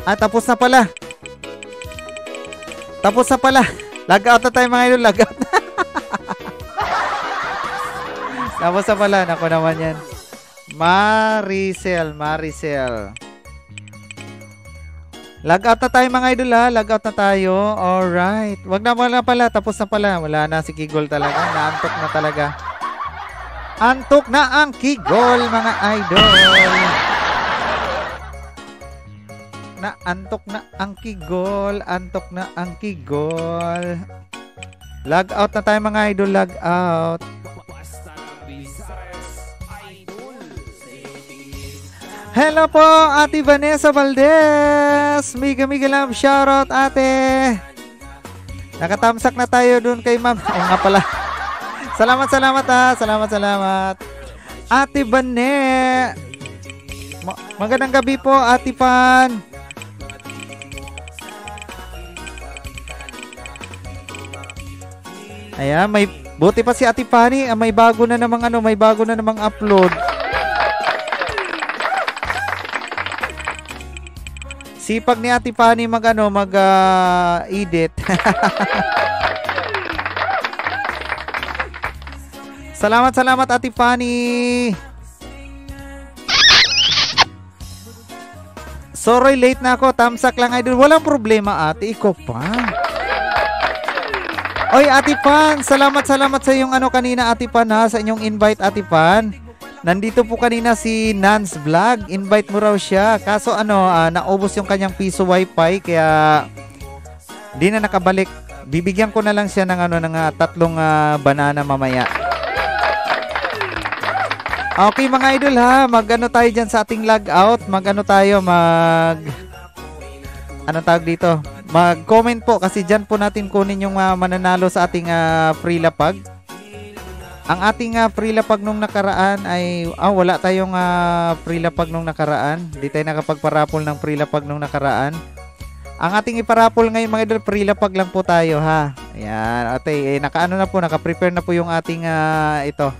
Ah, tapos na pala. Tapos na pala. Log out na tayo mga idol. Log out na. <laughs> tapos na pala. Nako naman yan. Maricel. Maricel. Log out na tayo mga idol ha. Log out na tayo. Alright. Wag na wala pala. Tapos na pala. Wala na si Kigol talaga. Naantok na talaga. Antok na ang Kigol mga idol. Na antok na ang Kigol. Antok na ang Kigol. Log out na tayo mga idol. Log out. Hello po, Ate Vanessa Valdez. Miga miga love shoutout, ate. Nakatamsak na tayo dun kay ma'am. Oo nga pala. <laughs> Salamat, salamat ha. Salamat, salamat. Ate Bane. Ma- magandang gabi po, Ate Pan. Ayan, may buti pa si Ate Pani, ah, may bago na namang ano, may bago na namang upload. Sipag ni Ate Pani mag ano, mag ah, edit. <laughs> salamat, salamat Ate Pani. Sorry, late na ako. Tamsak lang idol. Walang problema, ate. Ikaw pa. Oy, Ate Pan, salamat salamat sa yung ano kanina Ate Pan ha, sa inyong invite Ate Pan. Nandito po kanina si Nans Vlog, invite mo raw siya. Kaso ano, ah, naubos yung kanyang piso wifi kaya di na nakabalik. Bibigyan ko na lang siya ng ano ng ah, tatlong ah, banana mamaya. Okay mga idol ha, mag-ano tayo dyan sa ating log out. Mag-ano tayo, mag... Ano tawag dito? Mag-comment po kasi dyan po natin kunin yung ah, mananalo sa ating ah, free lapag. Ang ating ah, free lapag nung nakaraan ay... Ah, wala tayong ah, free lapag nung nakaraan. Di tayo nakapagparapol ng free lapag nung nakaraan. Ang ating iparapol ngayon mga idol, free lapag lang po tayo ha. Ayan, ate, eh, nakaano na po, naka-prepare na po yung ating ah, ito.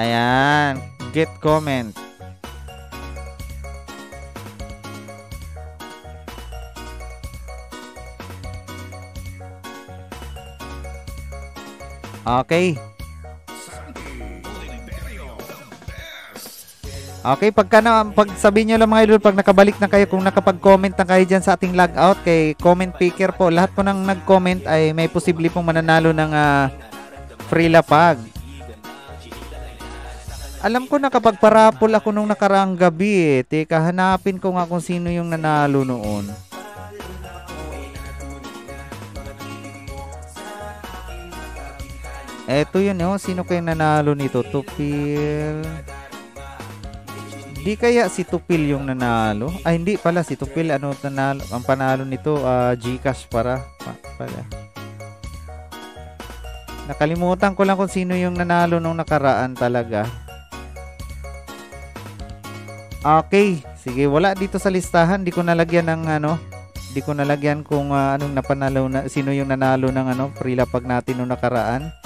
Ayan, get comment. Okay. Okay, pagka na, pag sabihin nyo lang mga idol, pag nakabalik na kayo, kung nakapag-comment na kayo dyan sa ating logout, kay comment picker po, lahat po ng nag-comment ay may posible pong mananalo ng ah, free lapag. Alam ko nakapagparapol ako nung nakaraang gabi eh. Teka, hanapin ko nga kung sino yung nanalo noon. Eto yun oh, sino kayong nanalo nito? Tupil. Di kaya si Tupil yung nanalo? Ay hindi pala si Tupil ano nanalo, ang panalo nito ah, Gcash para pa, pala. Nakalimutan ko lang kung sino yung nanalo nung nakaraan talaga. Okay, sige, wala dito sa listahan, di ko nalagyan ng ano, di ko nalagyan kung ah, anong napanalo na sino yung nanalo ng ano, free lapag natin nung nakaraan.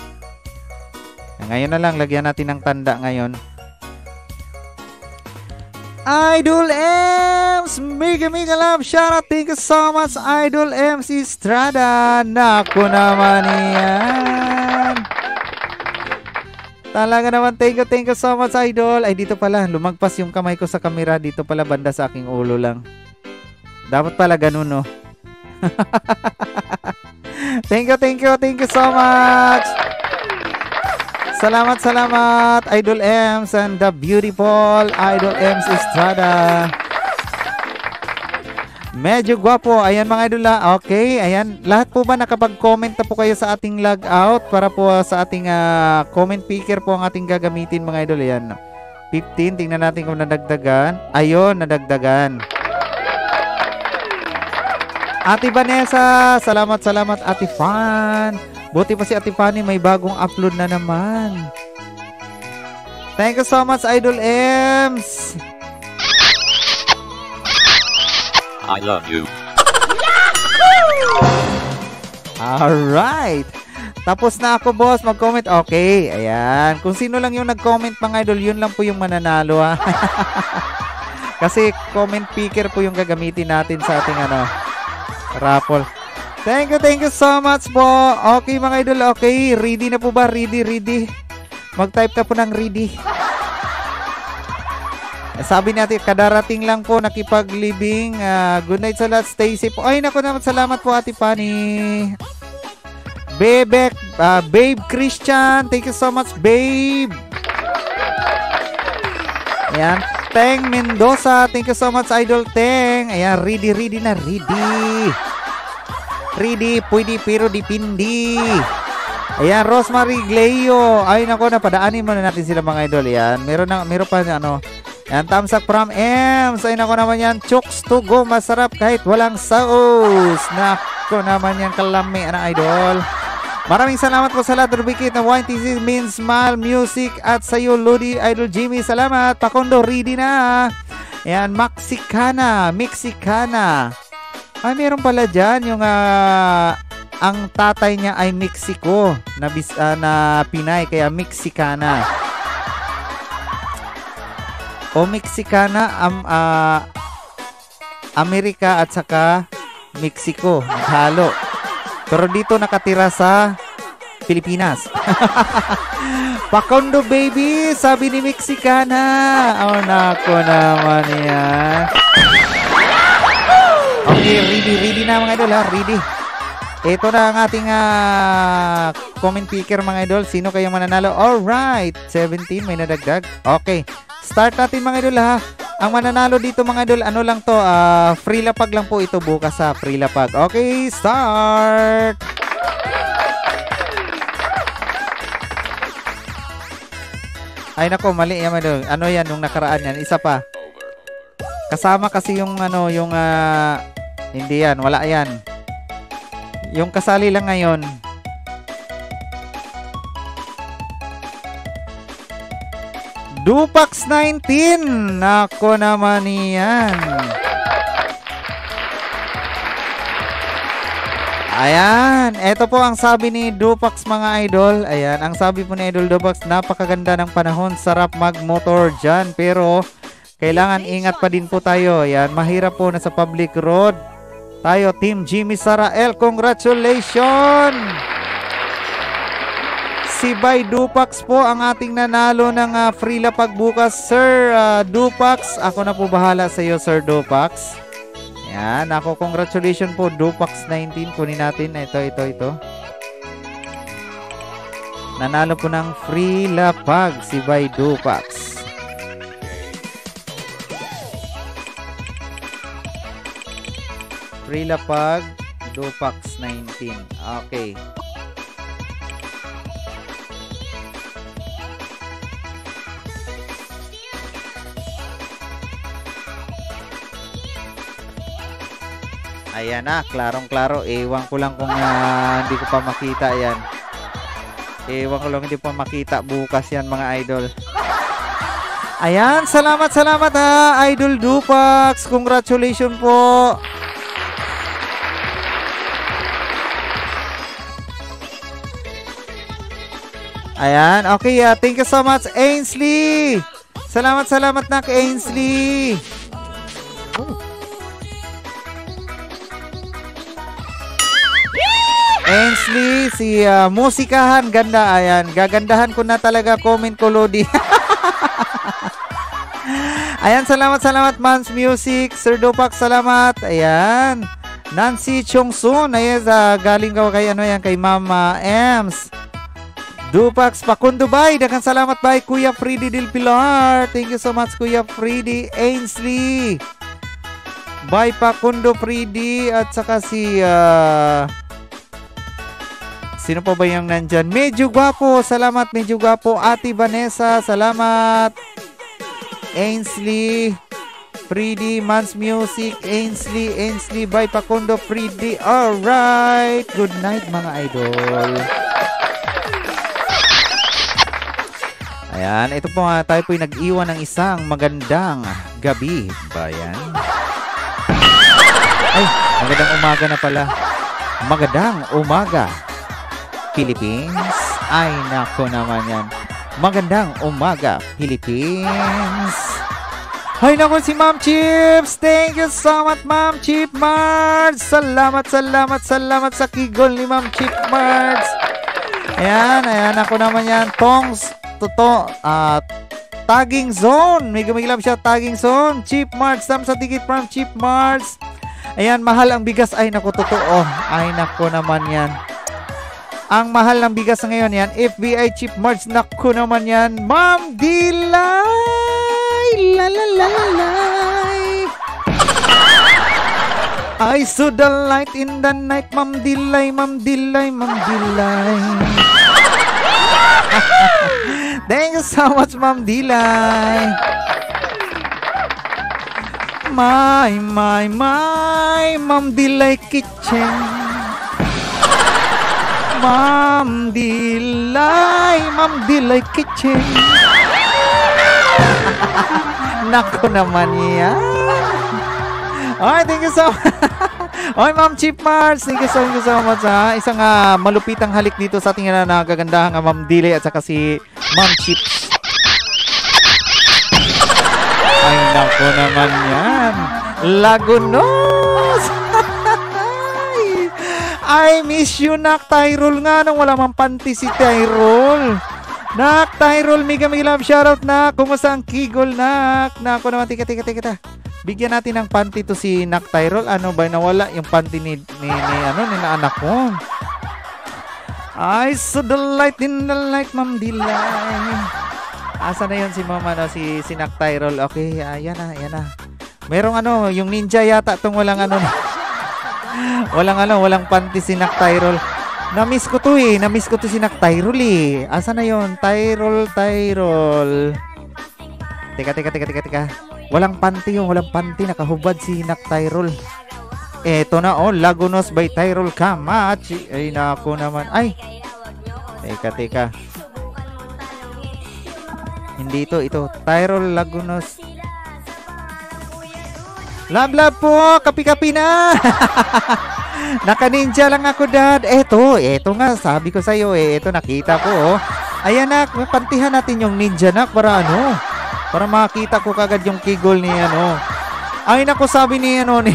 Ngayon na lang, lagyan natin ng tanda ngayon. Idol Ems! Mega mega love shoutout. Thank you so much Idol Ems Estrada. Naku naman yan. Talaga naman, thank you, thank you so much, Idol. Ay, dito pala, lumagpas yung kamay ko sa kamera. Dito pala, banda sa aking ulo lang. Dapat pala ganun, no? <laughs> thank you, thank you, thank you so much. Salamat, salamat, Idol Ems and the beautiful Idol Ems Estrada. Medyo gwapo. Ayan mga idol ah. Okay, ayan. Lahat po ba nakapag-comment na po kayo sa ating log out para po sa ating ah, comment picker po ang ating gagamitin mga idol. Ayan. 15. Tingnan natin kung nadagdagan. Ayun, nadagdagan. Ate Vanessa, salamat, salamat Ate Fan. Buti pa si Ate Fanny may bagong upload na naman. Thank you so much Idol Ems. I love you. <laughs> Alright. Tapos na ako, boss. Mag-comment. Okay. Ayan. Kung sino lang yung nag-comment, mga idol, yun lang po yung mananalo, ha? <laughs> Kasi comment picker po yung gagamitin natin sa ating, ano, raffle. Thank you, thank you so much po. Okay, mga idol. Okay. Ready na po ba? Ready, ready. Mag-type ka po ng ready. Sabi natin, kadarating lang po, nakipag-living. Ah, good night sa lahat. Stay safe po. Ay, naku naman. Salamat po, Ate Pani. Bebek, ah, Babe Christian. Thank you so much, Babe. Ayan. Teng Mendoza. Thank you so much, Idol Teng. Ayan, ready, ready na, ready. Ready, pwede, pero dipindi. Ayan, Rosemary Gleo. Ay, nako, napadaanin muna natin sila mga idol. Ayan, meron, na, meron pa, ano, yan, thumbs up from M. Sa ina ko naman yan, chokes to go. Masarap kahit walang sauce. Nako naman yan, kalami, na idol. Maraming salamat po sa lahat. Rubikit na YTC means smile, music at sa iyo, Lodi, Idol Jimmy. Salamat. Pakondo, ready na. Ayan, Mexicana, Mexicana. Ay, meron pala dyan yung ah, ang tatay niya ay Mexico na, bis, ah, na Pinay, kaya Mexicana. O Mexicana, am, ah, Amerika at saka Mexico. Naghalo. Pero dito nakatira sa Pilipinas. <laughs> Pakondo baby, sabi ni Mexicana. Oh, nako naman yan. Okay, ready, ready na mga idol ha, ready. Ito na ang ating ah, comment picker mga idol. Sino kayong mananalo? Alright, 17 may nadagdag. Okay, start natin mga idol ha. Ang mananalo dito mga idol, ano lang to, ah, free lapag lang po ito bukas sa free lapag. Okay, start! Ay nako, mali yan mga idol. Ano yan, yung nakaraan yan? Isa pa. Kasama kasi yung ano, yung ah, hindi yan, wala yan. Yung kasali lang ngayon. Dupax 19. Nako naman yan. Ayan, ito po ang sabi ni Dupax mga idol. Ayan, ang sabi po ni Idol Dupax, napakaganda ng panahon, sarap mag-motor dyan. Pero, kailangan ingat pa din po tayo. Ayan, mahirap po na sa public road. Tayo, Team Jimmy Sarael, congratulations! Si Bay Dupax po ang ating nanalo ng ah, free lapag bukas. Sir ah, Dupax, ako na po bahala sa iyo, Sir Dupax. Yan, ako congratulations po Dupax 19. Kunin natin ito, ito, ito. Nanalo po ng free lapag si Bay Dupax. Free lapag Dupax 19. Okay. Ayan na, klarong-klaro. Ewan ko lang kung ah, hindi ko pa makita yan. Ewan ko lang hindi pa makita bukas yan mga idol. Ayan, salamat, salamat ha, Idol Dupax. Congratulations po. Ayan, okay. ah, thank you so much, Ainsley. Salamat, salamat na Ainsley. Ainsley, si ah, Musikahan, ganda. Ayan, gagandahan ko na talaga comment ko, Lodi. <laughs> Ayan, salamat, salamat, Mans Music. Sir Dupak, salamat. Ayan. Nancy Chongsun, ayan, ah, galing ka kay, ano yan, kay Mama Ems. Dupax Pakundo Bay. Daghang salamat bay Kuya Freddy Del Pilar. Thank you so much Kuya Freddy Ainsley. Bay Pakundo Freddy at saka si ah, Sino pa ba yung nandyan? Medyo gwapo. Salamat, medyo gwapo. Ate Vanessa, salamat. Ainsley, Freedy, Mans Music, Ainsley, Ainsley, by Pakundo, Freedy. Alright. Good night, mga idol. Ayan, ito po nga tayo po'y nag-iwan ng isang magandang gabi. Bayan. Ay, magandang umaga na pala. Magandang umaga. Philippines. Ay, nako naman yan. Magandang umaga, Philippines. Hay nako si Ma'am Chips. Thank you so much, Ma'am Chip Mars. Salamat, salamat, salamat sa kigol ni Ma'am Chip Mars. Ayan, ayan ako naman yan. Tongs, toto, at tagging zone. May gumigilap siya, tagging zone. Chip Mars, tam sa ticket from Chip Mars. Ayan, mahal ang bigas. Ay, nako, totoo. Ay, nako naman yan. Ang mahal ng bigas ngayon yan, FBI Chip March, naku naman yan, Ma'am Dilay! La la la la la! I saw the light in the night, Ma'am Dilay, Ma'am Dilay, Ma'am Dilay. <laughs> Thank you so much, Ma'am Dilay. My, my, my, Ma'am Dilay Kitchen. Ma'am Dilay, Ma'am Dilay Kitchen. <laughs> Nako naman yan. Okay, thank you so <laughs> much. Okay, Ma'am Chief Mars, thank you so, thank you so much ha. Isang ah, malupitang halik dito sa ating na ah, Ma'am Dilay at saka si Ma'am Chips. Ay, nako naman yan. Lagunos! <laughs> I miss you, Nak Tyrol nga nang wala mang panty si Tyrol. Nak Tyrol, mega mega love shoutout na. Kumusta ang kigol, Nak? Nako naman, tika, tika, tika, tika. Bigyan natin ng panty to si Nak Tyrol. Ano ba, nawala yung panty ni, ni, ni ano, ni na anak ko. I saw the light in the light, Ma'am Dilay. Asa na yun si Mama, no? si, si Nak Tyrol. Okay, ayan na, ayan na. Merong ano, yung ninja yata tong walang ano. <laughs> walang ano, walang panty si Nak Tyrol. Na-miss ko to eh. Na-miss ko to si Nak Tyrol eh. Asa na yon Tyrol, Tyrol. Teka, teka, teka, teka, teka. Walang panty yung walang panty. Nakahubad si Nak Tyrol. Eto na oh, Lagunos by Tyrol Kamachi. Ay, nako naman. Ay. Teka, teka. Hindi ito, ito. Tyrol Lagunos. Love, love po. Kapi-kapi na. <laughs> Naka-ninja lang ako, dad. Eto, eto nga. Sabi ko sa'yo, eh. Eto, nakita ko, oh. Ayan, nak. Pantihan natin yung ninja, nak. Para ano? Para makita ko kagad yung kigol ni, ano. Ay, nako, sabi ni, ano, ni...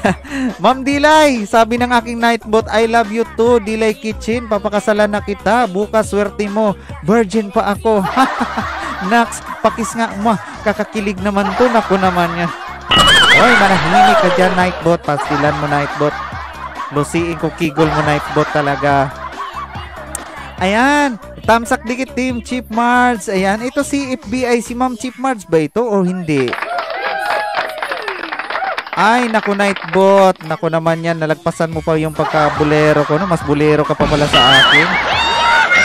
<laughs> Ma'am Dilay, sabi ng aking nightbot, I love you too, Dilay Kitchen. Papakasalan na kita. Bukas, swerte mo. Virgin pa ako. <laughs> Nax, pakis nga mo. Kakakilig naman to. Naku naman yan. Oy, manahimik ka dyan, Nightbot. Pastilan mo, Nightbot. Lusiin ko kigol mo, Nightbot talaga. Ayan, Tamsak Dikit Team, Chief Mars. Ayan, ito si FBI, si Ma'am Chief Mars ba ito o hindi? Ay, naku, Nightbot. Naku naman yan, nalagpasan mo pa yung pagka-bulero ko. No? Mas bulero ka pa pala sa akin.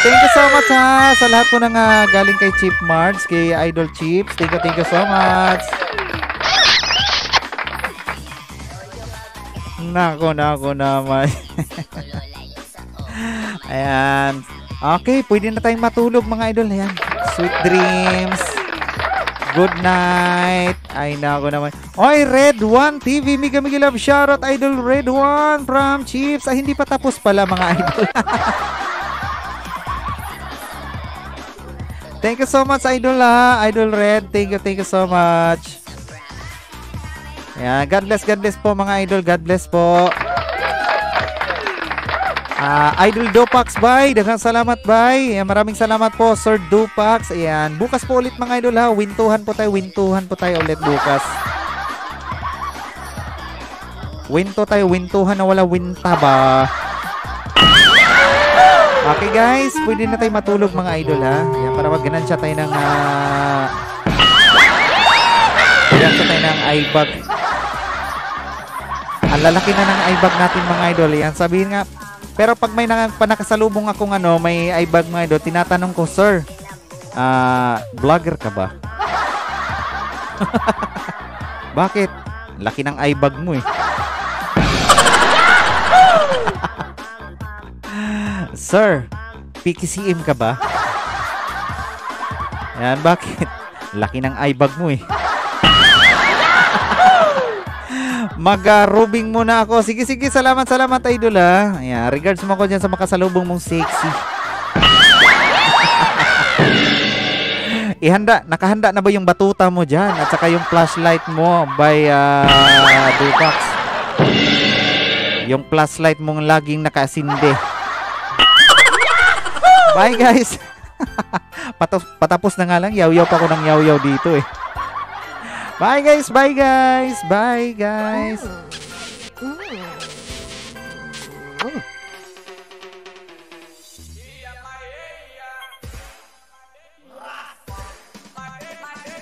Thank you so much ha sa lahat po ng ah, galing kay Chief Mars, kay Idol Chips. Thank you, thank you so much. Nako, nako naman. <laughs> Ayan. Okay, pwede na tayong matulog mga idol. Ayan. Sweet dreams. Good night. Ay, nako naman. Oy, Red One TV. Mega mega love shoutout idol Red One from Chips. Ay, hindi pa tapos pala mga idol. <laughs> thank you so much idol ha. Idol Red. Thank you, thank you so much. Ayan, God bless, God bless po mga idol. God bless po. Ah, Idol Dupax, bye. Daghang salamat, bye. Ayan, maraming salamat po, Sir Dupax. Ayan, bukas po ulit mga idol ha. Wintuhan po tayo, wintuhan po tayo ulit bukas. Winto tayo, wintuhan na wala winta ba? Okay guys, pwede na tayo matulog mga idol ha. Yan, para wag ganansya tayo ng uh, ganansya tayo ng ibag. Ang lalaki na ng ibag natin mga idol. Yan, sabihin nga. Pero pag may nang, panakasalubong akong ano, may ibag mga idol, tinatanong ko, Sir, ah, vlogger ka ba? <laughs> Bakit? Laki ng ibag mo eh. <laughs> Sir, PKCM ka ba? Yan, bakit? Laki ng ibag mo eh. Mag-rubing muna ako. Sige, sige. Salamat, salamat, idol ha. Ayan, regards mo ko dyan sa makasalubong mong sexy. Ihanda, nakahanda na ba yung batuta mo dyan? At saka yung flashlight mo by uh, Dupax. Yung flashlight mong laging nakasinde. Bye guys. <laughs> Patapos, patapos na nga lang. Yaw-yaw pa ko ng yaw-yaw dito eh. Bye guys, bye guys, bye guys.